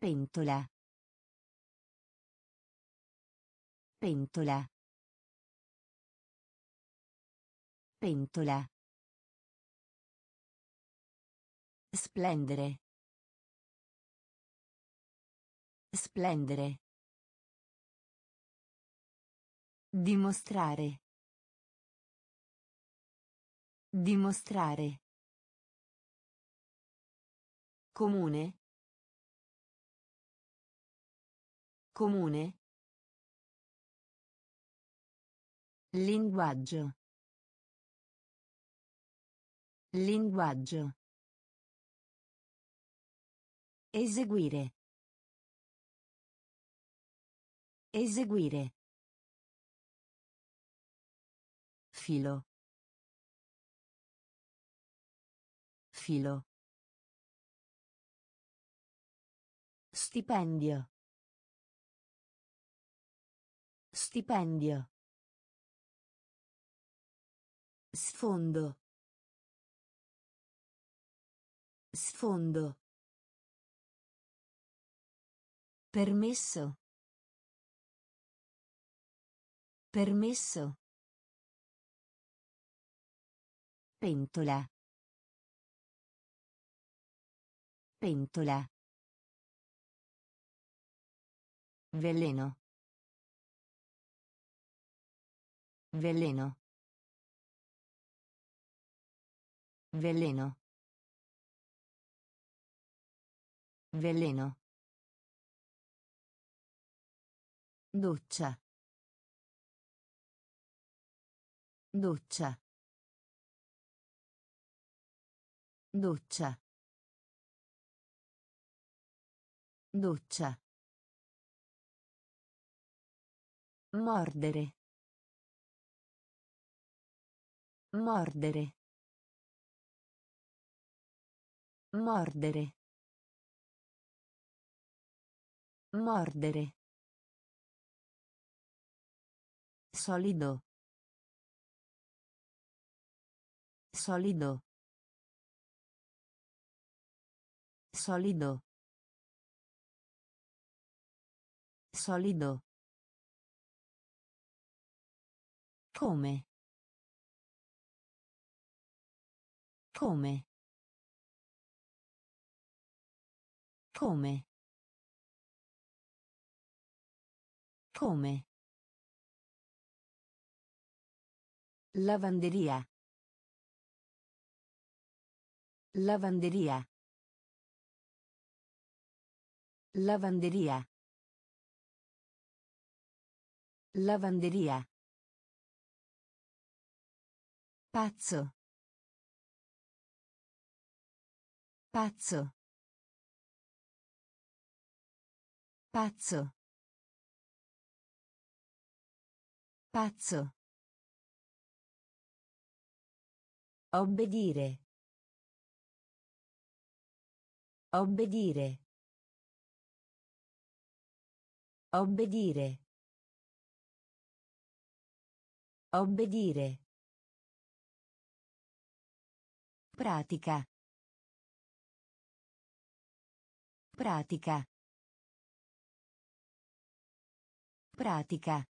Pentola. Pentola. Pentola. Splendere. Splendere. Dimostrare. Dimostrare. Comune. Comune. Linguaggio. Linguaggio. Eseguire. Eseguire. Filo. Filo. Stipendio. Stipendio. Sfondo. Sfondo. Permesso. Permesso. Pentola. Pentola. Veleno. Veleno. Veleno. Veleno. Doccia. Doccia. Doccia. Doccia. Mordere. Mordere. Mordere. Mordere. Solido. Solido. Solido. Solido. Come? Come? Come? Come? Lavanderia. Lavanderia. Lavanderia. Lavanderia. Pazzo. Pazzo. Pazzo. Pazzo. Obbedire. Obbedire. Obbedire. Obbedire. Pratica. Pratica. Pratica.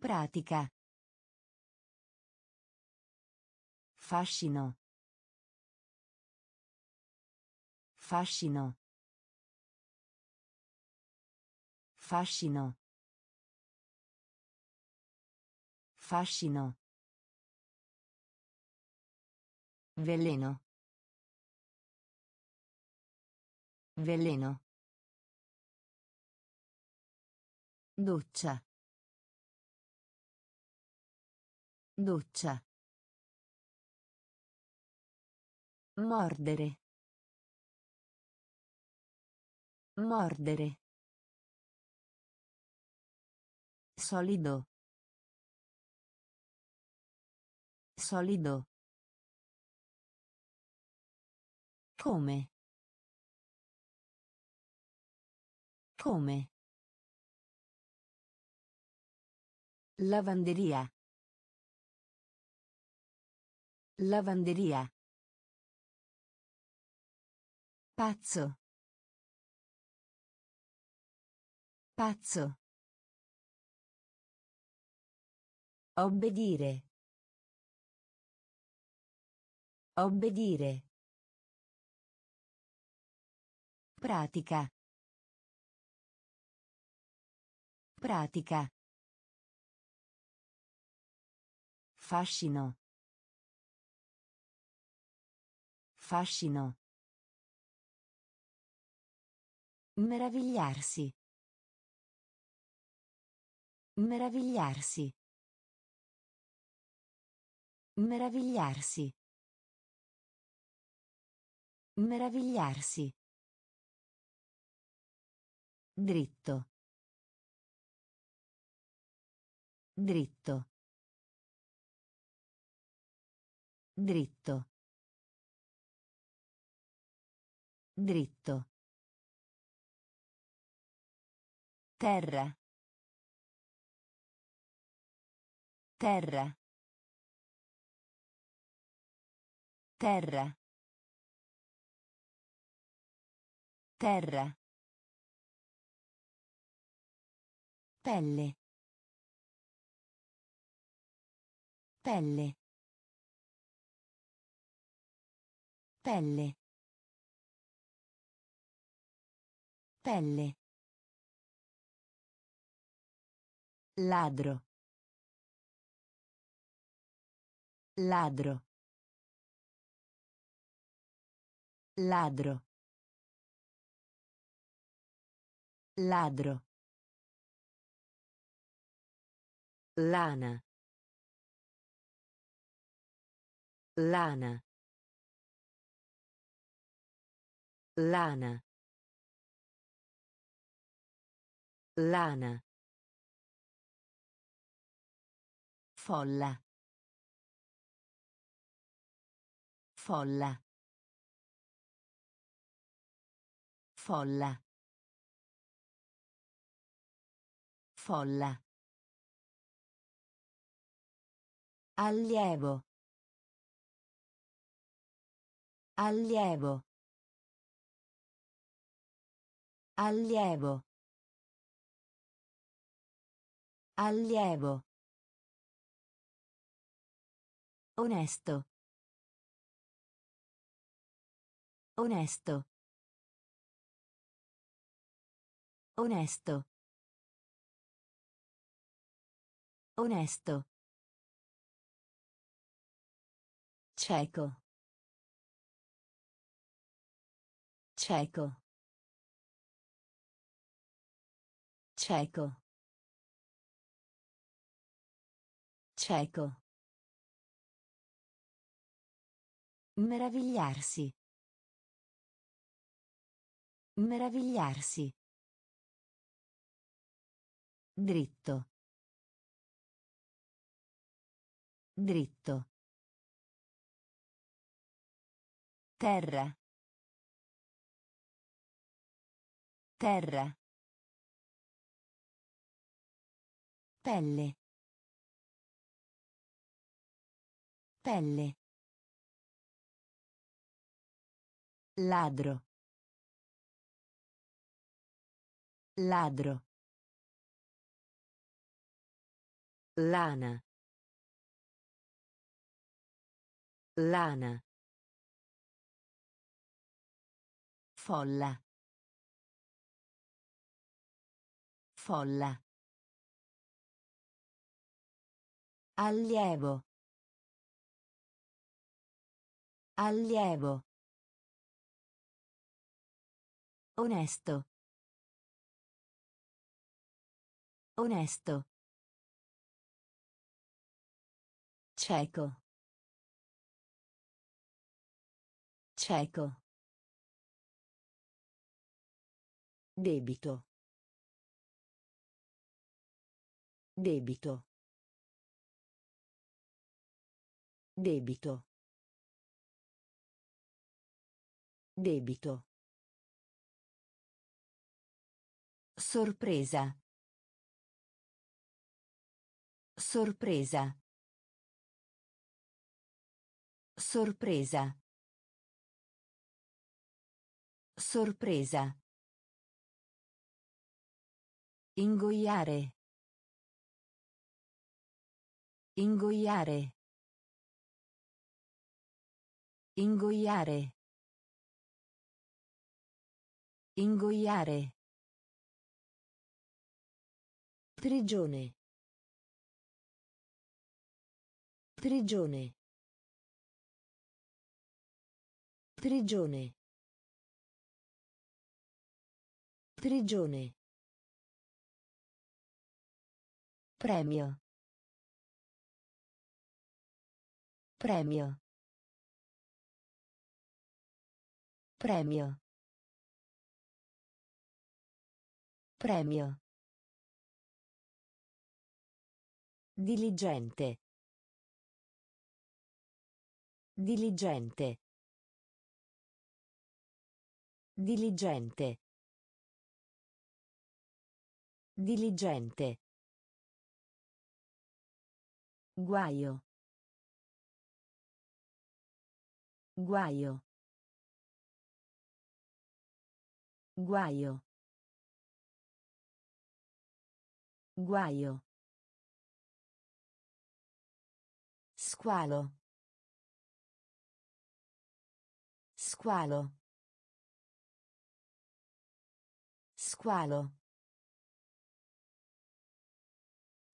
Pratica. Fascino. Fascino. Fascino. Fascino. Veleno. Veleno. Doccia. Doccia. Mordere. Mordere. Solido. Solido. Come? Come? Lavanderia. Lavanderia. Pazzo. Pazzo. Obbedire. Obbedire. Pratica. Pratica. Fascino. Fascino. Meravigliarsi. Meravigliarsi. Meravigliarsi. Meravigliarsi. Dritto. Dritto. Dritto. Dritto. Terra. Terra. Terra. Terra. Pelle. Pelle. Pelle. Pelle. Ladro. Ladro. Ladro. Ladro. Lana. Lana. Lana. Lana. Folla. Folla. Folla. Folla. Allievo. Allievo. Allievo. Allievo. Onesto. Onesto. Onesto. Onesto. Cieco. Cieco. Cieco. Cieco. Meravigliarsi. Meravigliarsi. Dritto. Dritto. Terra. Terra. Pelle. Pelle. Ladro. Ladro. Lana. Lana. Folla. Folla. Allievo. Allievo. Onesto. Onesto. Cieco. Cieco. Debito. Debito. Debito. Debito. Sorpresa. Sorpresa. Sorpresa. Sorpresa. Ingoiare. Ingoiare. Ingoiare. Ingoiare. Prigione. Prigione. Prigione. Prigione. Premio. Premio. Premio. Premio. Diligente. Diligente. Diligente. Diligente. Guaio. Guaio. Guaio. Guaio. Squalo. Squalo. Squalo.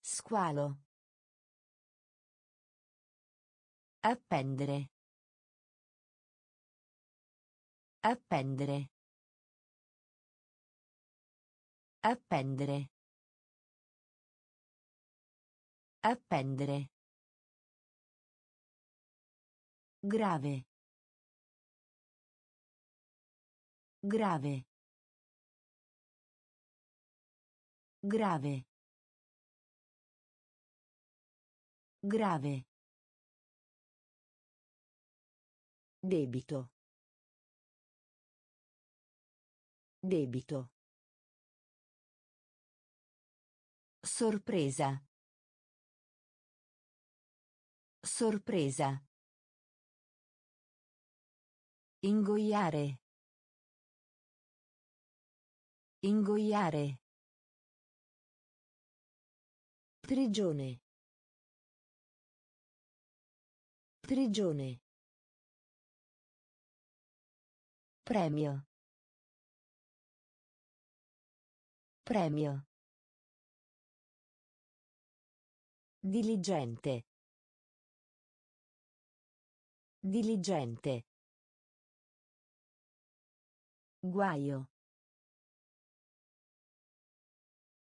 Squalo. Appendere. Appendere. Appendere. Appendere. Grave. Grave. Grave. Grave. Debito. Debito. Sorpresa. Sorpresa. Ingoiare. Ingoiare. Prigione. Prigione. Premio. Premio. Diligente. Diligente. Guaio.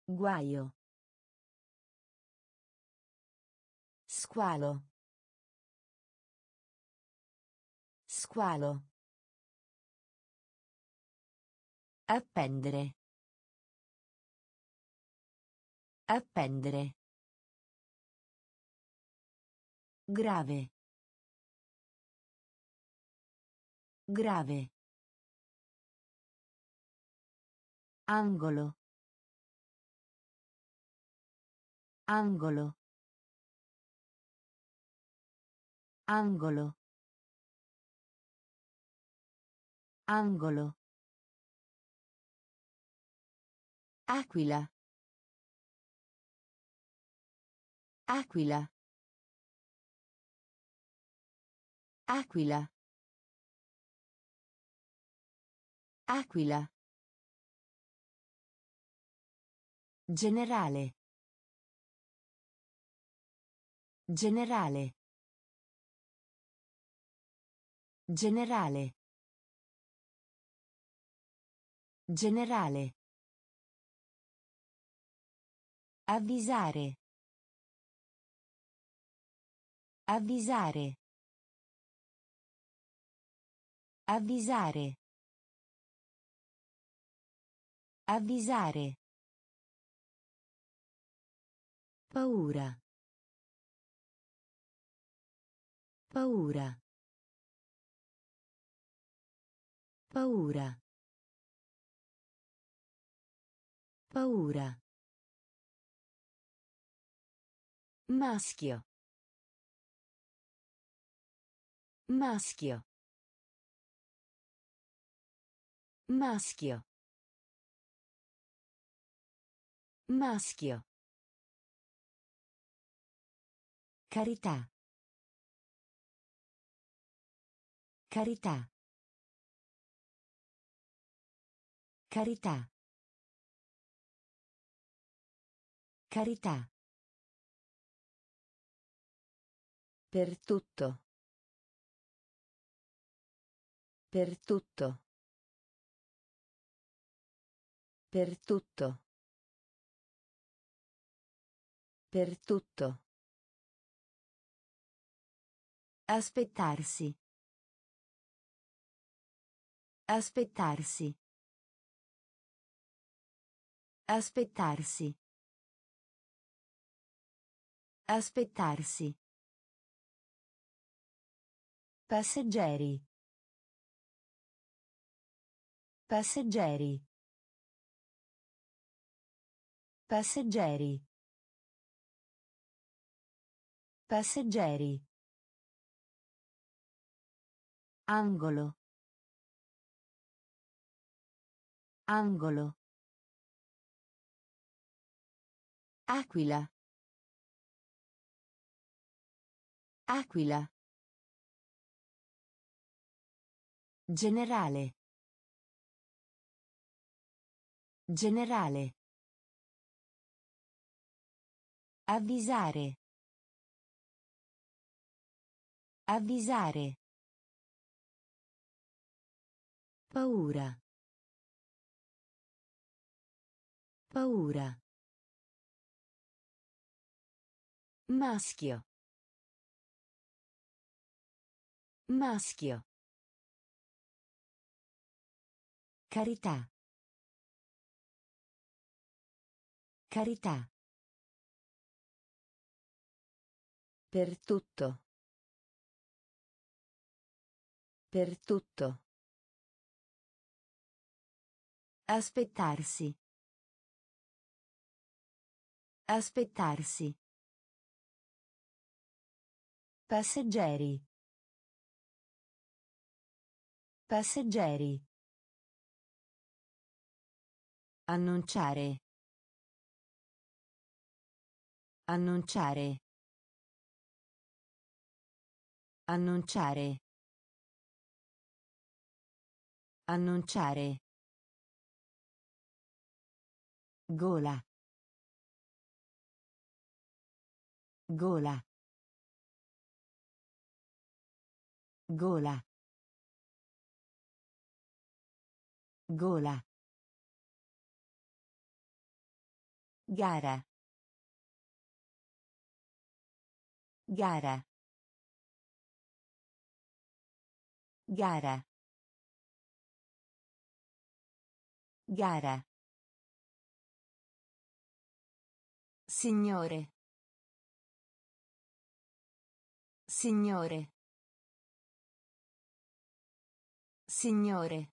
Guaio. Squalo. Squalo. Appendere. Appendere. Grave. Grave. Angolo. Angolo. Angolo. Angolo. Aquila. Aquila. Aquila. Aquila. Generale. Generale. Generale. Generale. Avvisare. Avvisare. Avvisare. Avvisare. Paura. Paura. Paura. Paura. Maschio. Maschio. Maschio. Maschio. Carità. Carità. Carità. Carità. Per tutto. Per tutto. Per tutto. Per tutto. Aspettarsi. Aspettarsi. Aspettarsi. Aspettarsi. Passeggeri. Passeggeri. Passeggeri. Passeggeri. Angolo. Angolo. Aquila. Aquila. Generale. Generale. Avvisare. Avvisare. Paura. Paura. Maschio. Maschio. Carità. Carità. Per tutto. Per tutto. Aspettarsi. Aspettarsi. Passeggeri. Passeggeri. Annunciare. Annunciare. Annunciare. Annunciare. Gola. Gola. Gola. Gola. Gara. Gara. Gara. Gara. Signore. Signore. Signore.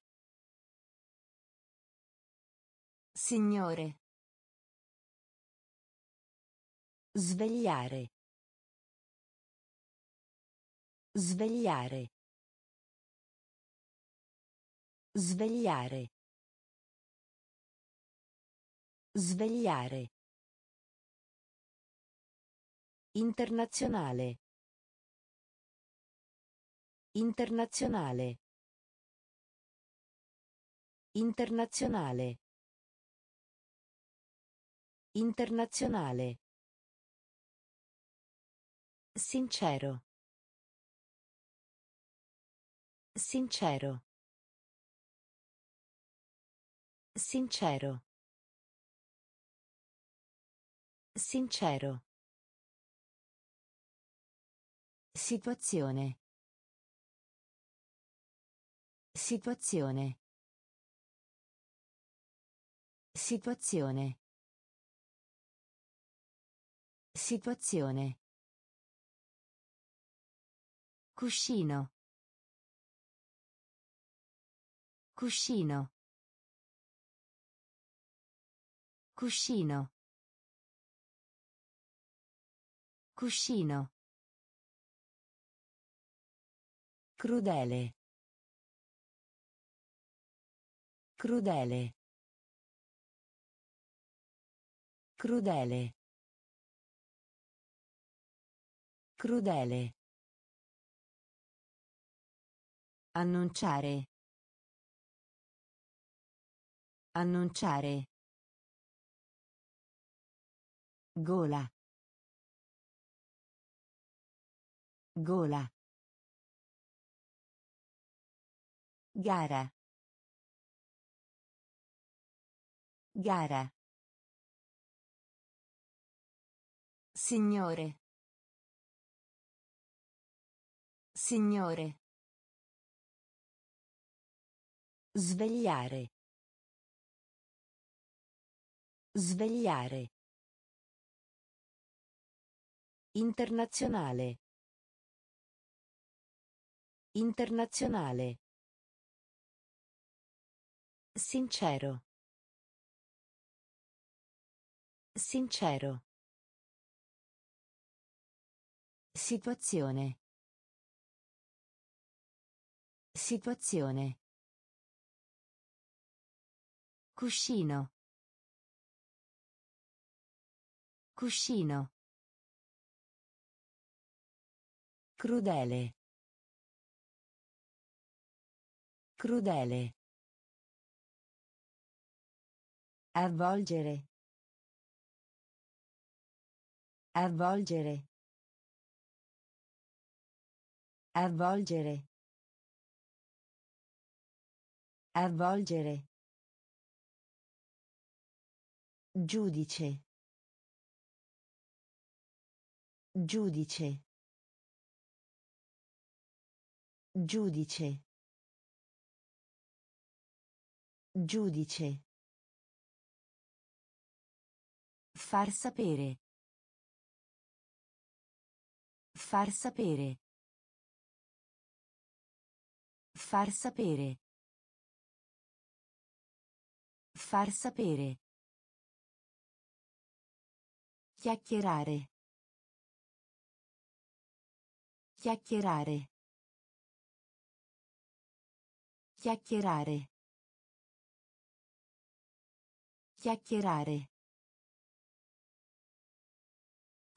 Signore. Svegliare. Svegliare. Svegliare. Svegliare. Internazionale. Internazionale. Internazionale. Internazionale. Sincero. Sincero. Sincero. Sincero. Situazione. Situazione. Situazione. Situazione. Cuscino. Cuscino. Cuscino. Cuscino. Crudele. Crudele. Crudele. Crudele. Annunciare. Annunciare. Gola. Gola. Gara. Gara. Signore. Signore. Svegliare. Svegliare. Internazionale. Internazionale. Sincero. Sincero. Situazione. Situazione. Cuscino. Cuscino. Crudele. Crudele. Avvolgere. Avvolgere. Avvolgere. Avvolgere. Giudice. Giudice. Giudice. Giudice. Far sapere. Far sapere. Far sapere. Far sapere. Chiacchierare. Chiacchierare. Chiacchierare. Chiacchierare.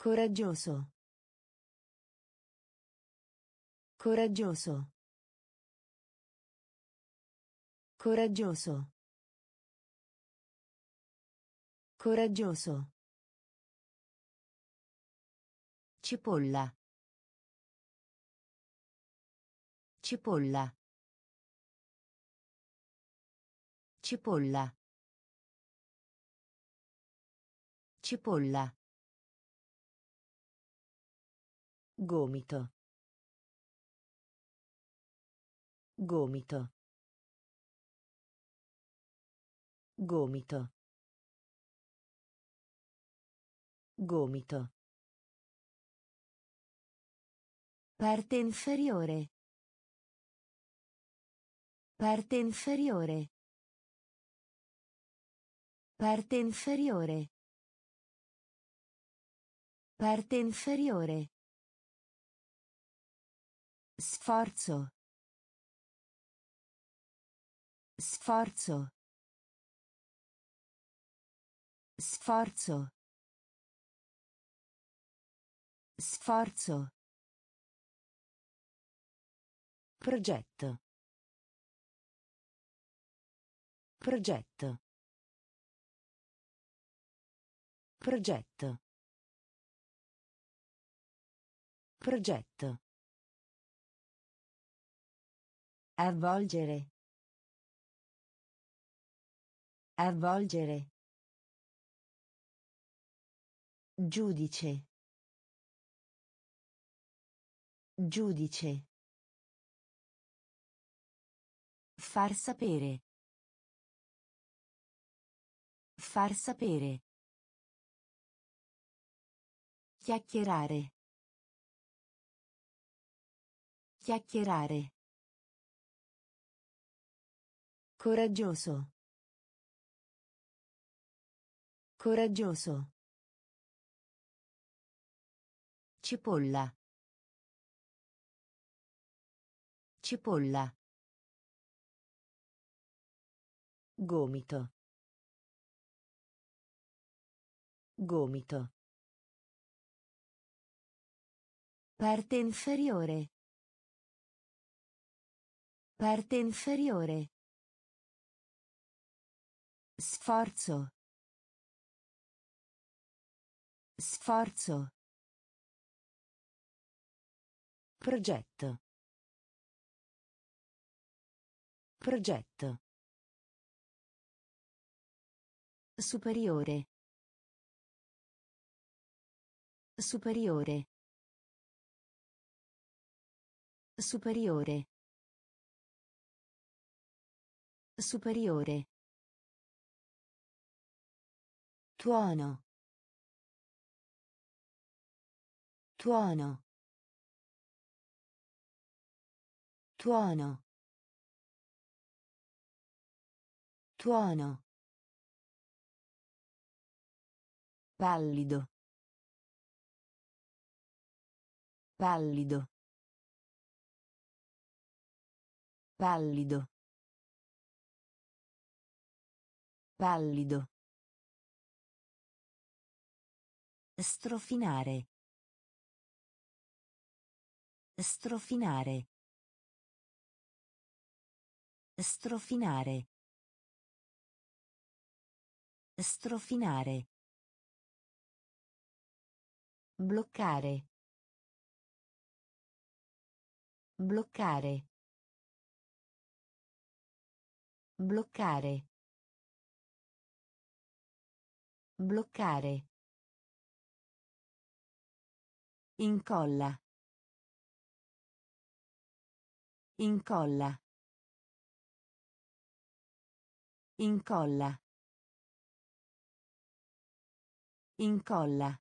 Coraggioso. Coraggioso. Coraggioso. Coraggioso. Cipolla. Cipolla. Cipolla. Cipolla. Gomito. Gomito. Gomito. Gomito. Parte inferiore. Parte inferiore. Parte inferiore. Parte inferiore. Sforzo. Sforzo. Sforzo. Sforzo. Progetto. Progetto. Progetto. Progetto. Avvolgere. Avvolgere. Giudice. Giudice. Far sapere. Far sapere. Chiacchierare. Chiacchierare. Coraggioso. Coraggioso. Cipolla. Cipolla. Gomito. Gomito. Parte inferiore. Parte inferiore. Sforzo. Sforzo. Progetto. Progetto. Superiore. Superiore. Superiore. Superiore. Tuono. Tuono. Tuono. Tuono. Pallido. Pallido. Pallido. Pallido. Strofinare. Strofinare. Strofinare. Strofinare. Bloccare. Bloccare. Bloccare. Bloccare. Incolla. Incolla. Incolla. Incolla.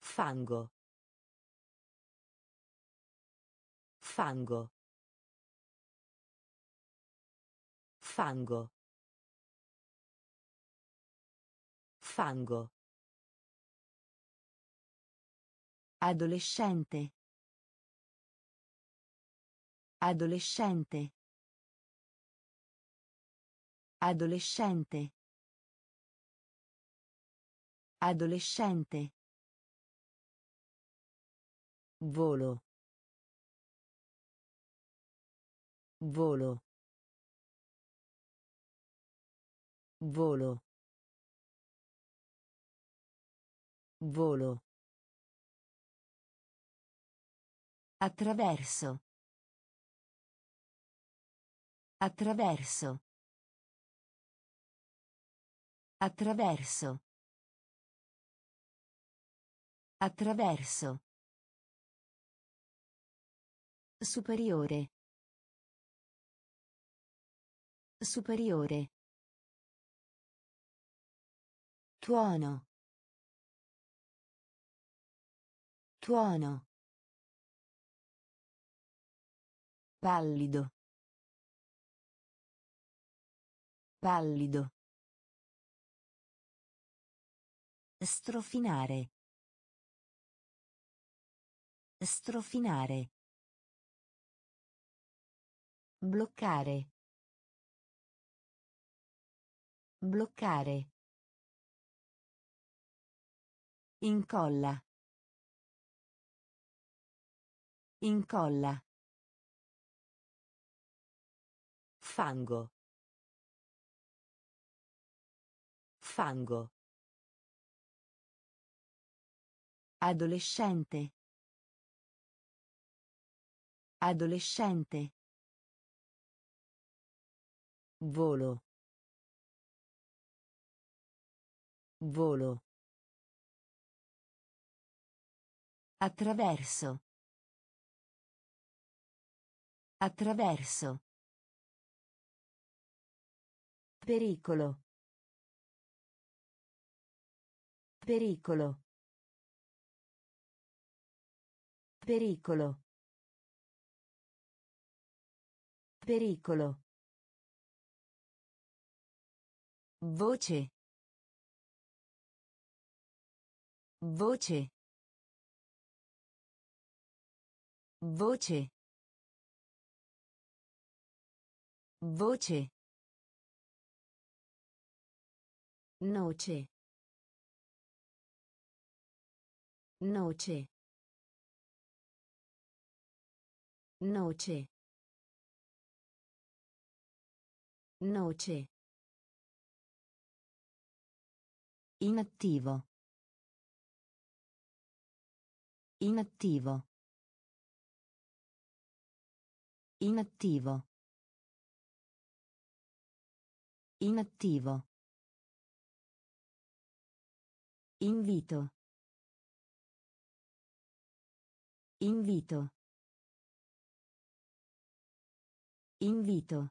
Fango. Fango. Fango. Fango. Adolescente. Adolescente. Adolescente. Adolescente. Volo. Volo. Volo. Volo. Attraverso. Attraverso. Attraverso. Attraverso. Superiore. Superiore. Tuono. Tuono. Pallido. Pallido. Strofinare. Strofinare. Bloccare. Bloccare. Incolla. Incolla. Fango. Fango. Adolescente. Adolescente. Volo. Volo. Attraverso. Attraverso. Pericolo. Pericolo. Pericolo. Pericolo. Voce. Voce. Voce. Voce. Noce. Noce. Noce. Noce. Inattivo. Inattivo. Inattivo. Inattivo. Invito. Invito. Invito.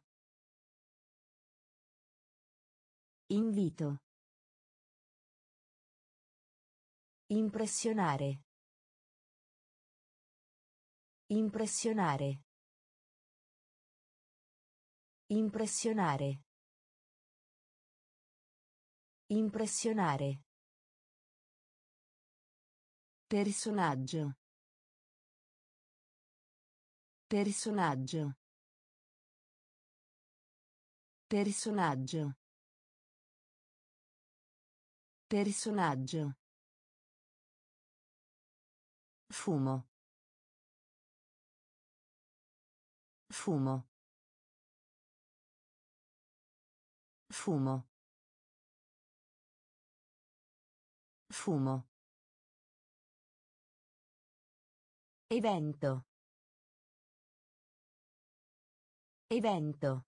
Invito. Impressionare. Impressionare. Impressionare. Impressionare. Personaggio. Personaggio. Personaggio. Personaggio. Fumo. Fumo. Fumo. Fumo. Evento. Evento.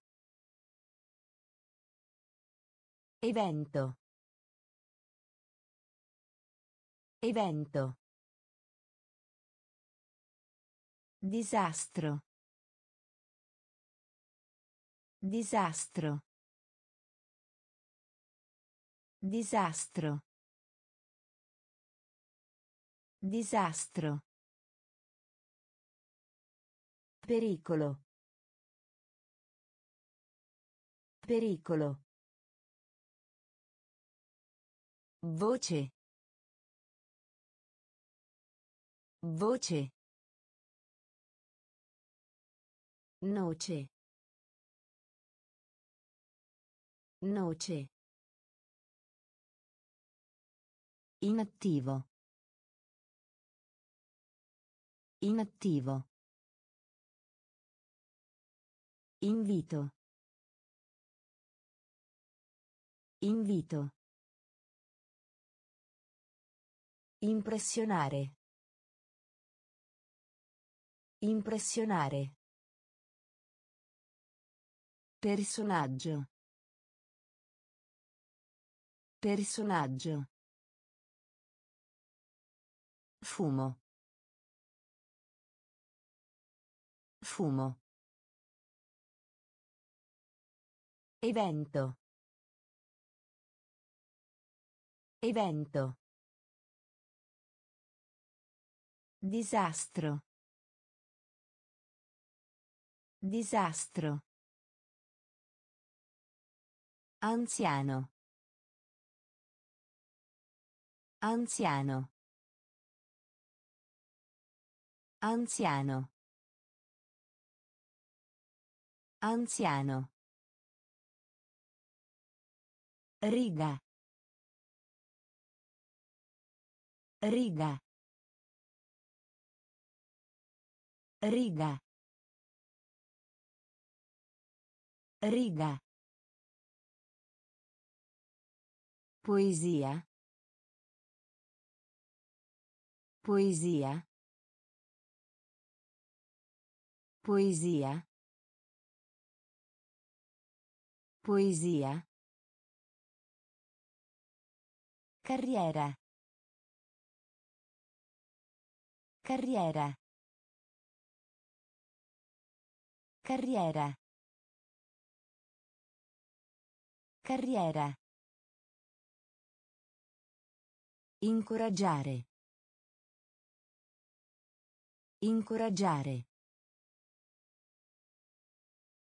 Evento. Evento. Disastro. Disastro. Disastro. Disastro. Pericolo. Pericolo. Voce. Voce. Noce. Noce. Inattivo. Inattivo. Invito. Invito. Impressionare. Impressionare. Personaggio. Personaggio. Fumo. Fumo. Evento. Evento. Disastro. Disastro. Anziano. Anziano. Anziano. Anziano. Riga. Riga. Riga. Riga. Poesia. Poesia. Poesia. Poesia. Carriera. Carriera. Carriera. Carriera. Incoraggiare. Incoraggiare.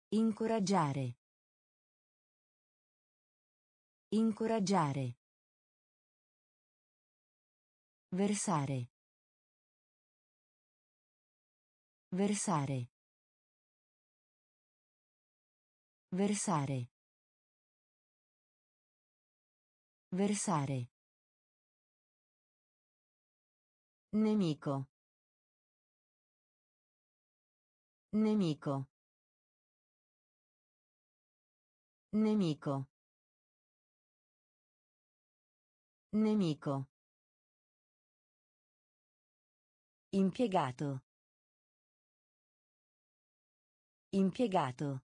Incoraggiare. Incoraggiare. Versare. Versare. Versare. Versare. Nemico. Nemico. Nemico. Nemico. Impiegato. Impiegato.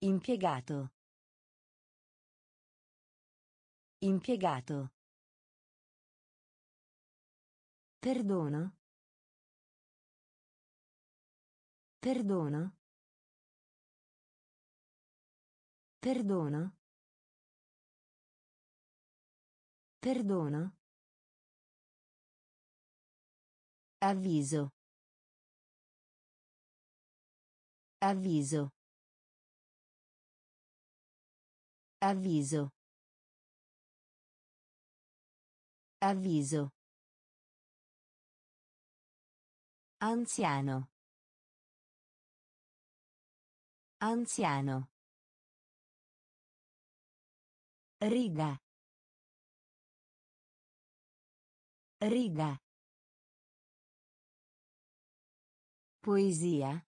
Impiegato. Impiegato. Perdono. Perdono. Perdono. Perdono. Avviso. Avviso. Avviso. Avviso. Anziano. Anziano. Riga. Riga. Poesia.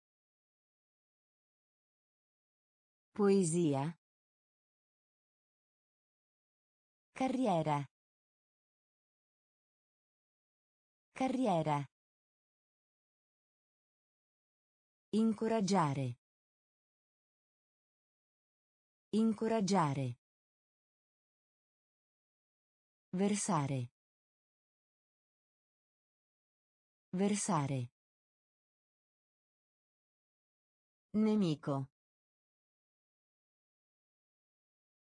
Poesia. Carriera. Carriera. Incoraggiare. Incoraggiare. Versare. Versare. Nemico.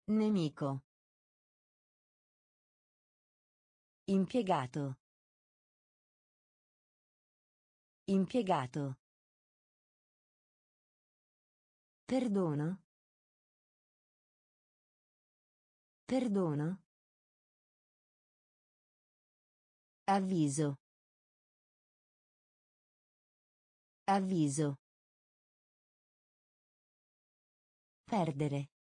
Nemico. Impiegato. Impiegato. Perdono. Perdono. Avviso. Avviso. Perdere.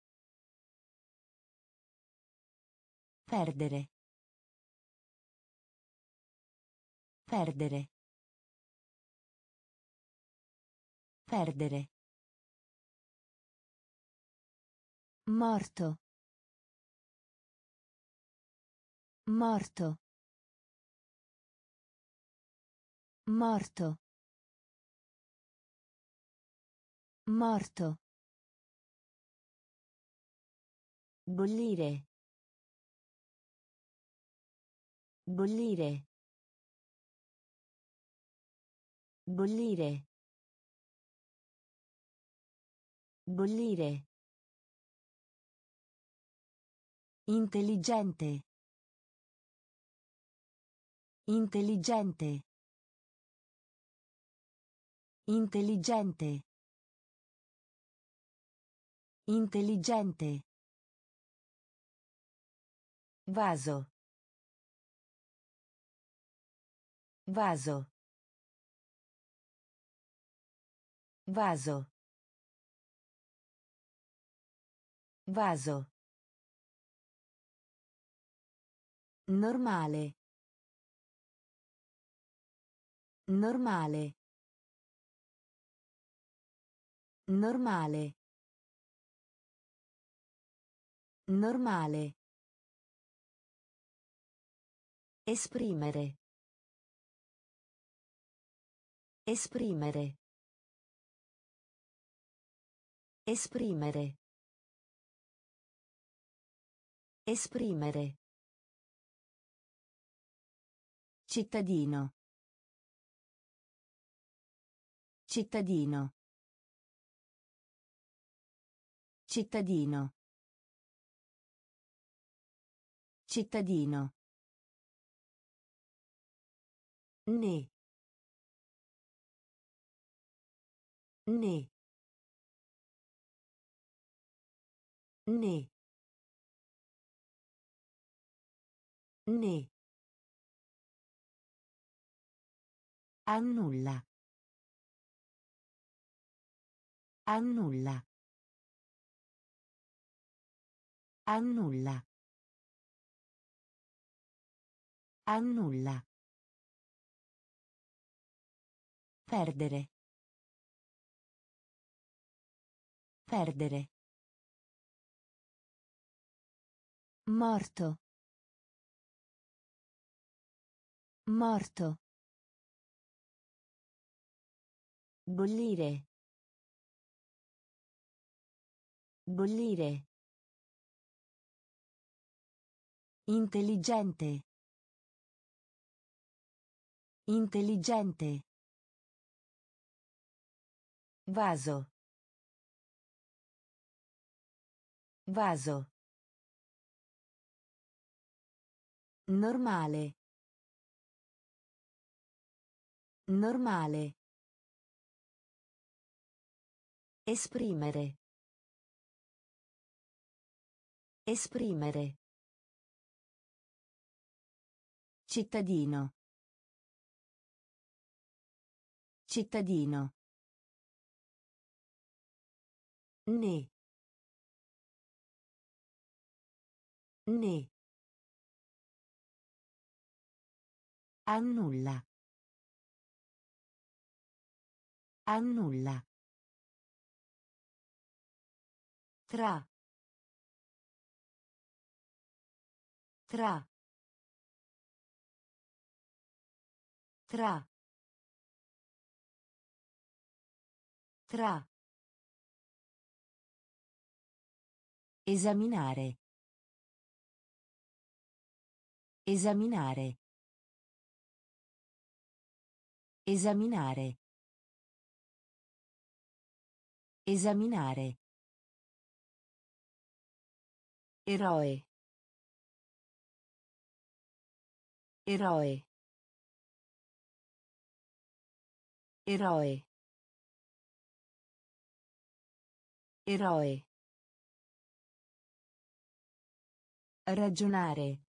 Perdere. Perdere. Perdere. Morto. Morto. Morto. Morto. Bollire. Bollire. Bollire. Bollire. Intelligente. Intelligente. Intelligente. Intelligente. Vaso. Vaso. Vaso. Vaso. Normale. Normale. Normale. Normale. Esprimere. Esprimere. Esprimere. Esprimere. Cittadino. Cittadino. Cittadino. Cittadino. Ne. Ne. Ne. Ne. Annulla. Annulla. Annulla. Annulla. Perdere. Perdere. Morto. Morto. Bollire. Bollire. Intelligente. Intelligente. Vaso. Vaso. Normale. Normale. Esprimere. Esprimere. Cittadino. Cittadino. Ne. Ne. Annulla. Annulla. Tra. Tra. Tra. Tra. Esaminare. Esaminare. Esaminare. Esaminare. Eroe. Eroe. Eroe. Eroe. Ragionare.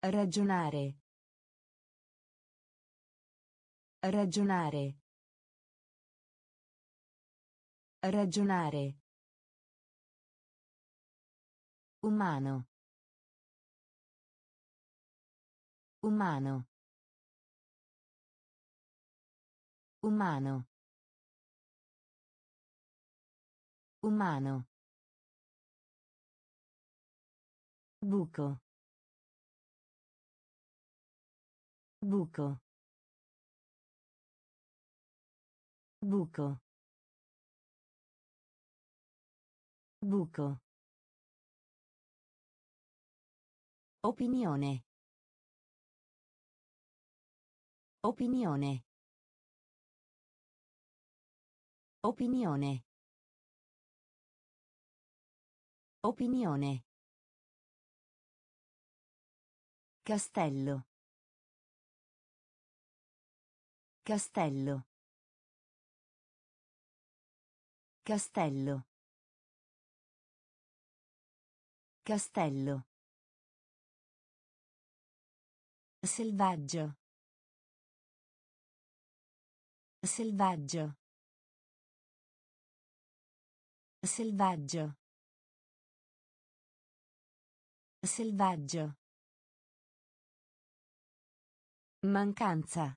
Ragionare. Ragionare. Ragionare. Umano. Umano. Umano. Umano. Buco. Buco. Buco. Buco. Opinione. Opinione. Opinione. Opinione. Castello. Castello. Castello. Castello. Selvaggio. Selvaggio. Selvaggio. Selvaggio. Mancanza.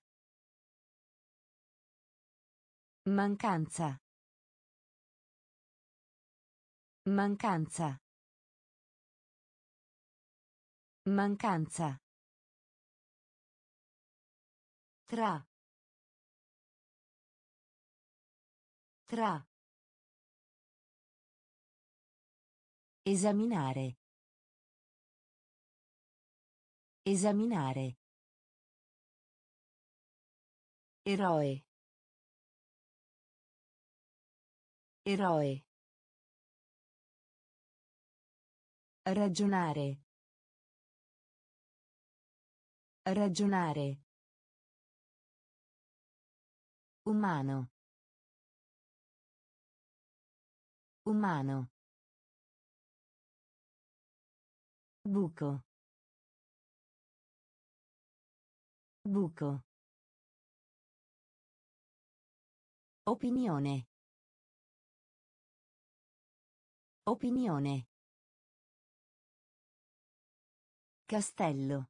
Mancanza. Mancanza. Mancanza. Tra. Tra. Esaminare. Esaminare. Eroe. Eroe. Ragionare. Ragionare. Umano. Umano. Buco. Buco. Opinione. Opinione. Castello.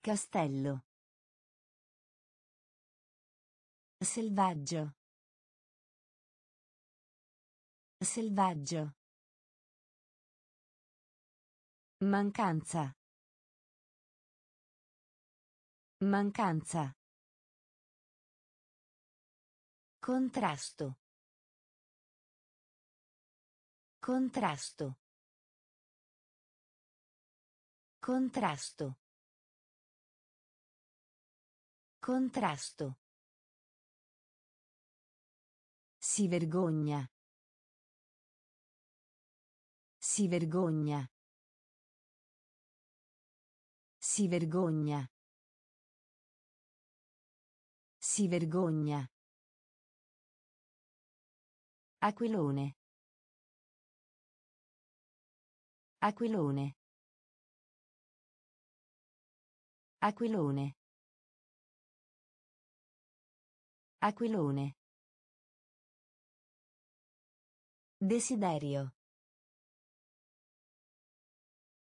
Castello. Selvaggio. Selvaggio. Mancanza. Mancanza. Contrasto. Contrasto. Contrasto. Contrasto. Si vergogna. Si vergogna. Si vergogna. Si vergogna. Aquilone. Aquilone. Aquilone. Aquilone. Desiderio.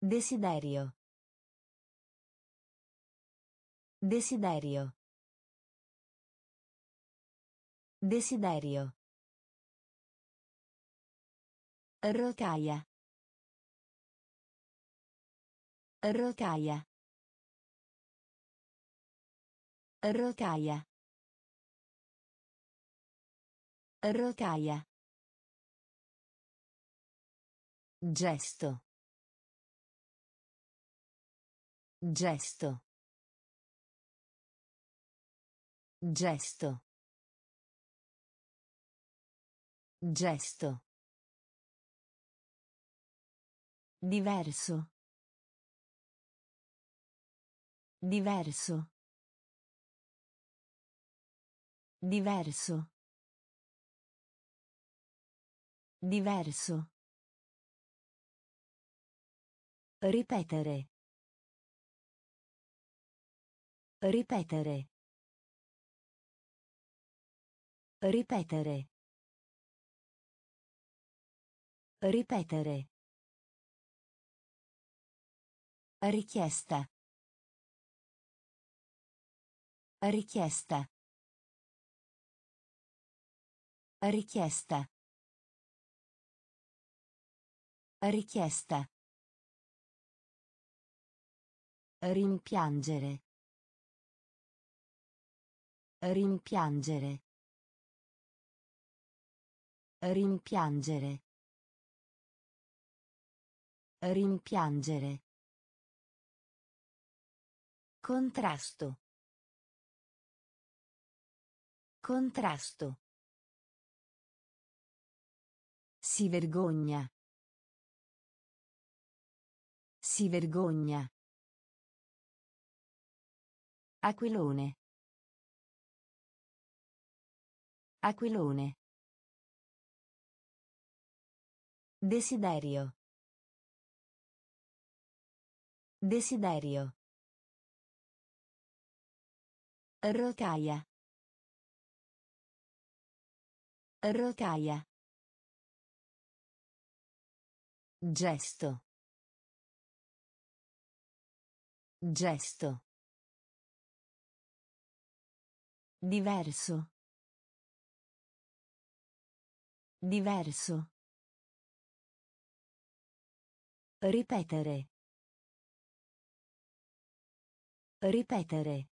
Desiderio. Desiderio. Desiderio. Rotaia. Rotaia. Rotaia. Rotaia. Gesto. Gesto. Gesto. Gesto. Diverso. Diverso. Diverso. Diverso. Ripetere. Ripetere. Ripetere. Ripetere. Richiesta. Richiesta. Richiesta. Richiesta. Rimpiangere. Rimpiangere. Rimpiangere. Rimpiangere. Contrasto. Contrasto. Si vergogna. Si vergogna. Aquilone. Aquilone. Desiderio. Desiderio. Rotaia. Rotaia. Gesto. Gesto. Diverso. Diverso. Ripetere. Ripetere.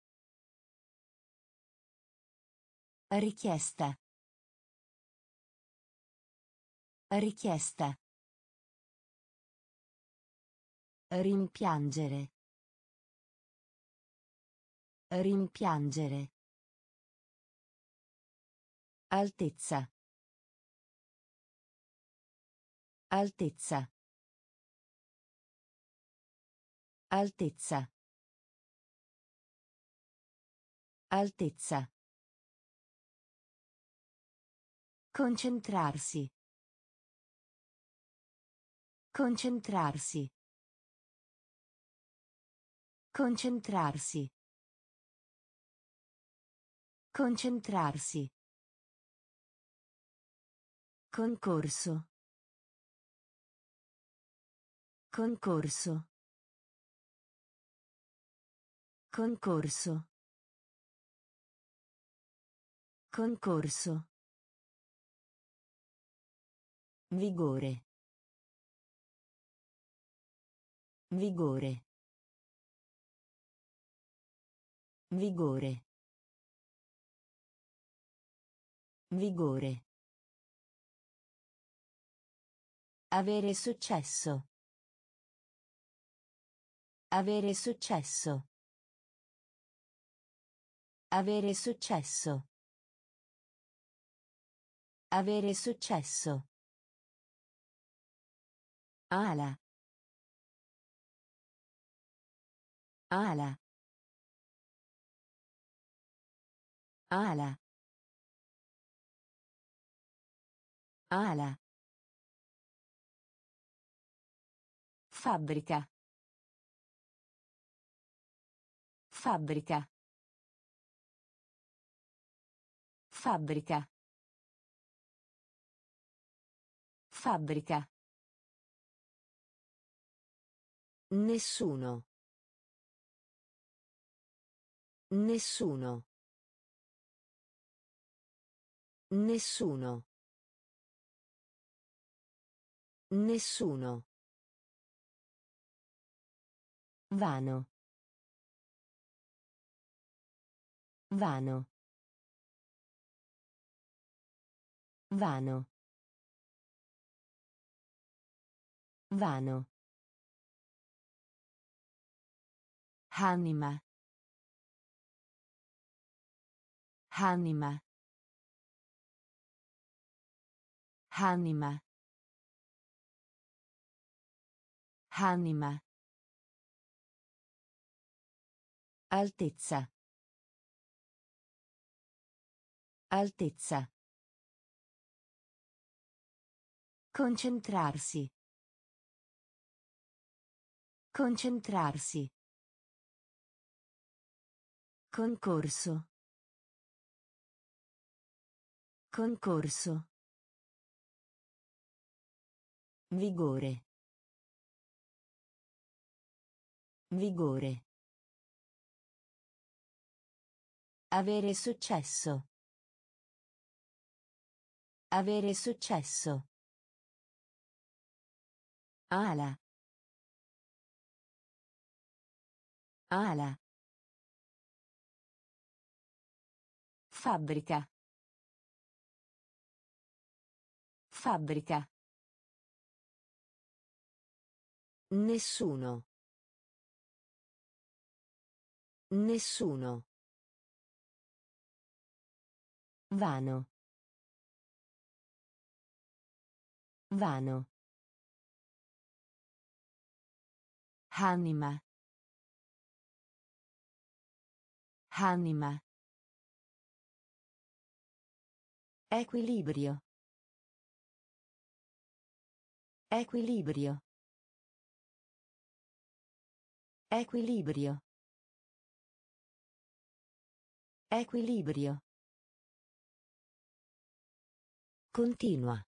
Richiesta. Richiesta. Rimpiangere. Rimpiangere. Altezza. Altezza. Altezza. Altezza. Concentrarsi. Concentrarsi. Concentrarsi. Concentrarsi. Concorso. Concorso. Concorso. Concorso. Vigore. Vigore. Vigore. Vigore. Avere successo. Avere successo. Avere successo. Avere successo. Ala. Ala. Ala. Ala. Fabbrica. Fabbrica. Fabbrica. Fabbrica. Nessuno. Nessuno. Nessuno. Nessuno. Vano. Vano. Vano. Vano. Anima. Anima. Anima. Anima. Altezza. Altezza. Concentrarsi. Concentrarsi. Concorso. Concorso. Vigore. Vigore. Avere successo. Avere successo. Ala. Ala. Fabbrica. Fabbrica. Nessuno. Nessuno. Vano. Vano. Anima. Anima. Equilibrio. Equilibrio. Equilibrio. Equilibrio. Continua.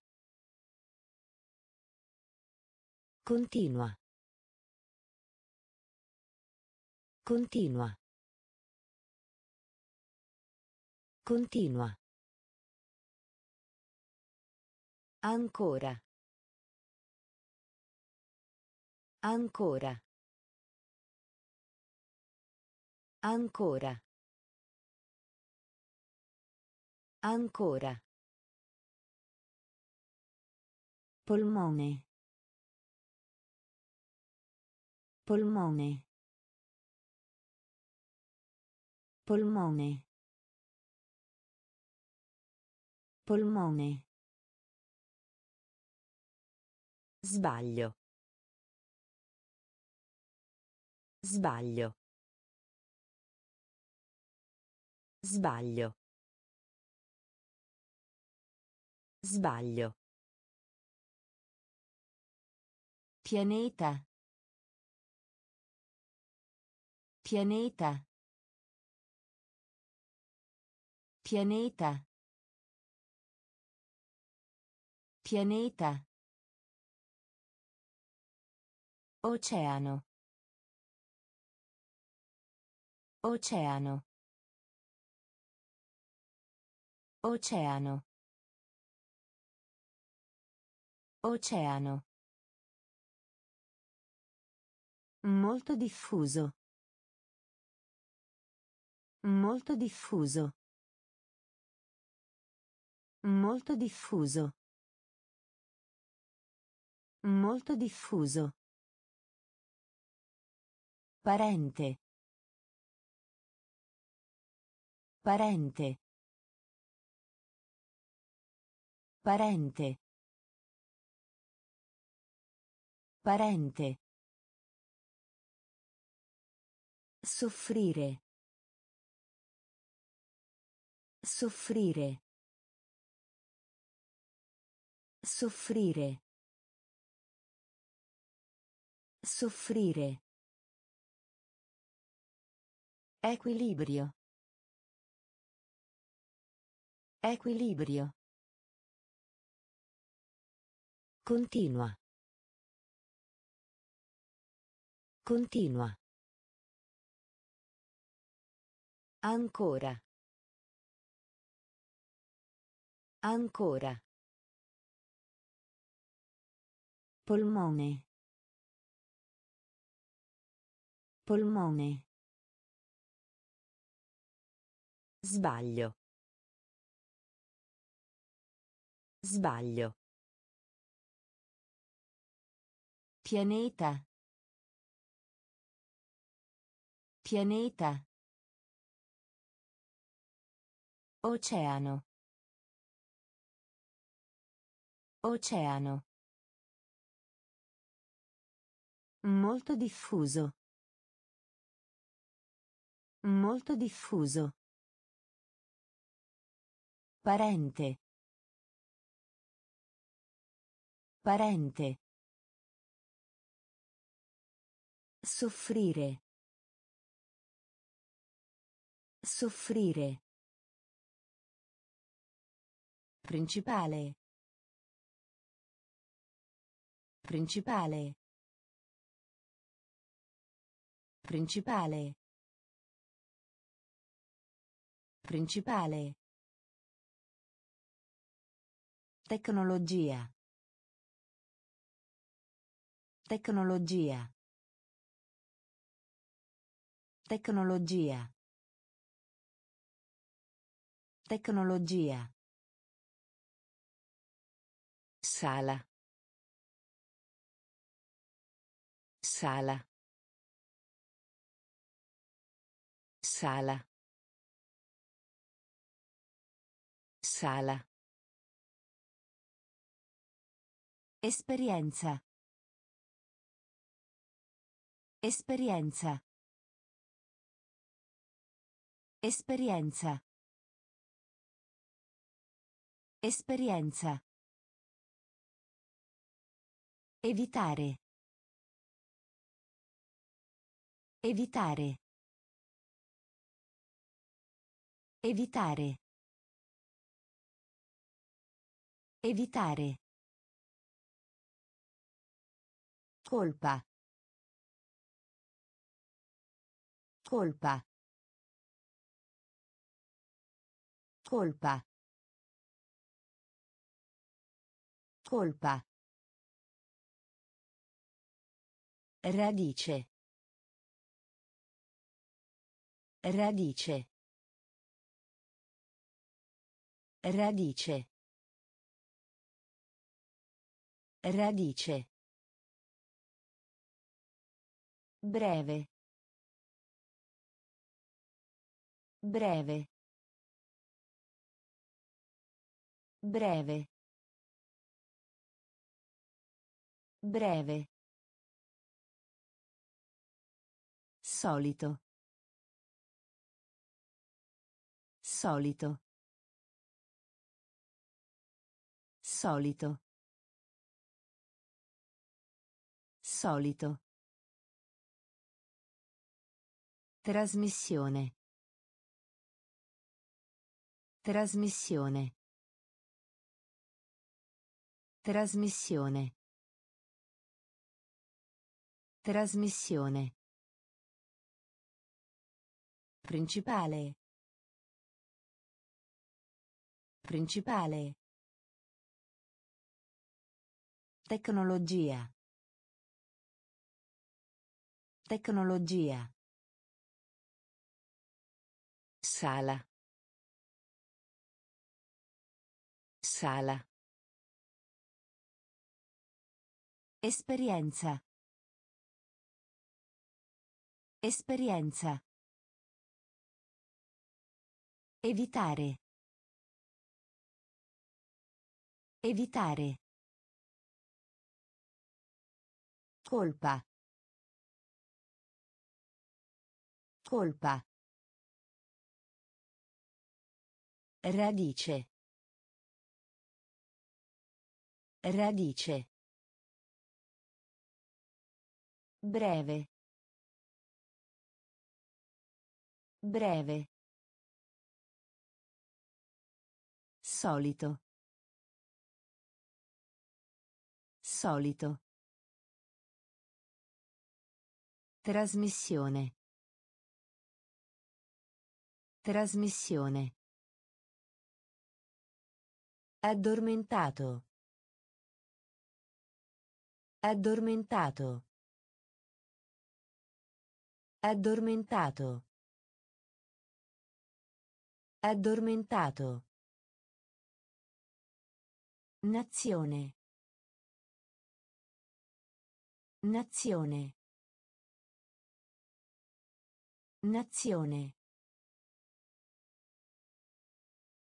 Continua. Continua. Continua. Ancora. Ancora. Ancora. Ancora. Polmone. Polmone. Polmone. Polmone. Sbaglio. Sbaglio. Sbaglio. Sbaglio. Pianeta. Pianeta. Pianeta. Pianeta. Oceano. Oceano. Oceano. Oceano. Molto diffuso. Molto diffuso. Molto diffuso. Molto diffuso. Parente. Parente. Parente. Parente. Soffrire. Soffrire. Soffrire. Soffrire. Equilibrio. Equilibrio. Continua. Continua. Ancora. Ancora. Polmone. Polmone. Sbaglio. Sbaglio. Pianeta. Pianeta. Oceano. Oceano. Molto diffuso. Molto diffuso. Parente. Parente. Soffrire. Soffrire. Principale. Principale. Principale. Principale. Tecnologia. Tecnologia. Tecnologia. Tecnologia. Sala. Sala. Sala. Sala. Esperienza. Esperienza. Esperienza. Esperienza. Evitare. Evitare. Evitare. Evitare. Colpa. Colpa. Colpa. Colpa. Radice. Radice. Radice. Radice. Breve. Breve. Breve. Breve. Solito. Solito. Solito. Solito. Trasmissione. Trasmissione. Trasmissione. Trasmissione. Principale. Principale. Tecnologia. Tecnologia. Sala. Sala. Esperienza. Esperienza. Evitare. Evitare. Colpa. Colpa. Radice. Radice. Breve. Breve. Solito. Solito. Trasmissione. Trasmissione. Addormentato. Addormentato. Addormentato. Addormentato. Nazione. Nazione. Nazione.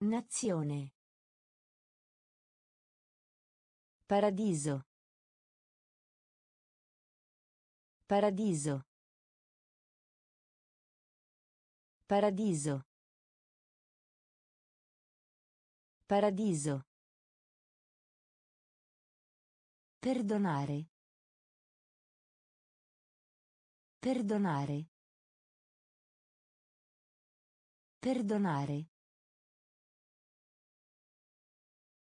Nazione. Paradiso. Paradiso. Paradiso. Paradiso. Perdonare. Perdonare. Perdonare.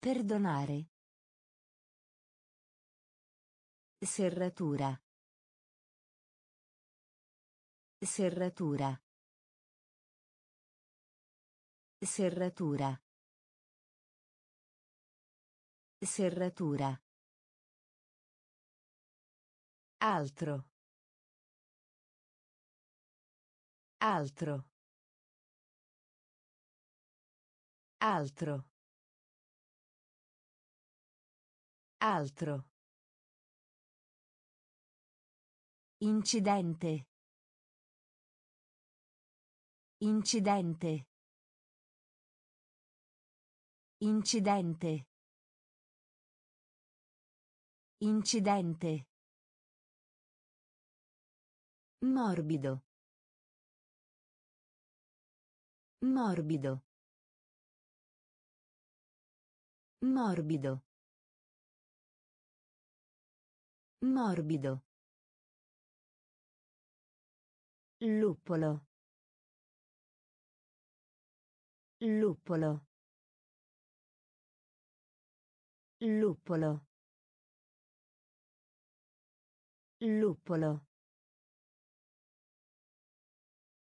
Perdonare. Serratura. Serratura. Serratura. Serratura. Altro. Altro. Altro. Altro. Incidente. Incidente. Incidente. Incidente. Morbido. Morbido. Morbido. Morbido. Luppolo. Luppolo. Luppolo. Luppolo.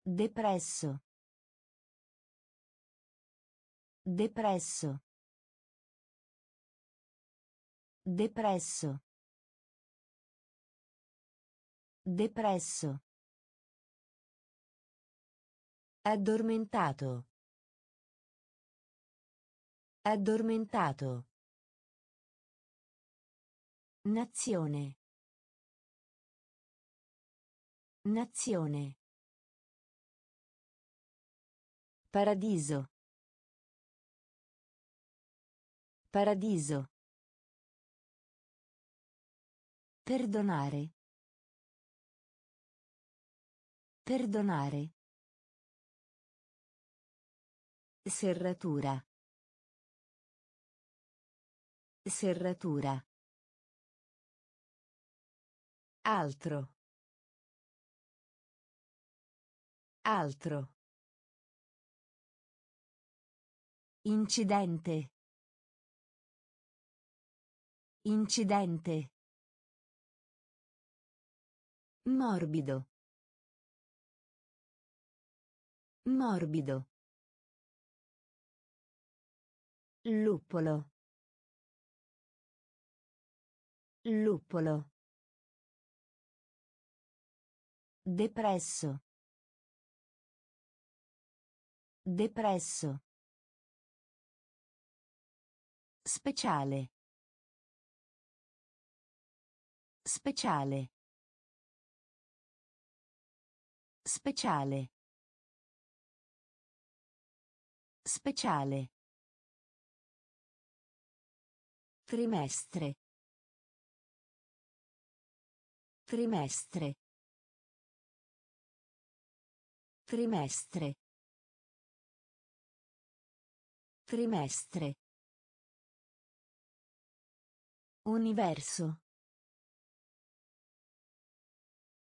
Depresso. Depresso. Depresso. Depresso. Addormentato. Addormentato. Nazione. Nazione. Paradiso. Paradiso. Perdonare. Perdonare. Serratura. Serratura. Altro. Altro. Incidente. Incidente. Morbido. Morbido. Luppolo. Luppolo. Depresso. Depresso. Speciale. Speciale. Speciale. Speciale. Trimestre. Trimestre. Trimestre. Trimestre. Universo.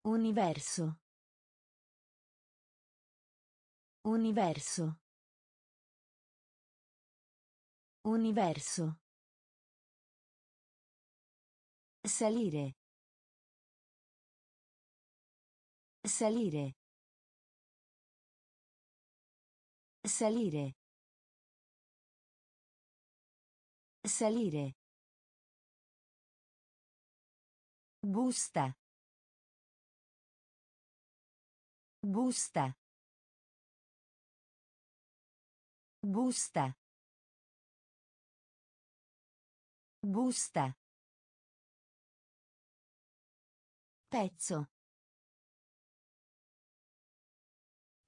Universo. Universo. Universo. Salire. Salire. Salire. Salire. Busta. Busta. Busta. Busta. Pezzo.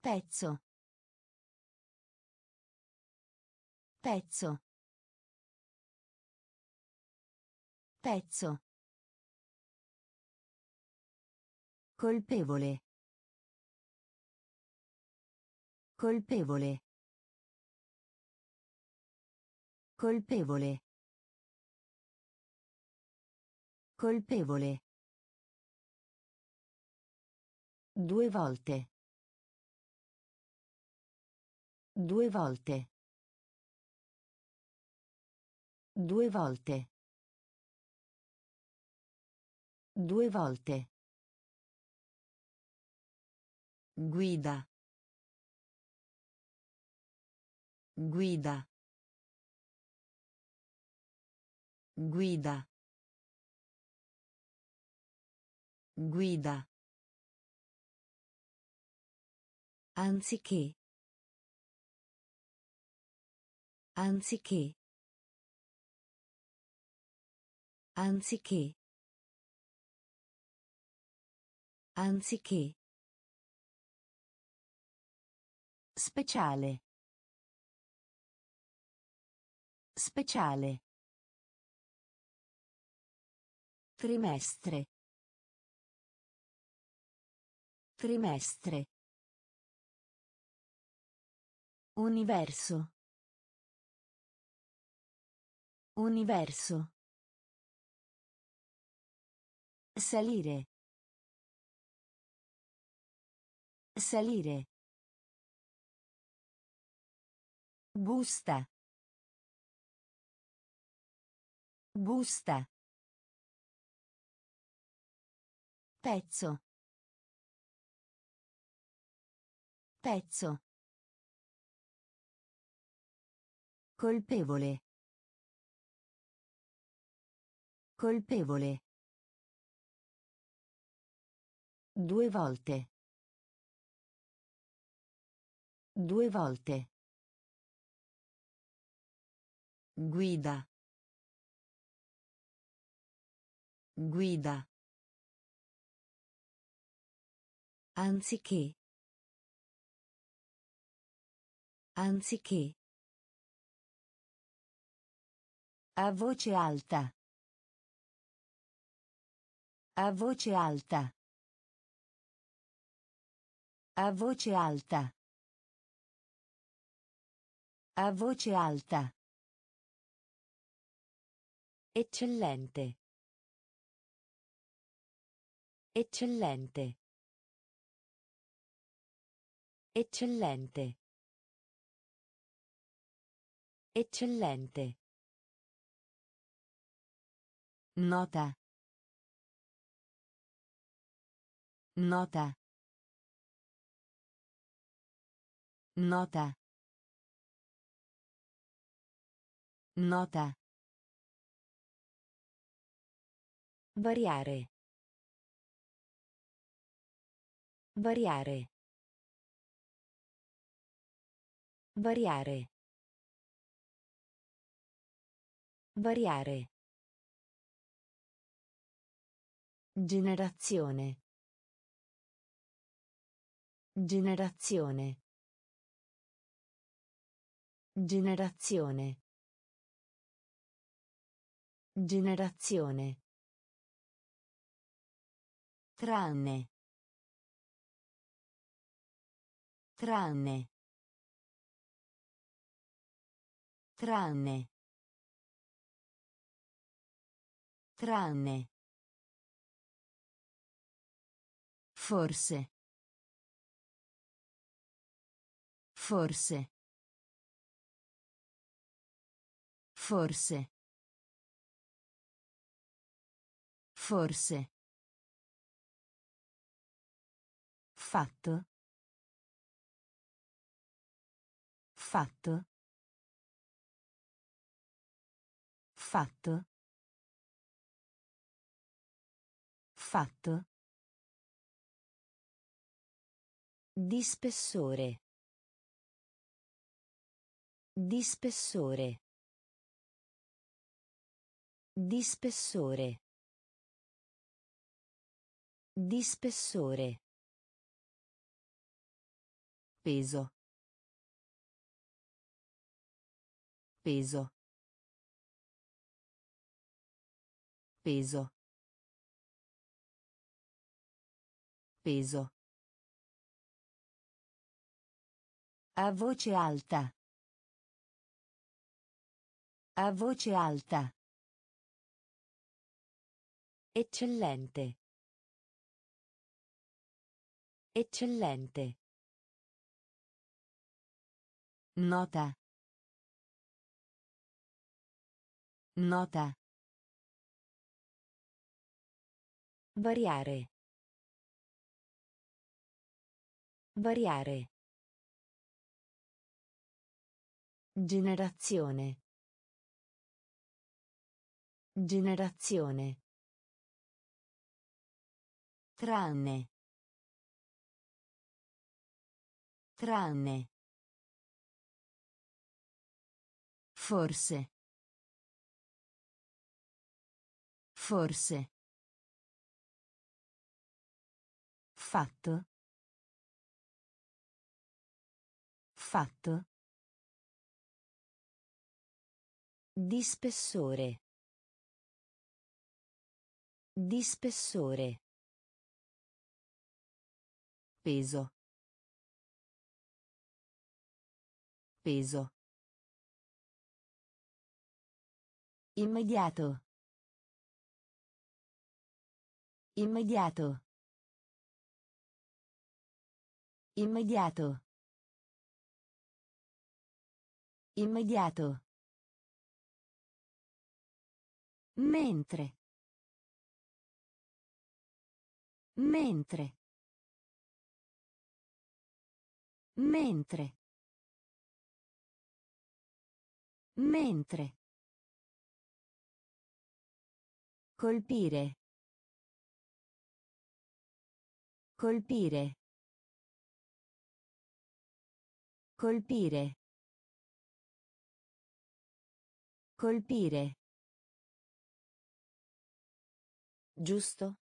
Pezzo. Pezzo. Pezzo. Colpevole. Colpevole. Colpevole. Colpevole. Due volte. Due volte. Due volte. Due volte. Guida. Guida. Guida. Guida. Anziché. Anziché. Anziché. Anziché. Speciale. Speciale. Trimestre. Trimestre. Universo. Universo. Salire. Salire. Busta. Busta. Pezzo. Pezzo. Colpevole. Colpevole. Due volte. Due volte. Guida. Guida. Anziché. Anziché. A voce alta. A voce alta. A voce alta. A voce alta. Eccellente. Eccellente. Eccellente. Eccellente. Nota. Nota. Nota. Nota. Variare. Variare. Variare. Variare. Generazione. Generazione. Generazione. Generazione. Tranne. Tranne. Tranne. Tranne. Forse. Forse. Forse. Forse. Fatto. Fatto. Fatto. Fatto. Di spessore. Di spessore. Di spessore. Di spessore. Peso. Peso. Peso. Peso. A voce alta. A voce alta. Eccellente. Eccellente. Nota. Nota. Variare. Variare. Generazione. Generazione. Tranne. Tranne. Forse. Forse. Fatto. Fatto. Di spessore. Di spessore. Peso. Peso. Immediato. Immediato. Immediato. Immediato. Mentre. Mentre. Mentre. Mentre. Colpire. Colpire. Colpire. Colpire. Giusto.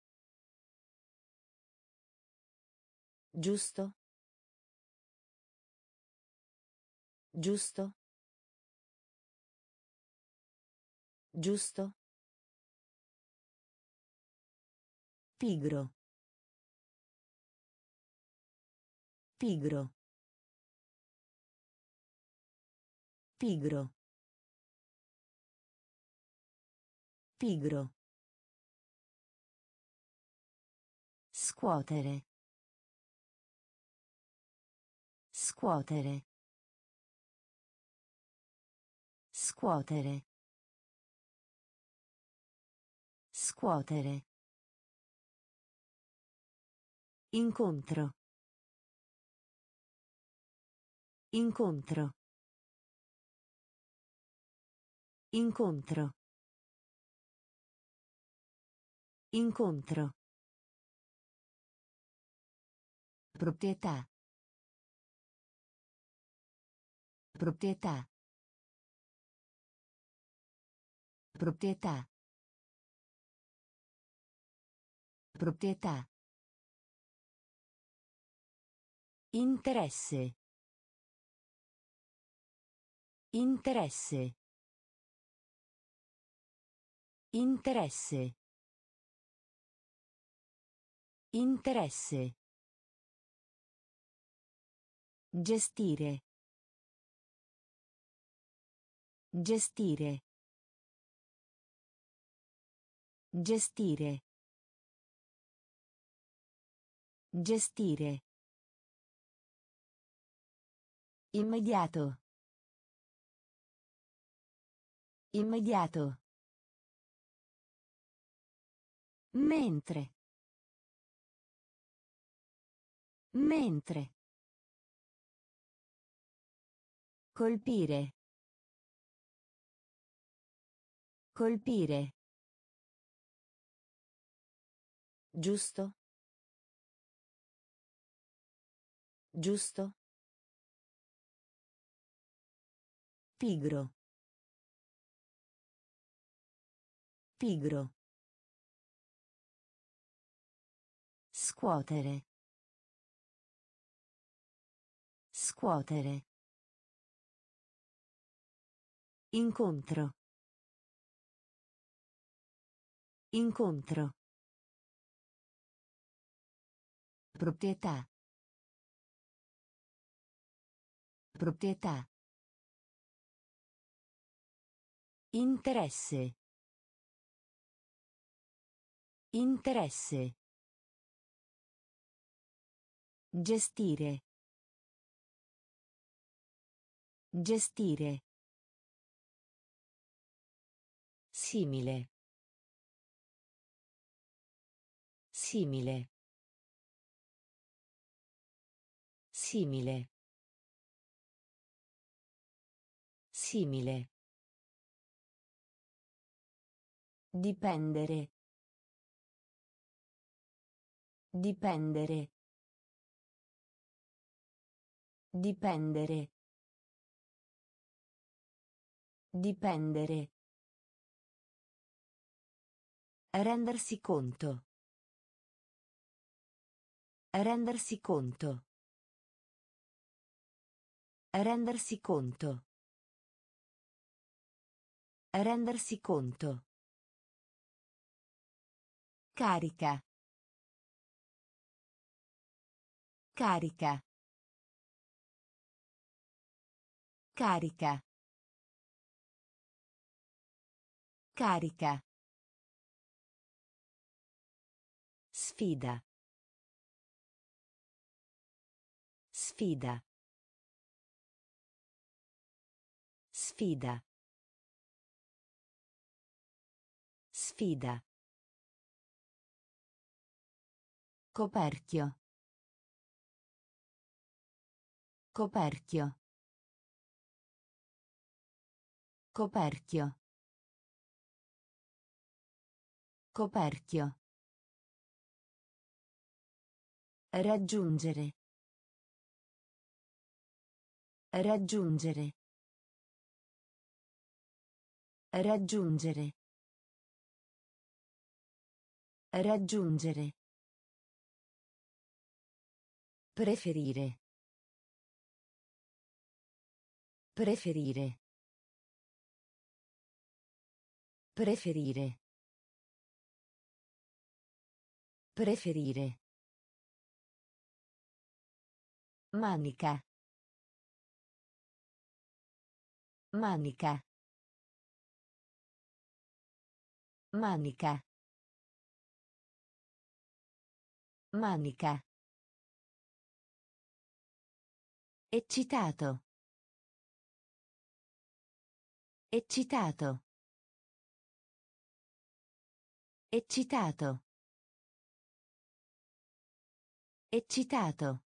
Giusto. Giusto. Giusto. Pigro. Pigro. Pigro. Pigro. Scuotere. Scuotere. Scuotere. Scuotere. Incontro. Incontro. Incontro. Incontro. Proprietà. Proprietà. Proprietà. Proprietà. Interesse. Interesse. Interesse. Interesse. Gestire. Gestire. Gestire. Gestire. Immediato. Immediato. Mentre. Mentre. Colpire. Colpire. Giusto. Giusto. Pigro. Pigro. Scuotere. Scuotere. Incontro. Incontro. Proprietà. Proprietà. Interesse. Interesse. Gestire. Gestire. Simile. Simile. Simile. Simile. Dipendere. Dipendere. Dipendere. Dipendere. Rendersi conto. Rendersi conto. Rendersi conto. Rendersi conto. Carica. Carica. Carica. Carica. Sfida. Sfida. Sfida. Sfida. Coperchio. Coperchio. Coperchio. Coperchio. Raggiungere. Raggiungere. Raggiungere. Raggiungere. Preferire. Preferire. Preferire. Preferire. Manica. Manica. Manica. Manica. Eccitato. Eccitato. Eccitato. Eccitato.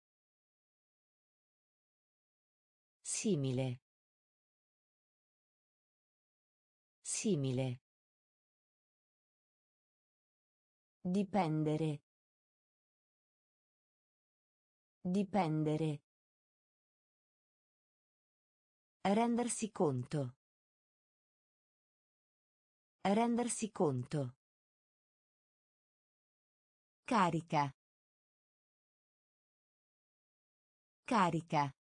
Simile. Simile. Dipendere. Dipendere. Rendersi conto. Rendersi conto. Carica. Carica.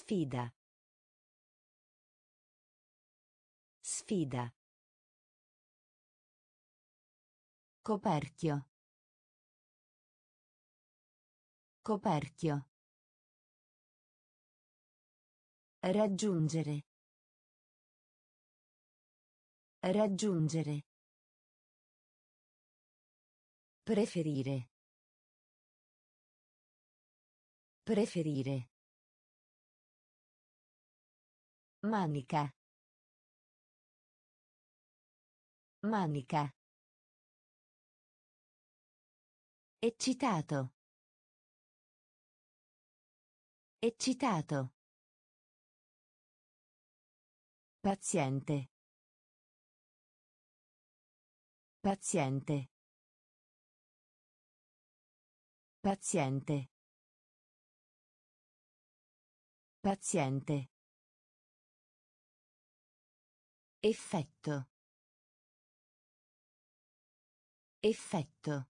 Sfida. Sfida. Coperchio. Coperchio. Raggiungere. Raggiungere. Preferire. Preferire. Manica. Manica. Eccitato. Eccitato. Paziente. Paziente. Paziente. Paziente. Effetto. Effetto.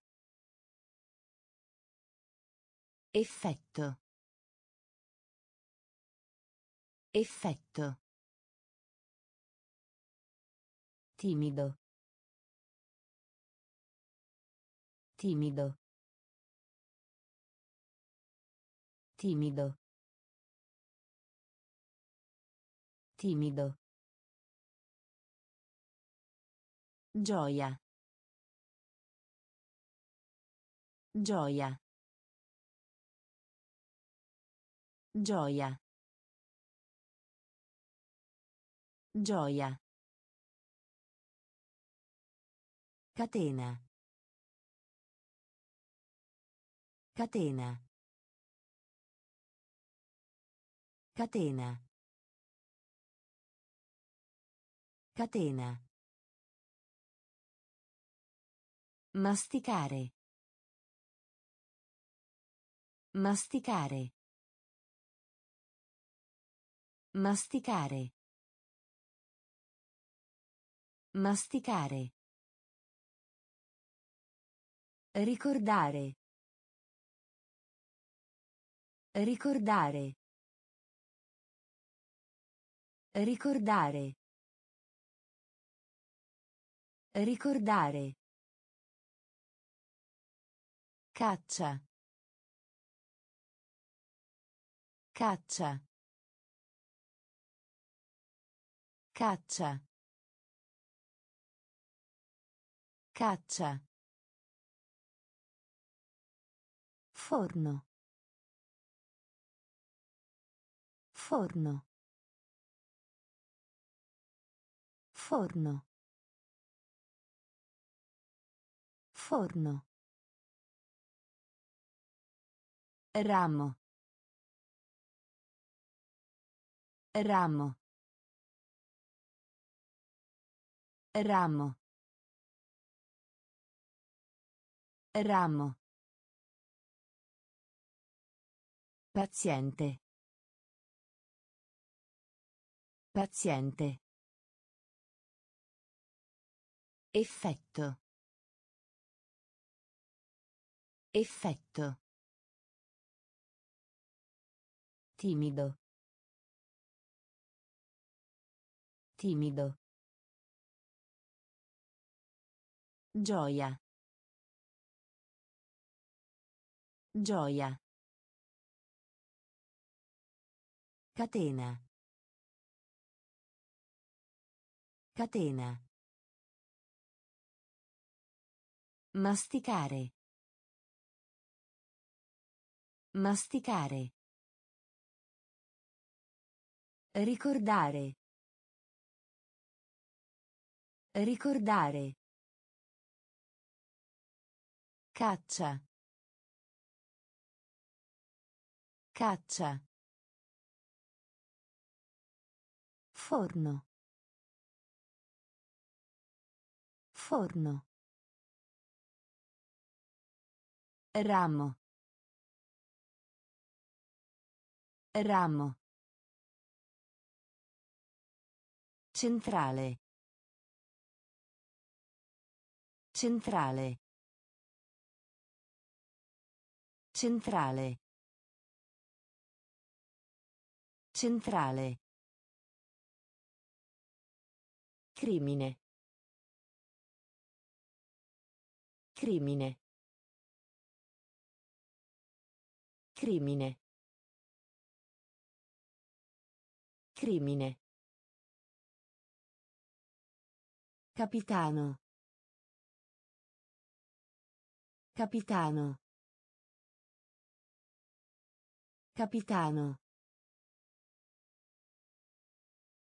Effetto. Effetto. Timido. Timido. Timido. Timido. Gioia. Gioia. Gioia. Gioia. Catena. Catena. Catena. Catena. Masticare. Masticare. Masticare. Masticare. Ricordare. Ricordare. Ricordare. Ricordare. Caccia. Caccia. Caccia. Caccia. Forno. Forno. Forno. Forno. Ramo. Ramo. Ramo. Ramo. Paziente. Paziente. Effetto. Effetto. Timido. Timido. Gioia. Gioia. Catena. Catena. Masticare. Masticare. Ricordare. Ricordare. Caccia. Caccia. Forno. Forno. Ramo. Ramo. Centrale. Centrale. Centrale. Centrale. Crimine. Crimine. Crimine. Crimine. Capitano. Capitano. Capitano.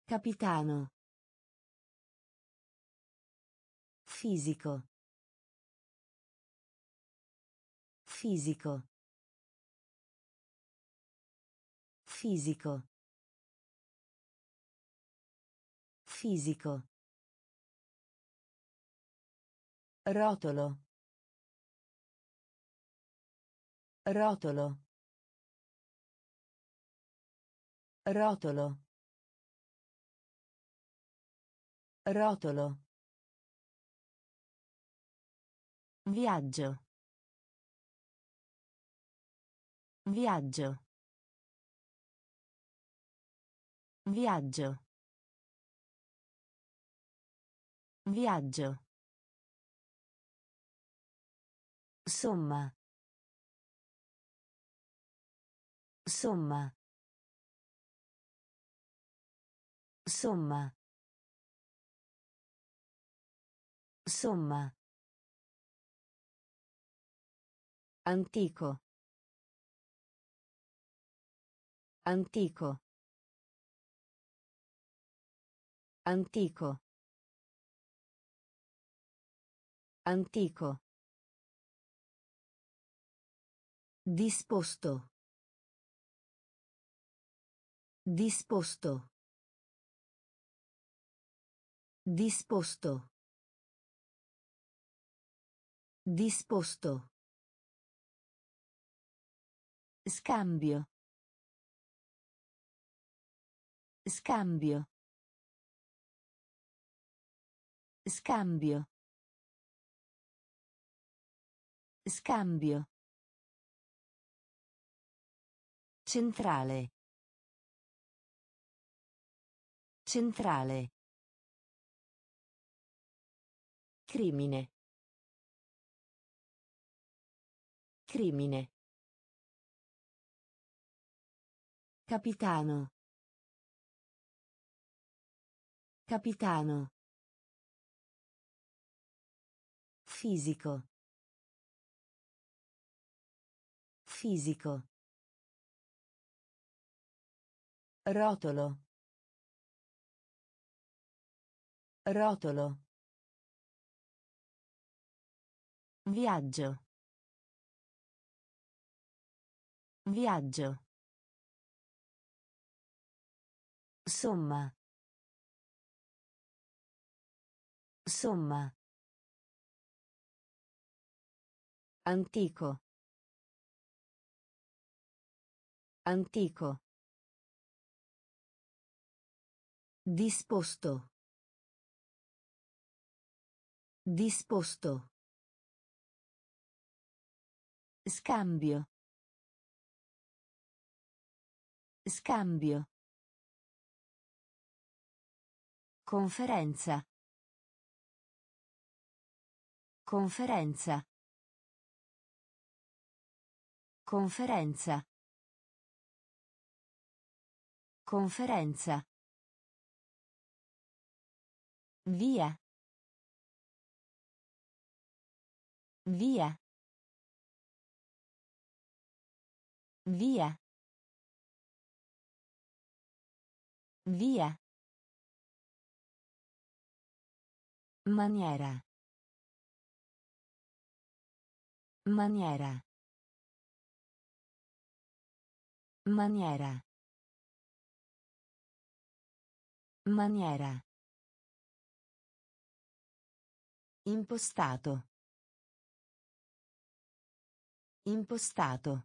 Capitano. Fisico. Fisico. Fisico. Fisico. Rotolo. Rotolo. Rotolo. Rotolo. Viaggio. Viaggio. Viaggio. Viaggio. Somma. Somma. Somma. Somma. Antico. Antico. Antico. Antico. Disposto. Disposto. Disposto. Disposto. Scambio. Scambio. Scambio. Scambio. Centrale. Centrale. Crimine. Crimine. Capitano. Capitano. Fisico. Fisico. Rotolo. Rotolo. Viaggio. Viaggio. Somma. Somma. Antico. Antico. Disposto. Disposto. Scambio. Scambio. Conferenza. Conferenza. Conferenza. Conferenza. Via. Via. Via. Via. Maniera. Maniera. Maniera. Maniera. Impostato. Impostato.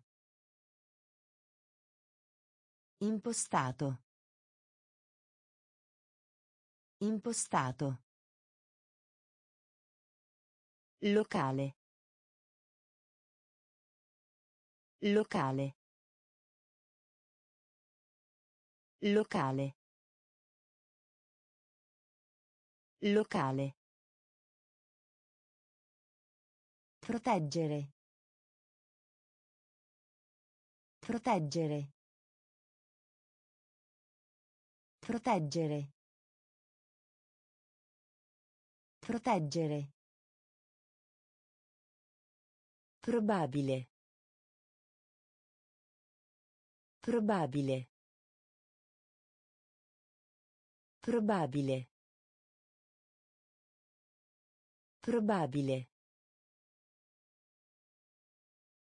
Impostato. Impostato. Locale. Locale. Locale. Locale. Proteggere. Proteggere. Proteggere. Proteggere. Probabile. Probabile. Probabile. Probabile.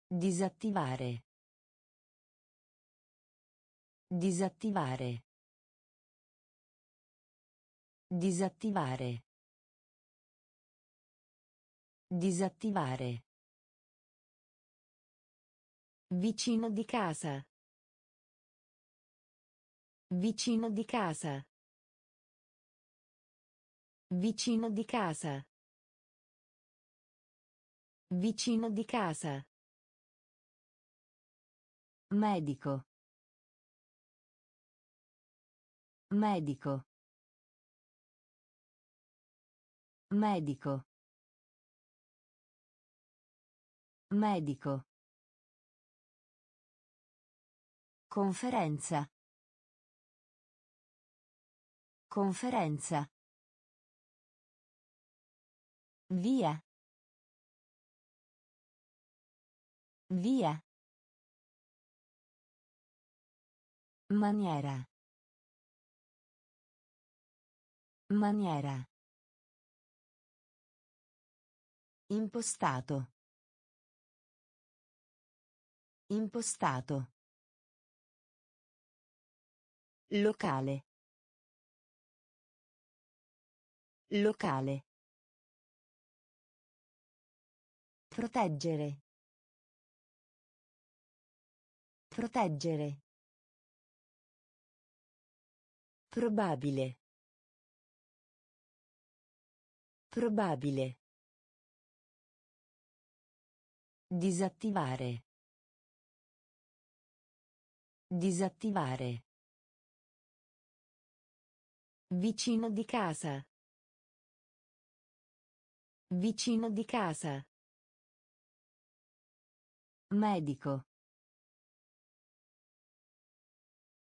Disattivare. Disattivare. Disattivare. Disattivare. Vicino di casa. Vicino di casa. Vicino di casa. Vicino di casa. Medico. Medico. Medico. Medico. Conferenza. Conferenza. Via. Via. Maniera. Maniera. Impostato. Impostato. Locale. Locale. Proteggere. Proteggere. Probabile. Probabile. Disattivare. Disattivare. Vicino di casa. Vicino di casa. Medico.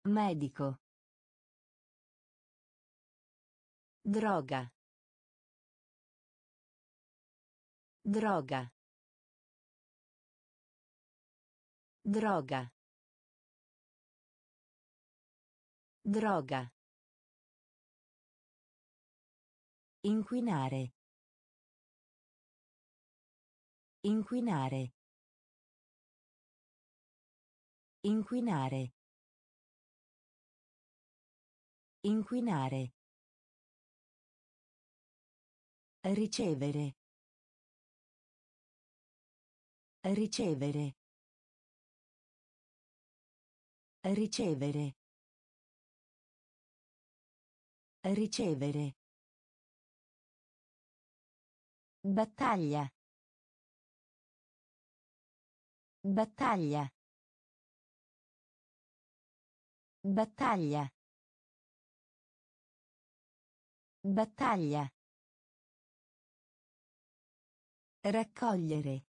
Medico. Droga. Droga. Droga. Droga. Inquinare. Inquinare. Inquinare. Inquinare. Ricevere. Ricevere. Ricevere. Ricevere. Battaglia. Battaglia. Battaglia. Battaglia. Raccogliere.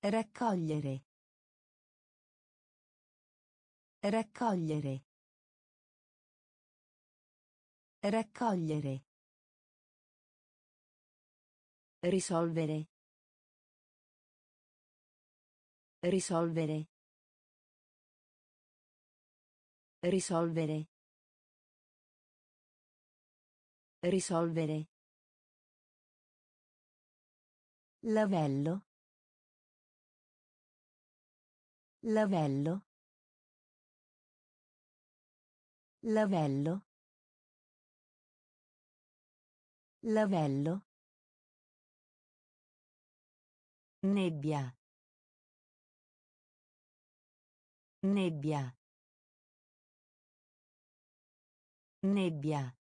Raccogliere. Raccogliere. Raccogliere. Risolvere. Risolvere. Risolvere. Risolvere. Lavello. Lavello. Lavello. Lavello. Nebbia. Nebbia. Nebbia.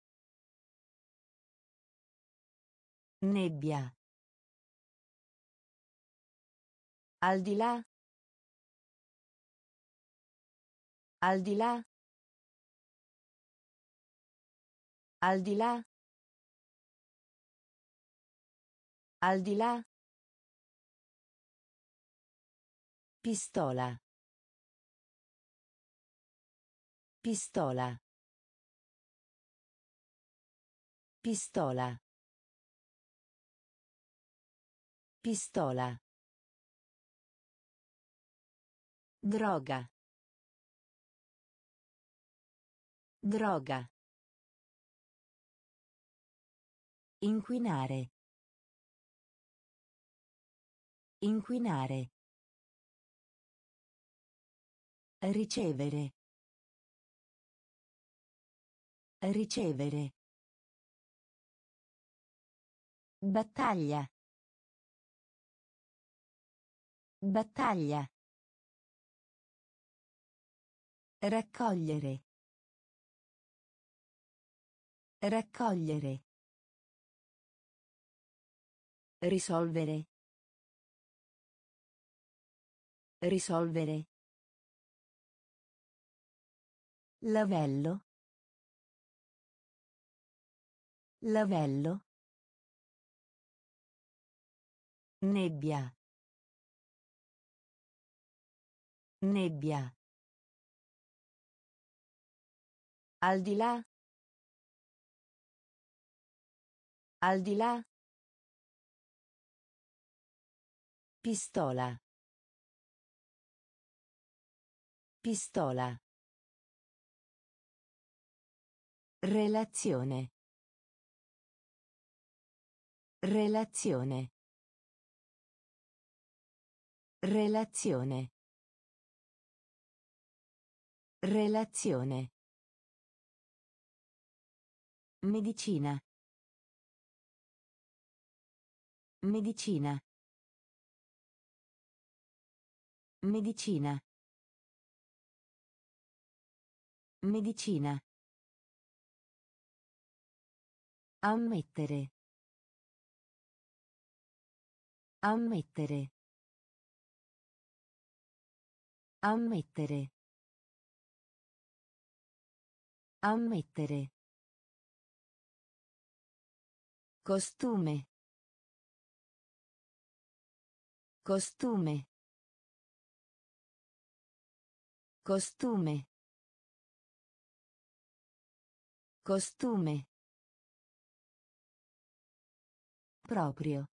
Nebbia. Al di là. Al di là. Al di là. Al di là. Pistola. Pistola. Pistola. Pistola. Droga. Droga. Inquinare. Inquinare. Ricevere. Ricevere. Battaglia. Battaglia. Raccogliere. Raccogliere. Risolvere. Risolvere. Lavello. Lavello. Nebbia. Nebbia. Al di là. Al di là. Pistola. Pistola. Relazione. Relazione. Relazione. Relazione. Medicina. Medicina. Medicina. Medicina. Ammettere. Ammettere. Ammettere. Ammettere. Costume. Costume. Costume. Costume. Proprio.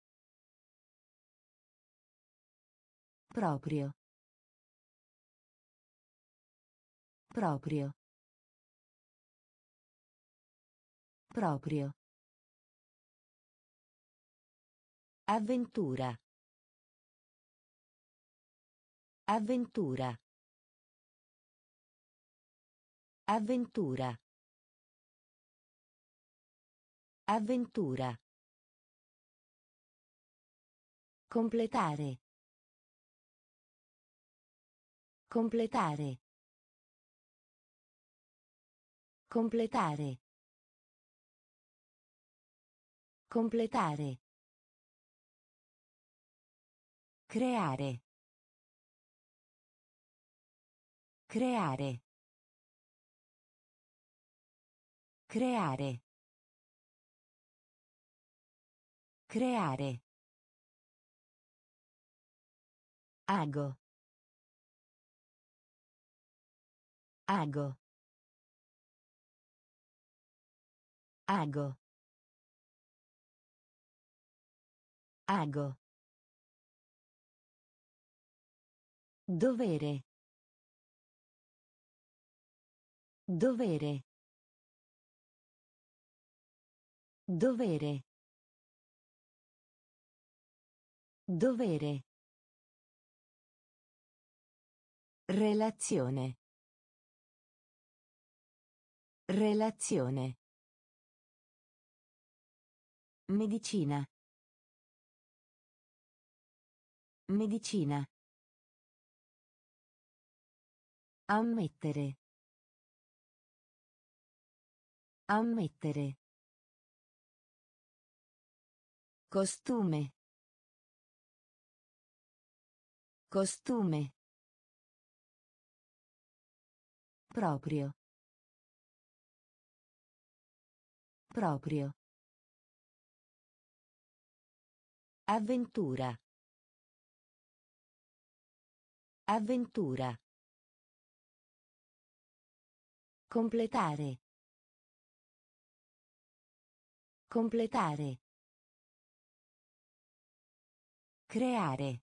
Proprio. Proprio. Proprio. Avventura. Avventura. Avventura. Avventura. Completare. Completare. Completare. Completare. Creare. Creare. Creare. Creare. Ago. Ago. Ago. Ago. Dovere. Dovere. Dovere. Dovere. Relazione. Relazione. Medicina. Medicina. Ammettere. Ammettere. Costume. Costume. Proprio. Proprio. Avventura. Avventura. Completare. Completare. Creare.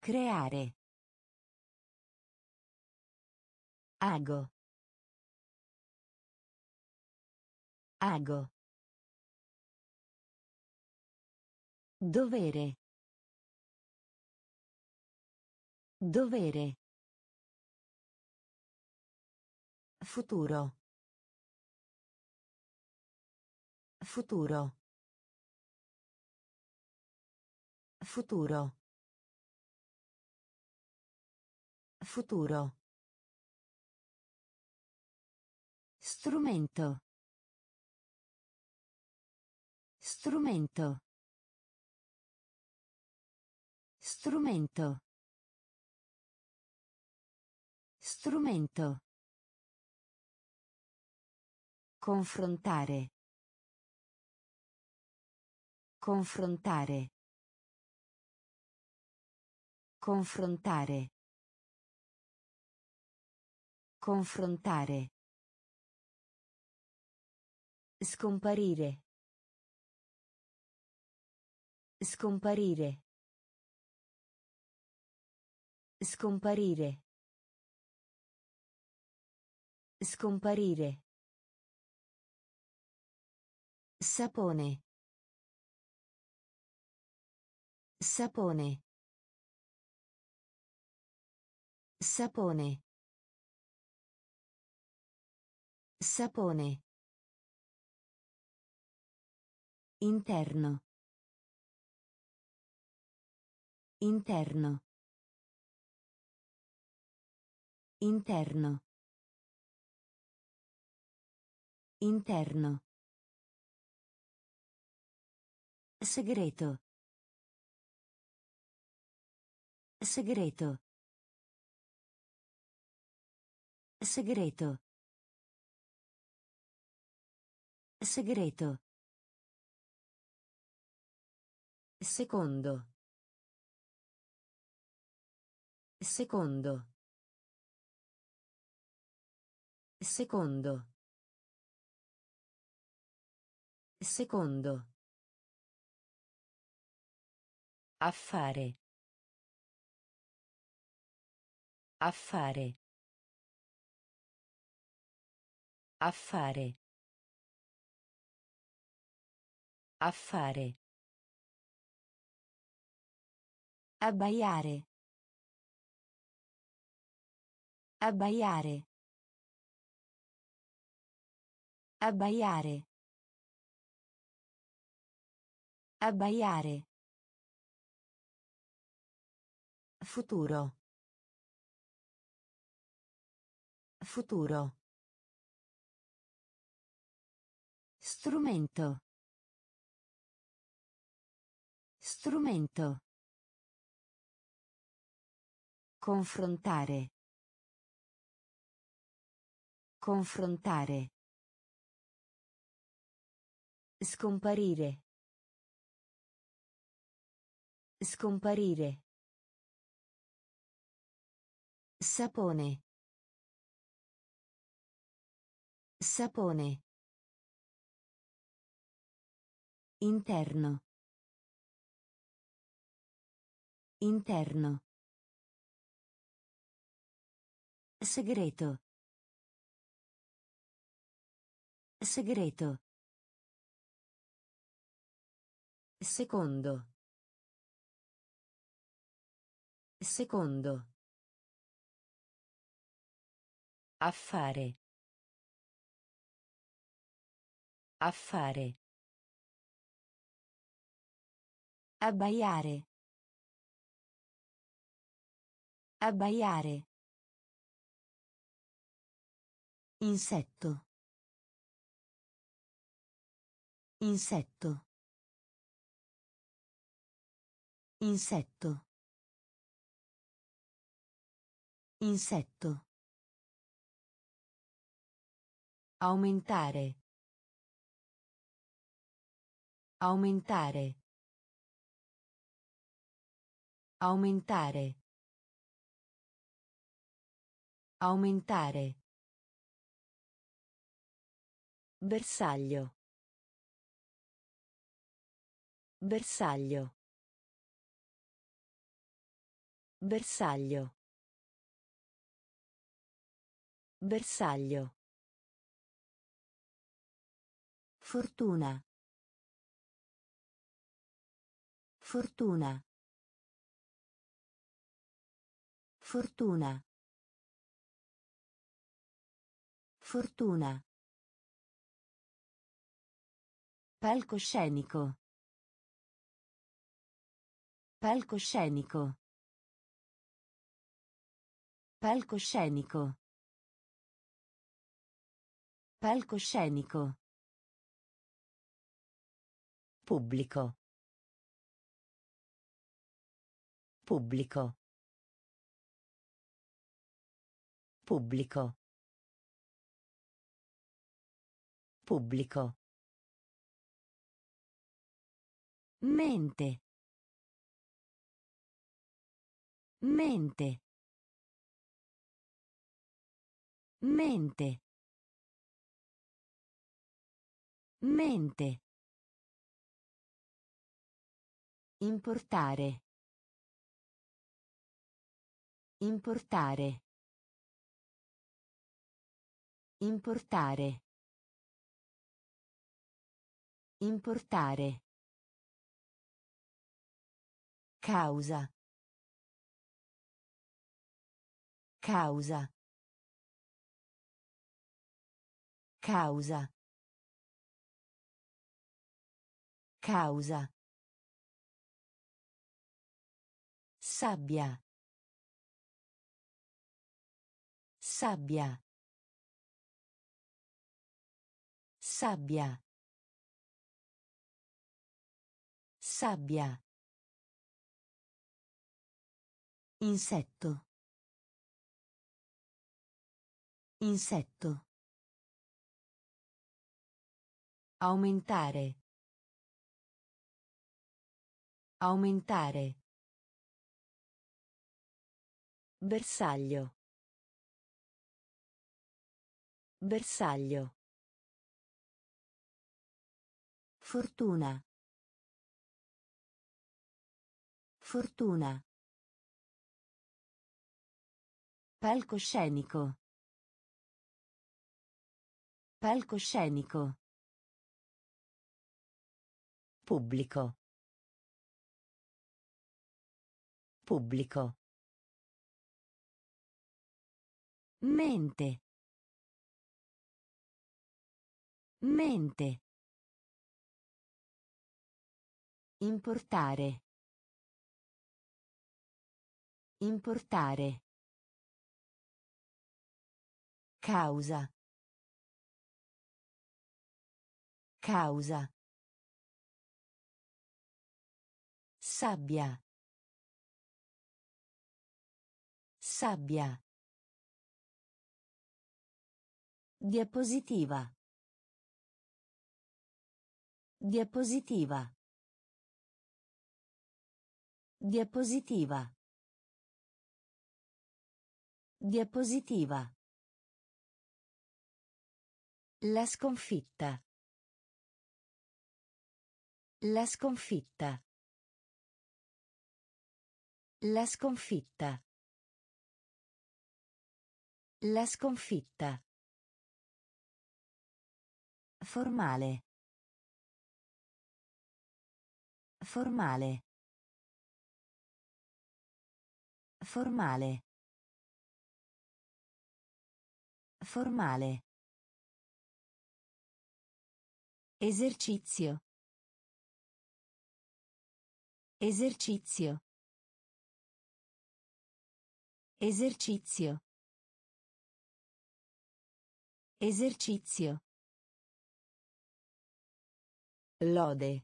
Creare. Ago. Ago. Dovere. Dovere. Futuro. Futuro. Futuro. Futuro. Strumento. Strumento. Strumento. Strumento. Confrontare. Confrontare. Confrontare. Confrontare. Scomparire. Scomparire. Scomparire. Scomparire. Sapone. Sapone. Sapone. Sapone. Interno. Interno. Interno. Interno. Segreto. Segreto. Segreto. Segreto. Secondo. Secondo. Secondo. Secondo. Affare. Affare. Affare. Affare. Abbaiare. Abbaiare. Abbaiare. Abbaiare. Futuro. Futuro. Strumento. Strumento. Confrontare. Confrontare. Scomparire. Scomparire. Sapone. Sapone. Interno. Interno. Segreto. Segreto. Secondo. Secondo. Affare. Affare. Abbaiare. Abbaiare. Insetto. Insetto. Insetto. Insetto. Aumentare. Aumentare. Aumentare. Aumentare. Bersaglio. Bersaglio. Bersaglio. Bersaglio. Fortuna. Fortuna. Fortuna. Fortuna. Palcoscenico. Palcoscenico. Palcoscenico. Palcoscenico. Pubblico. Pubblico. Pubblico. Pubblico. Mente. Mente. Mente. Mente. Importare. Importare. Importare. Importare. Causa. Causa. Causa. Causa. Sabbia. Sabbia. Sabbia. Sabbia. Insetto. Insetto. Aumentare. Aumentare. Bersaglio. Bersaglio. Fortuna. Fortuna. Palcoscenico. Palcoscenico. Pubblico. Pubblico. Mente. Mente. Importare. Importare. Causa. Causa. Sabbia. Sabbia. Diapositiva. Diapositiva. Diapositiva. Diapositiva. La sconfitta. La sconfitta. La sconfitta. La sconfitta. Formale. Formale. Formale. Formale. Esercizio. Esercizio. Esercizio. Esercizio. Lode.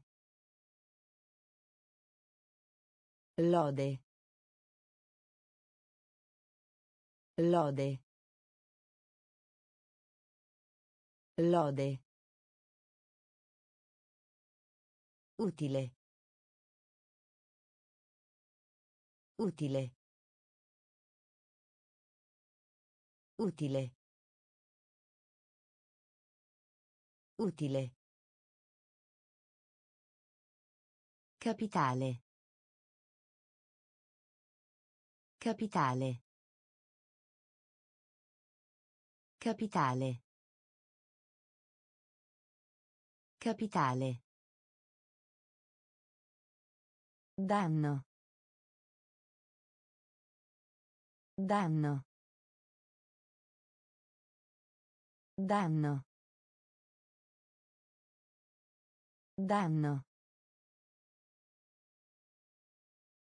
Lode. Lode. Lode. Utile. Utile. Utile. Utile. Capitale. Capitale. Capitale. Capitale. Danno. Danno. Danno. Danno.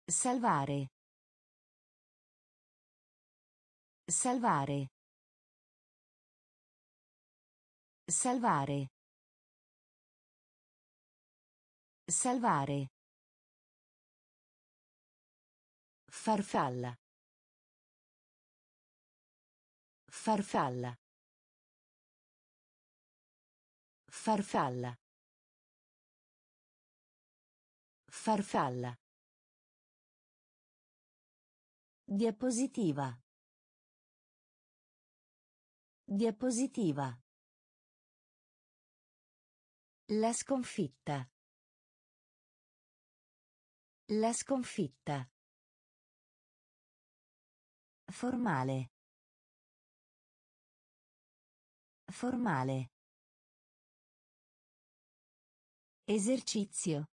Salvare. Salvare. Salvare. Salvare. Farfalla. Farfalla. Farfalla. Farfalla. Diapositiva. Diapositiva. La sconfitta. La sconfitta. Formale. Formale. Esercizio.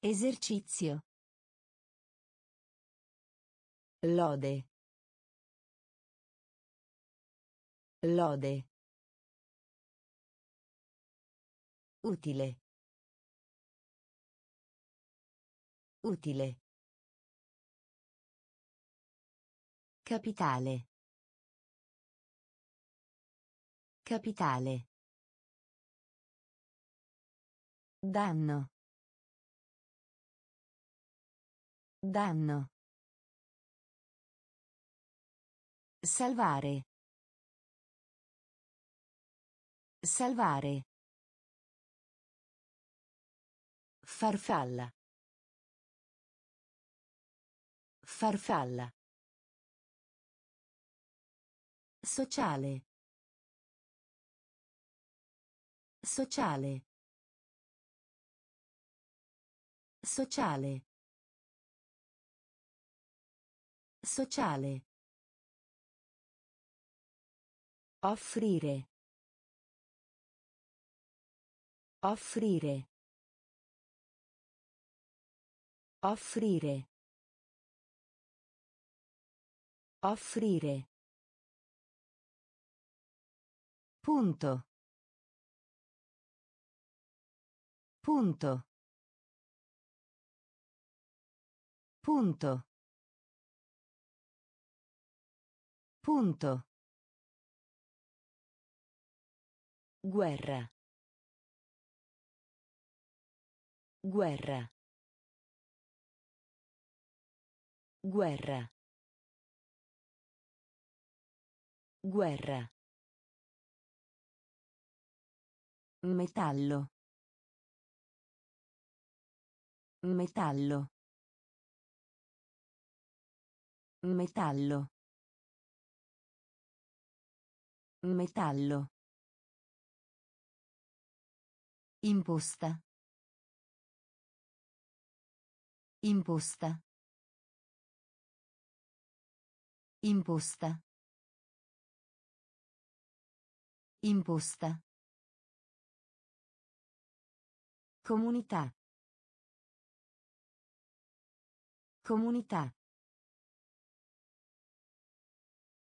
Esercizio. Lode. Lode. Utile. Utile. Capitale. Capitale. Danno. Danno. Salvare. Salvare. Farfalla. Farfalla. Sociale. Sociale. Sociale. Sociale. Offrire. Offrire. Offrire. Offrire. Punto. Punto. Punto. Punto. Guerra. Guerra. Guerra. Guerra. Metallo. Metallo. Metallo. Metallo. Imposta. Imposta. Imposta. Imposta. Comunità. Comunità.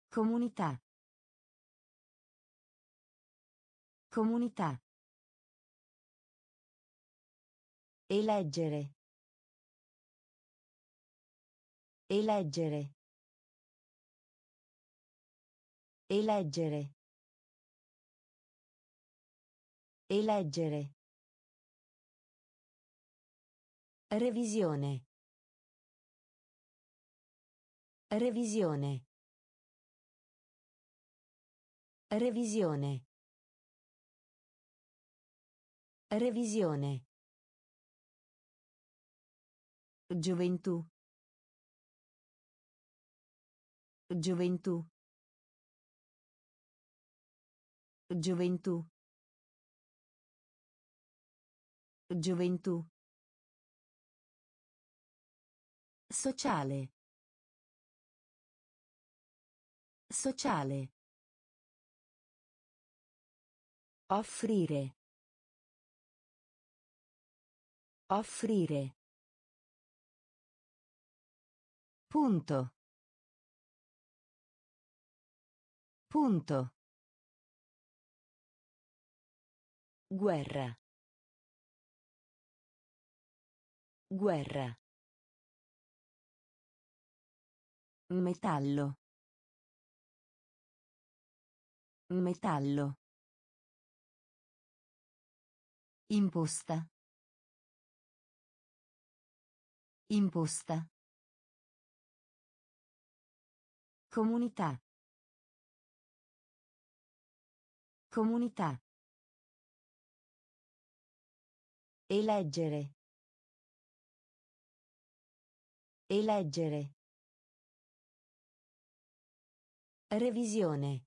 Comunità. Comunità. Eleggere. Eleggere. Eleggere. Eleggere. Revisione. Revisione. Revisione. Revisione. Gioventù. Gioventù. Gioventù. Gioventù. Sociale. Sociale. Offrire. Offrire. Punto. Punto. Guerra. Guerra. Metallo. Metallo. Imposta. Imposta. Comunità. Comunità. Eleggere. Eleggere. Revisione.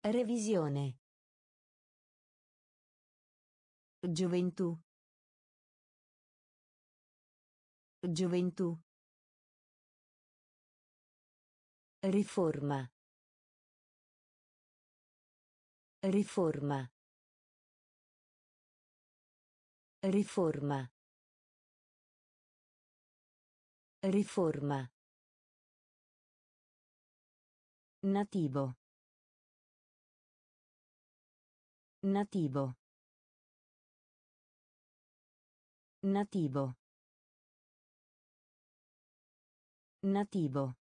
Revisione. Gioventù. Gioventù. Riforma. Riforma. Riforma. Riforma. Nativo. Nativo. Nativo. Nativo.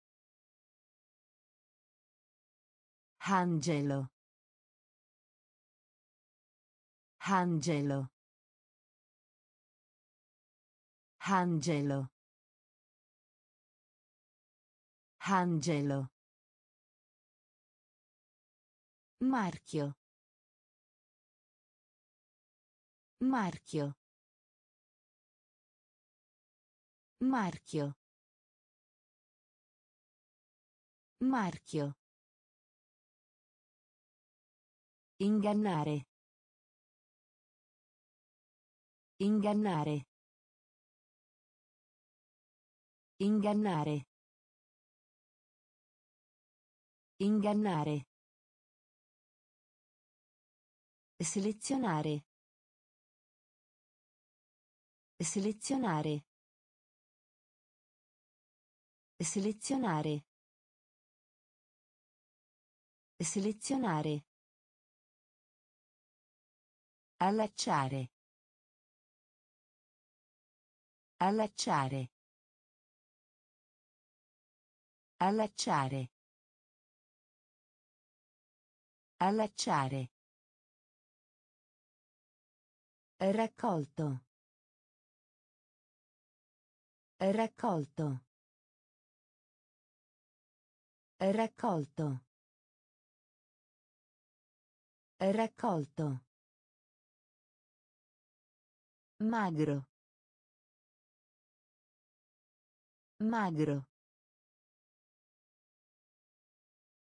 Angelo. Angelo. Angelo. Angelo. Marchio. Marchio. Marchio. Marchio. Ingannare. Ingannare. Ingannare. Ingannare. Selezionare. Selezionare. Selezionare. Selezionare. Allacciare. Allacciare. Allacciare. Allacciare. Raccolto. Raccolto. Raccolto. Raccolto. Magro. Magro.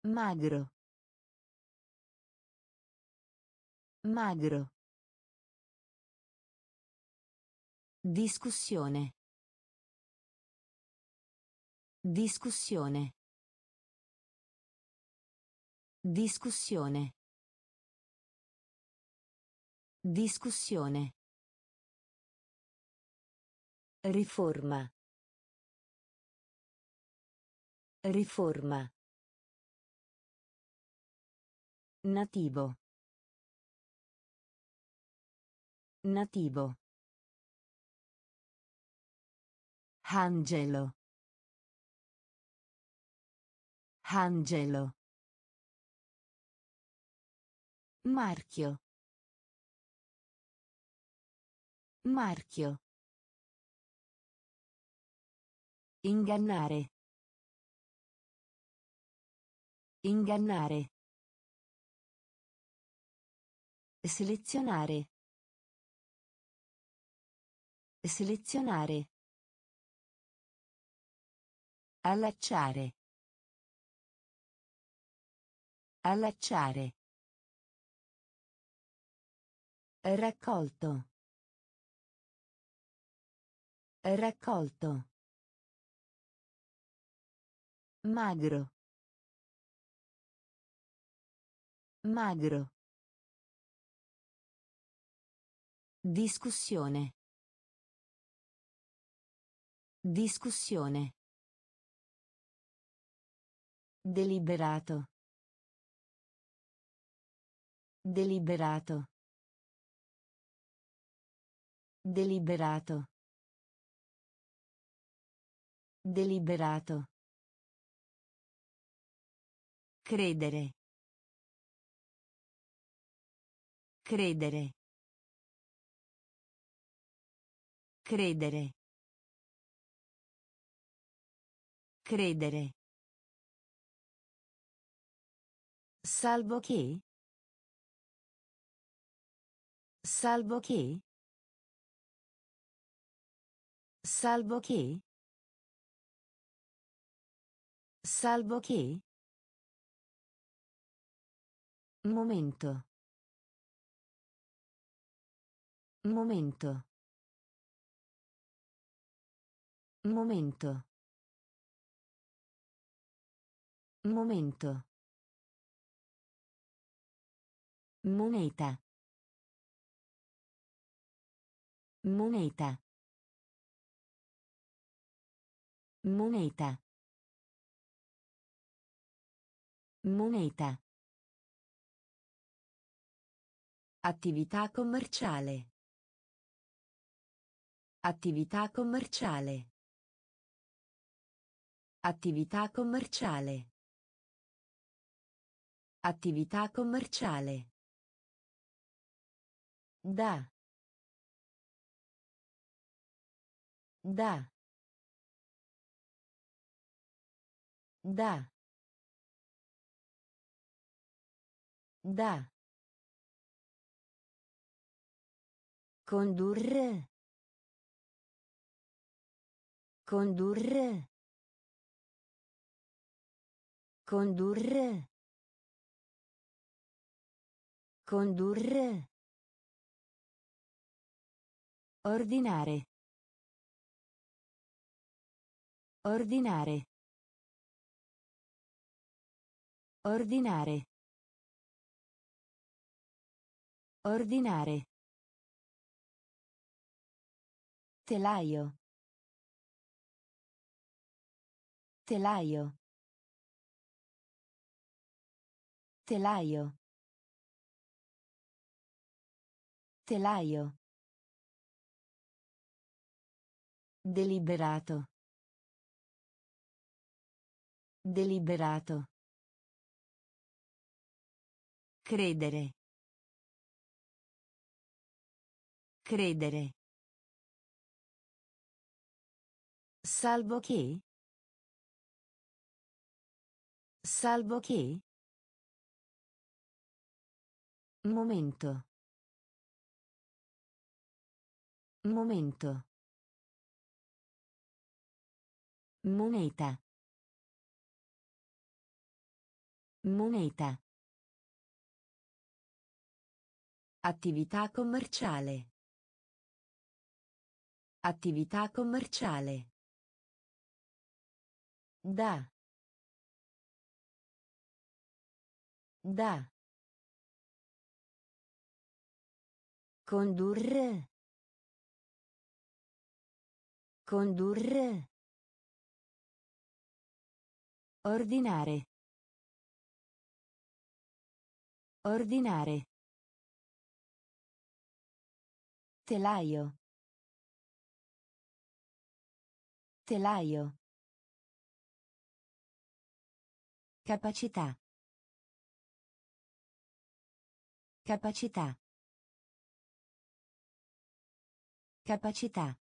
Magro. Magro. Discussione. Discussione. Discussione. Discussione. Riforma. Riforma. Nativo. Nativo. Angelo. Angelo. Marchio. Marchio. Ingannare. Ingannare. Selezionare. Selezionare. Allacciare. Allacciare. Raccolto. Raccolto. Magro. Magro. Discussione. Discussione. Deliberato. Deliberato. Deliberato. Deliberato. Credere. Credere. Credere. Credere. Salvo che? Salvo che? Salvo che? Salvo che? Momento. Momento. Momento. Momento. Moneta. Moneta. Moneta. Moneta. Attività commerciale. Attività commerciale. Attività commerciale. Attività commerciale. Da. Da. Da. Da. Condurre. Condurre. Condurre. Condurre. Ordinare. Ordinare. Ordinare. Ordinare. Telaio. Telaio. Telaio. Telaio. Deliberato. Deliberato. Credere. Credere. Salvo che? Salvo che? Momento. Momento. Moneta. Moneta. Attività commerciale. Attività commerciale. Da. Da. Condurre. Condurre. Ordinare. Ordinare. Telaio. Telaio. Capacità. Capacità. Capacità.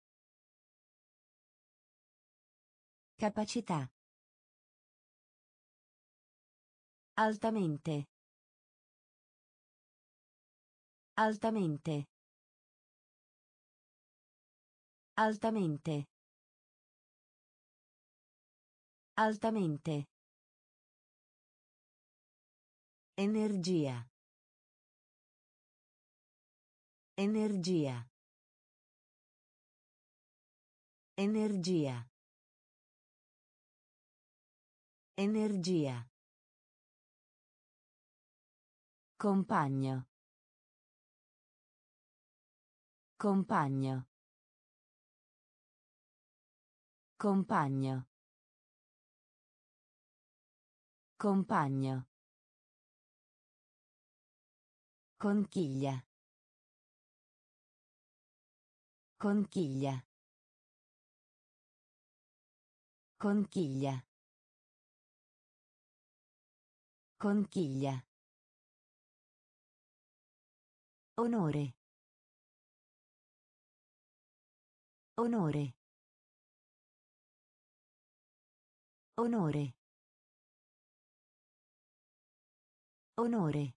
Capacità. Altamente. Altamente. Altamente. Altamente. Energia. Energia. Energia. Energia. Compagno. Compagno. Compagno. Compagno. Conchiglia. Conchiglia. Conchiglia. Conchiglia. Onore. Onore. Onore. Onore.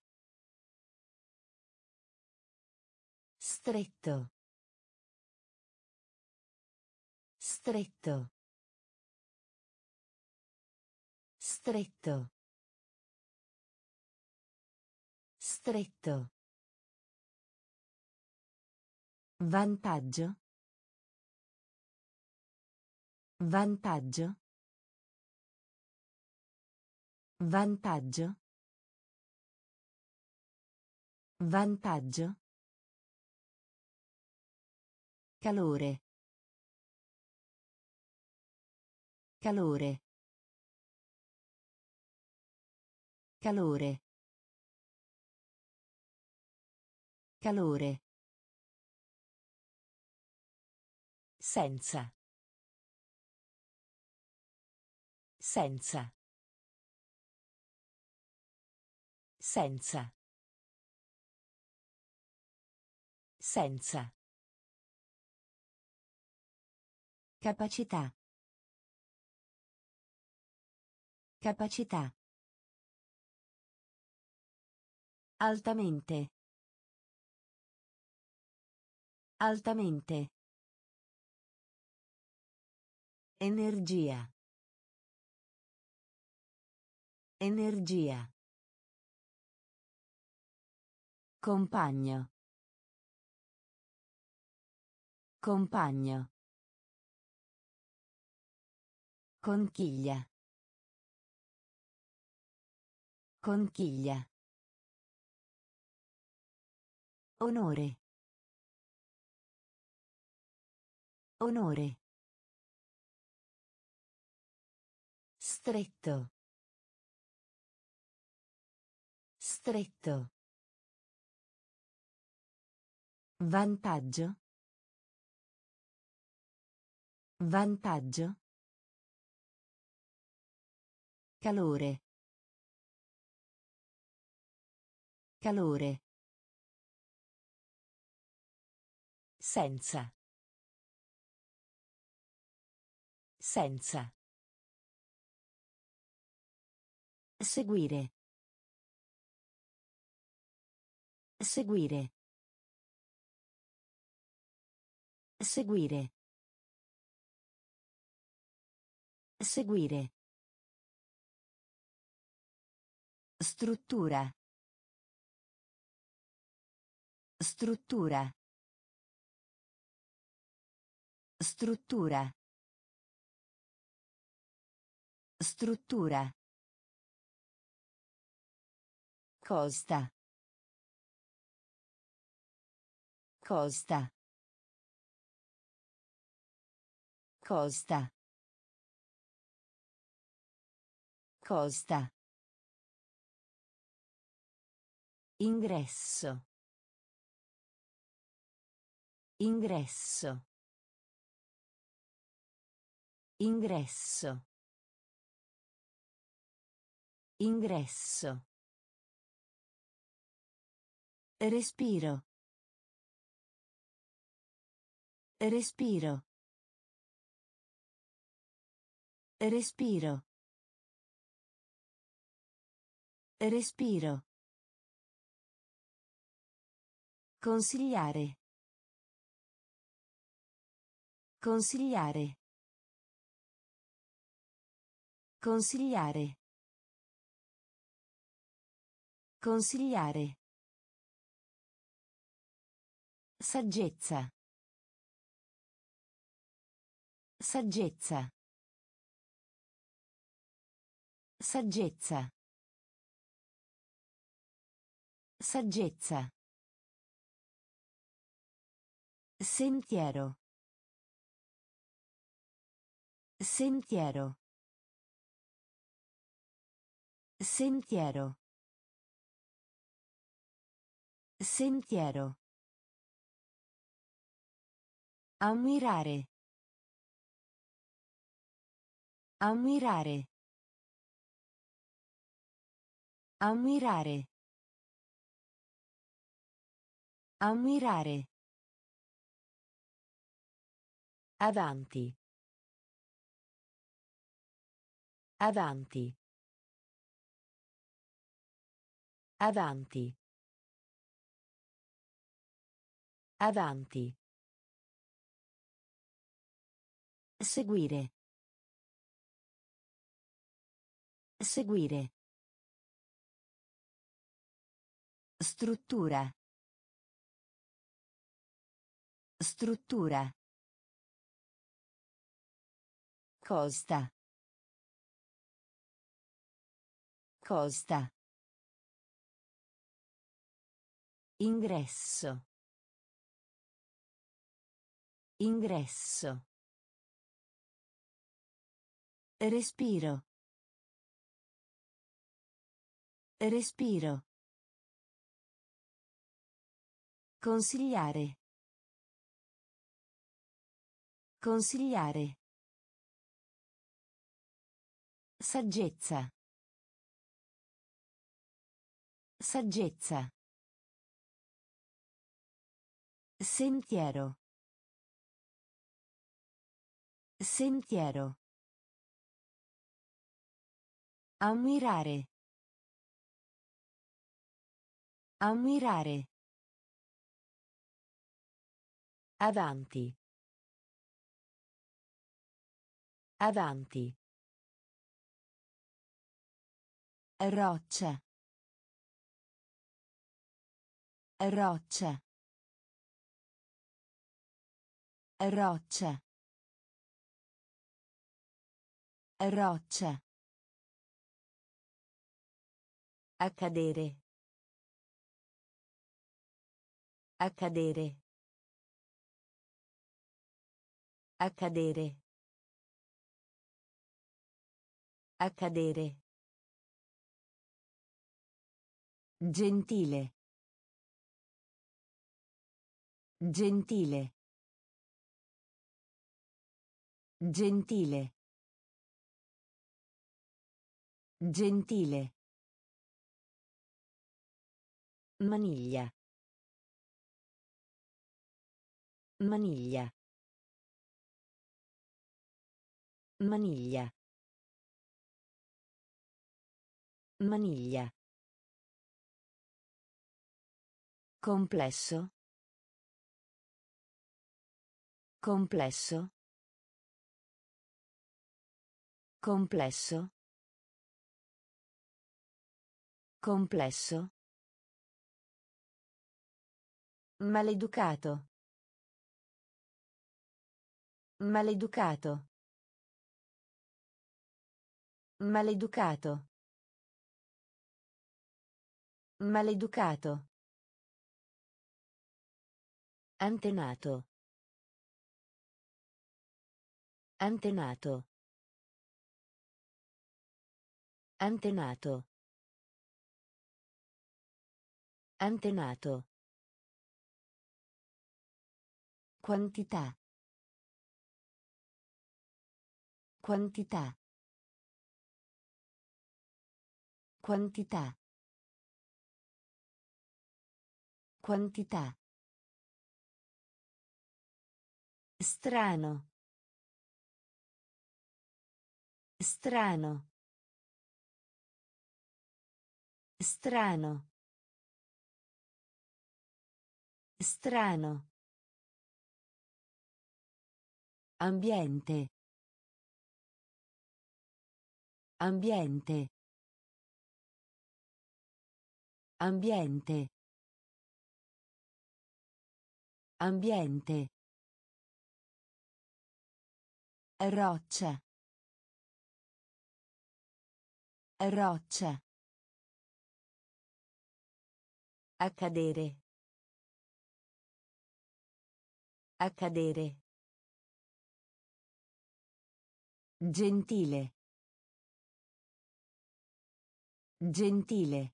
Stretto. Stretto. Stretto. Stretto. Vantaggio. Vantaggio. Vantaggio. Vantaggio. Calore. Calore. Calore. Calore. Senza. Senza. Senza. Senza. Capacità. Capacità. Altamente. Altamente. Energia. Energia. Compagno. Compagno. Conchiglia. Conchiglia. Onore. Onore. Stretto. Stretto. Vantaggio. Vantaggio. Calore. Calore. Senza. Senza. Seguire. Seguire. Seguire. Seguire. Struttura. Struttura. Struttura. Struttura. Costa. Costa. Costa. Costa. Ingresso. Ingresso. Ingresso. Ingresso. Respiro. Respiro. Respiro. Respiro. Consigliare. Consigliare. Consigliare. Consigliare. Saggezza. Saggezza. Saggezza. Saggezza. Sentiero. Sentiero. Sentiero. Sentiero. Ammirare. Ammirare. Ammirare. Ammirare. Avanti. Avanti. Avanti. Avanti. Seguire. Seguire. Struttura. Struttura. Costa. Costa. Ingresso. Ingresso. Respiro. Respiro. Consigliare. Consigliare. Saggezza. Saggezza. Sentiero. Sentiero. Ammirare. Ammirare. Avanti. Avanti. Roccia. Roccia. Roccia. Roccia. Accadere. Accadere. Accadere. Accadere. Gentile. Gentile. Gentile. Gentile. Maniglia. Maniglia. Maniglia. Maniglia. Complesso. Complesso. Complesso. Complesso. Maleducato. Maleducato. Maleducato. Maleducato. Antenato. Antenato. Antenato. Antenato. Quantità. Quantità. Quantità. Quantità. Strano. Strano. Strano. Strano. Ambiente. Ambiente. Ambiente. Ambiente. Roccia. Roccia. Accadere. Accadere. Gentile. Gentile.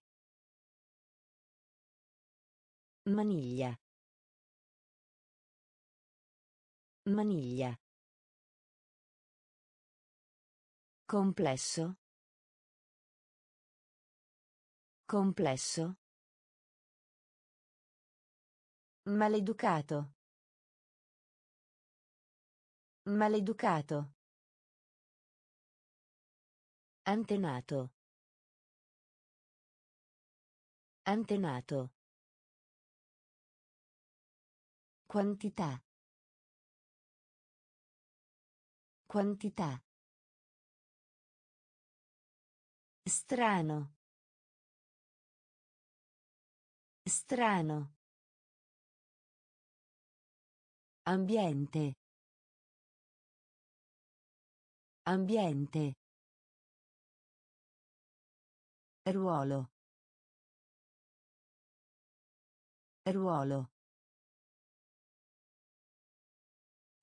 Maniglia. Maniglia. Complesso. Complesso. Maleducato. Maleducato. Antenato. Antenato. Quantità. Quantità. Strano. Strano. Ambiente. Ambiente. Ruolo. Ruolo.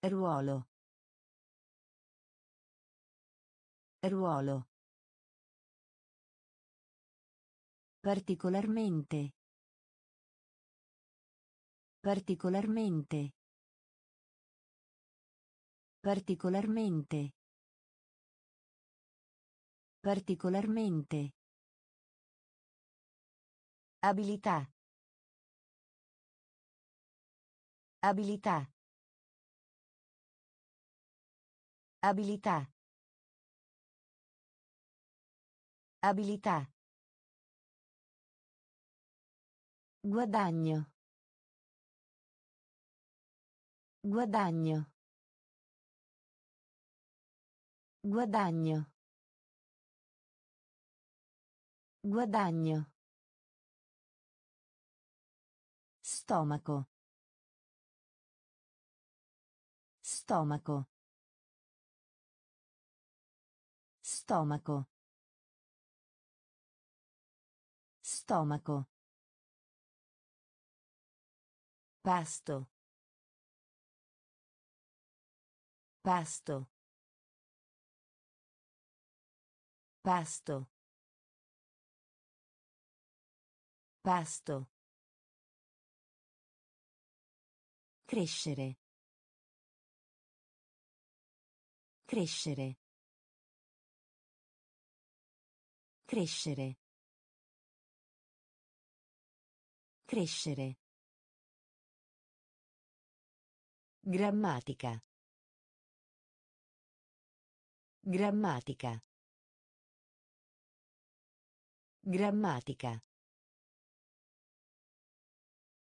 Ruolo. Ruolo. Particolarmente. Particolarmente. Particolarmente. Particolarmente. Abilità. Abilità. Abilità. Abilità. Guadagno. Guadagno. Guadagno. Guadagno. Stomaco. Stomaco. Stomaco. Stomaco. Pasto. Pasto. Pasto. Pasto. Crescere. Crescere. Crescere. Crescere. Grammatica. Grammatica. Grammatica.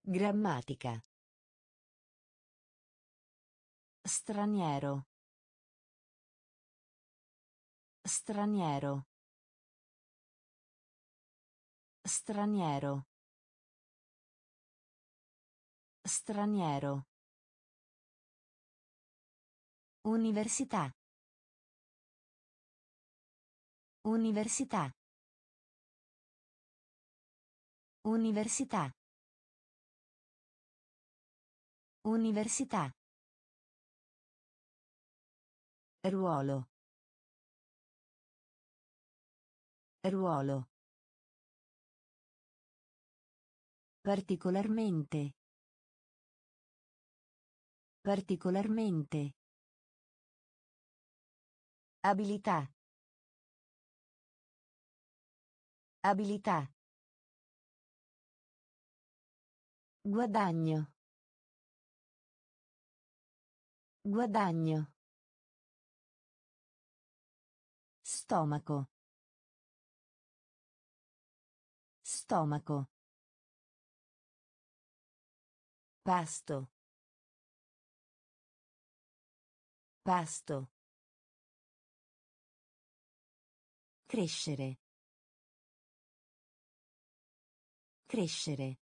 Grammatica. Straniero. Straniero. Straniero. Straniero. Università. Università. Università. Università. Ruolo. Ruolo. Particolarmente. Particolarmente. Abilità. Abilità. Guadagno. Guadagno. Stomaco. Stomaco. Pasto. Pasto. Crescere. Crescere.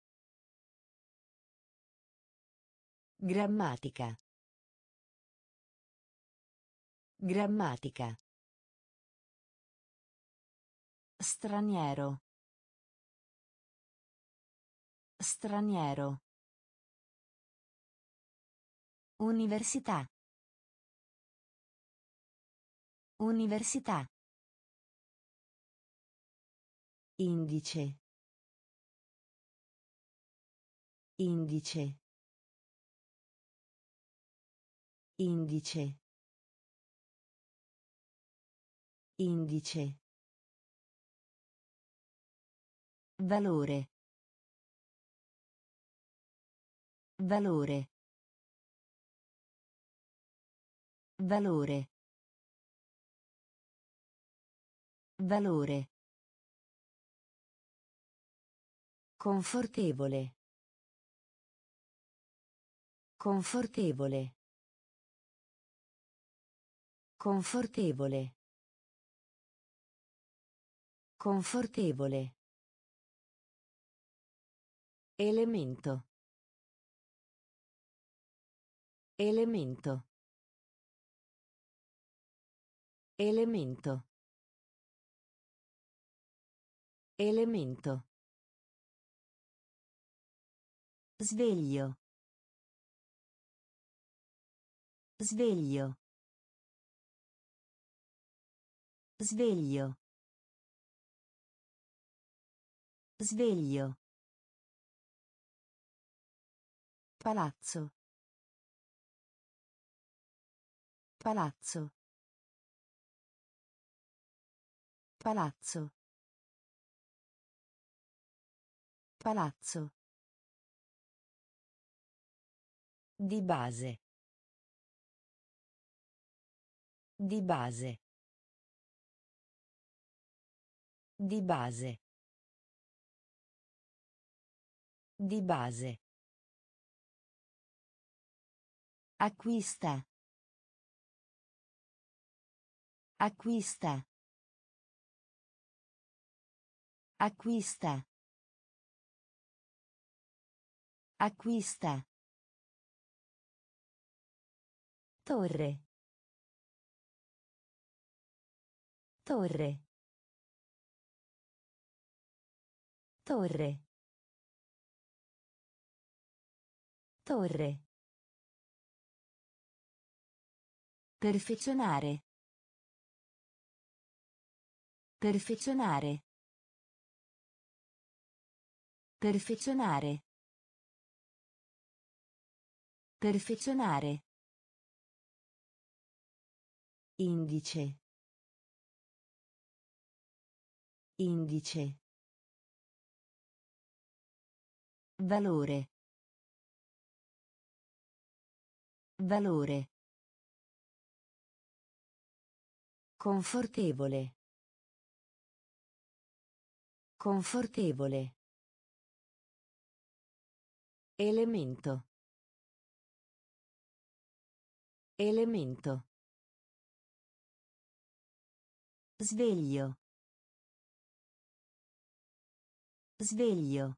Grammatica. Grammatica. Straniero. Straniero. Università. Università. Indice. Indice. Indice. Indice. Valore. Valore. Valore. Valore. Confortevole. Confortevole. Confortevole. Confortevole. Elemento. Elemento. Elemento. Elemento. Sveglio. Sveglio. Sveglio. Sveglio. Palazzo. Palazzo. Palazzo. Palazzo. Di base. Di base. Di base. Di base. Acquista. Acquista. Acquista. Acquista. Torre. Torre. Torre. Torre. Perfezionare. Perfezionare. Perfezionare. Perfezionare. Indice. Indice. Valore. Valore. Confortevole. Confortevole. Elemento. Elemento. Sveglio. Sveglio.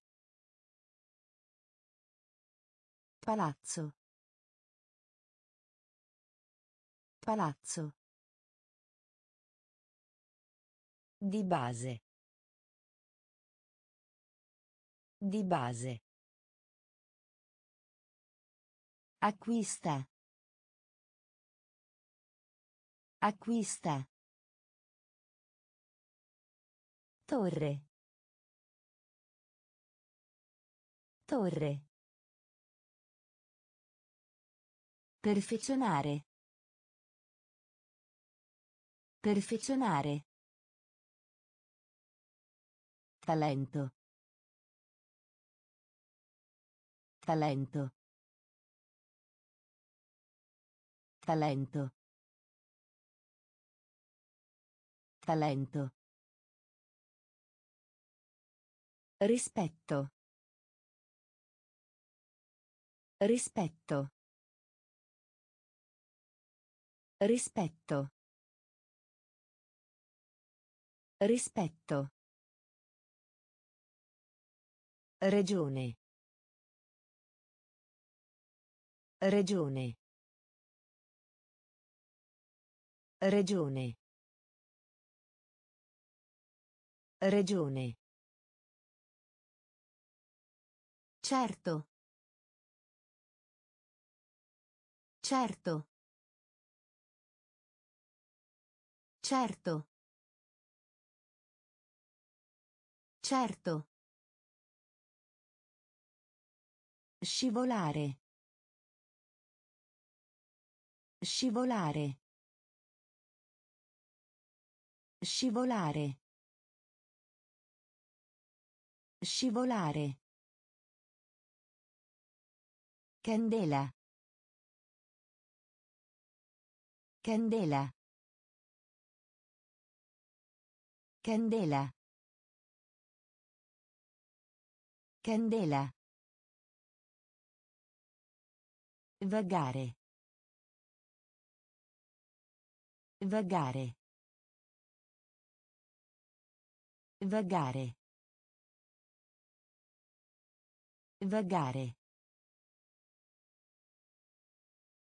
Palazzo. Palazzo. Di base. Di base. Acquista. Acquista. Torre. Torre. Perfezionare. Perfezionare. Talento. Talento. Talento. Talento. Rispetto. Rispetto. Rispetto. Rispetto. Regione. Regione. Regione. Regione. Certo. Certo. Certo. Certo. Scivolare. Scivolare. Scivolare. Scivolare. Candela. Candela. Candela. Candela. Vagare. Vagare. Vagare. Vagare.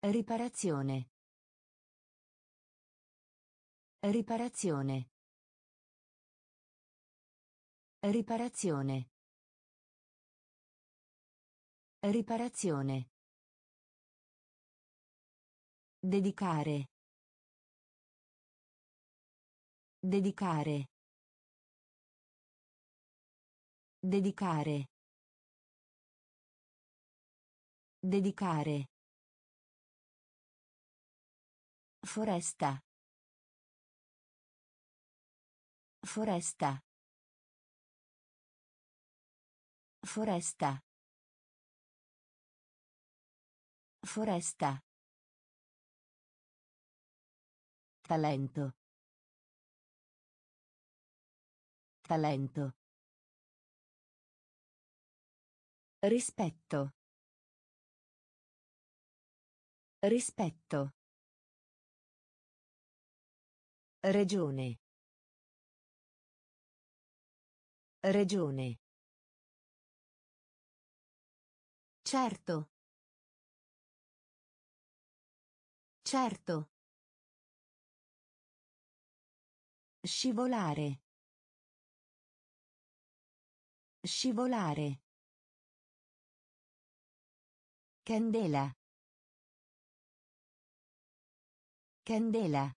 Riparazione. Riparazione. Riparazione. Riparazione. Dedicare. Dedicare. Dedicare. Dedicare. Foresta. Foresta. Foresta. Foresta. Talento. Talento. Rispetto. Rispetto. Regione. Regione. Certo. Certo. Scivolare. Scivolare. Candela. Candela.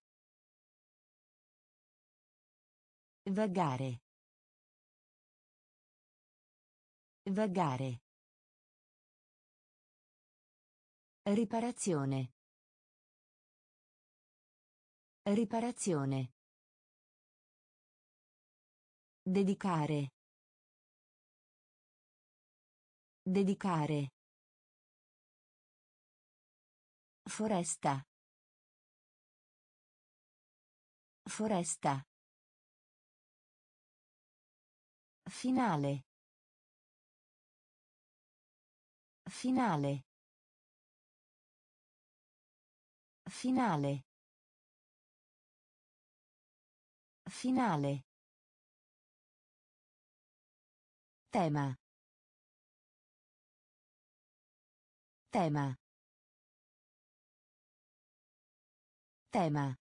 Vagare. Vagare. Riparazione. Riparazione. Dedicare. Dedicare. Foresta. Foresta. Finale. Finale. Finale. Finale. Tema. Tema. Tema.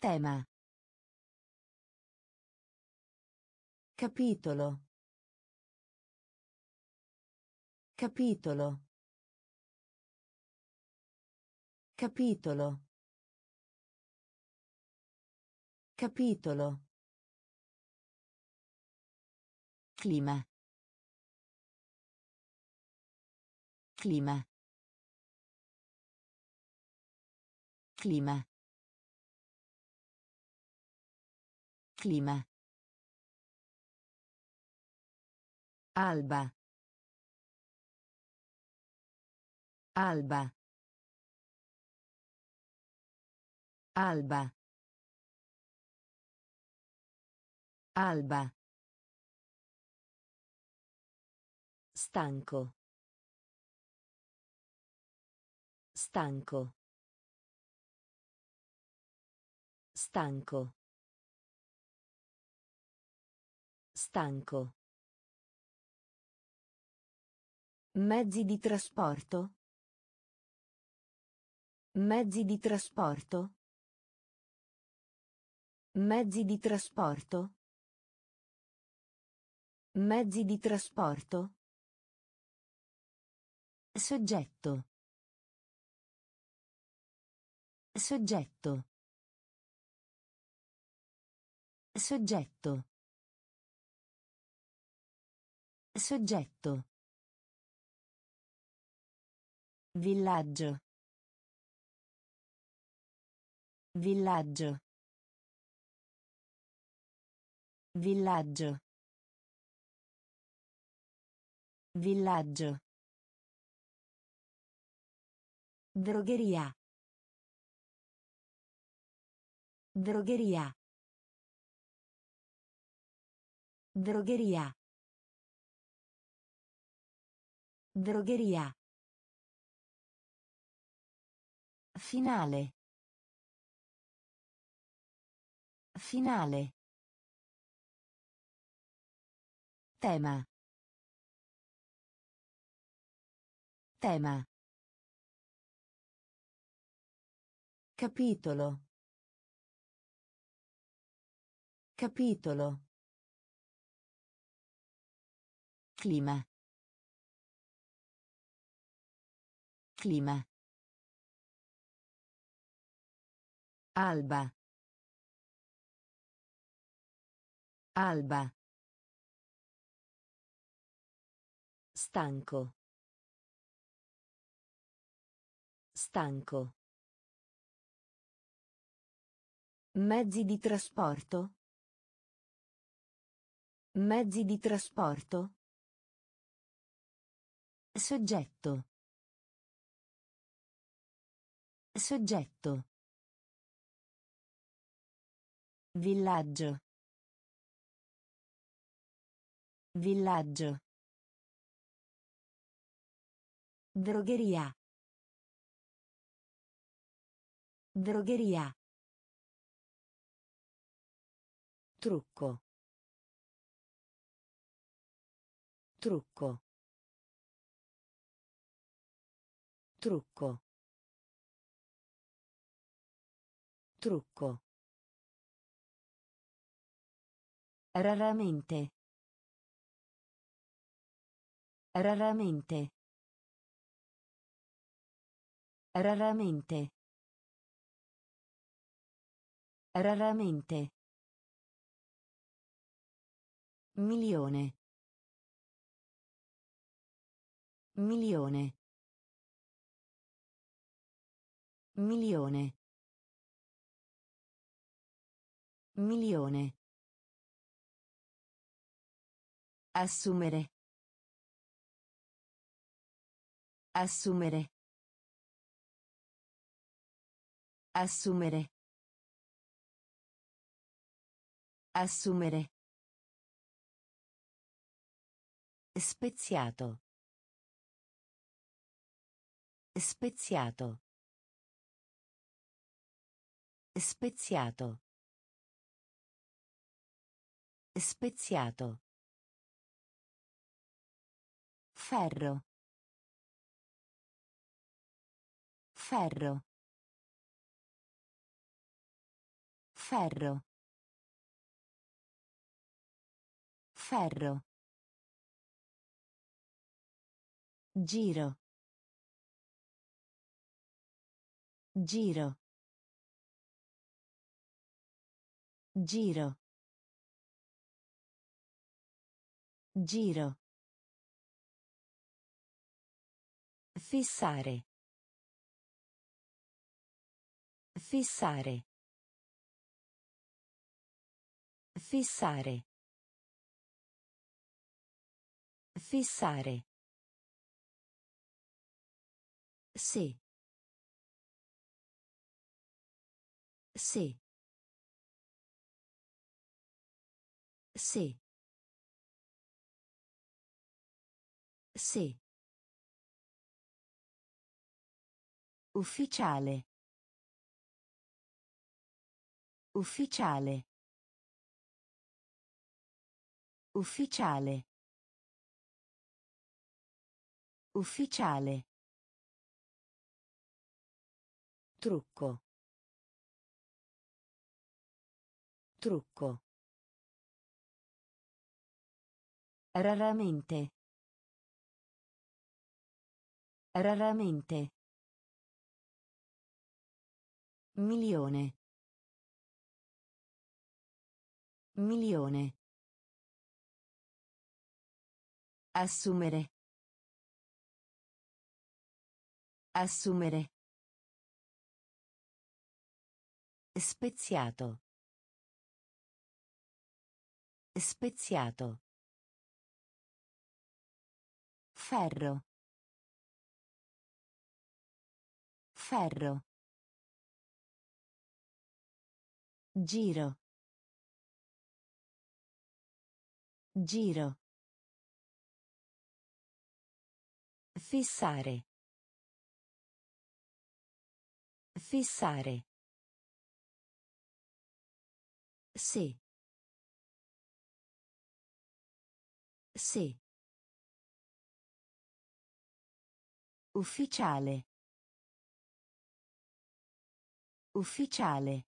Tema. Capitolo. Capitolo. Capitolo. Capitolo. Clima. Clima. Clima. Clima. Alba. Alba. Alba. Alba. Stanco. Stanco. Stanco. Stanco. Mezzi di trasporto. Mezzi di trasporto. Mezzi di trasporto. Mezzi di trasporto. Soggetto. Soggetto. Soggetto. Soggetto. Villaggio. Villaggio. Villaggio. Villaggio. Drogheria. Drogheria. Drogheria. Drogheria. Finale. Finale. Tema. Tema. Capitolo. Capitolo. Clima. Clima. Alba. Alba. Stanco. Stanco. Mezzi di trasporto. Mezzi di trasporto. Soggetto. Soggetto. Villaggio. Villaggio. Drogheria. Drogheria. Trucco. Trucco. Trucco. Trucco. Raramente. Raramente. Raramente. Raramente. Milione. Milione. Milione. Milione. Assumere. Assumere. Assumere. Assumere. Speziato. Speziato. Speziato. Speziato. Ferro. Ferro. Ferro. Ferro. Giro. Giro. Giro. Giro. Fissare. Fissare. Fissare. Fissare. Sì. Sì. Sì. Sì. Ufficiale. Ufficiale. Ufficiale. Ufficiale. Trucco. Trucco. Raramente. Raramente. Milione. Milione. Assumere. Assumere. Speziato. Speziato. Ferro. Ferro. Giro. Giro. Fissare. Fissare. Sì. Sì. Ufficiale. Ufficiale.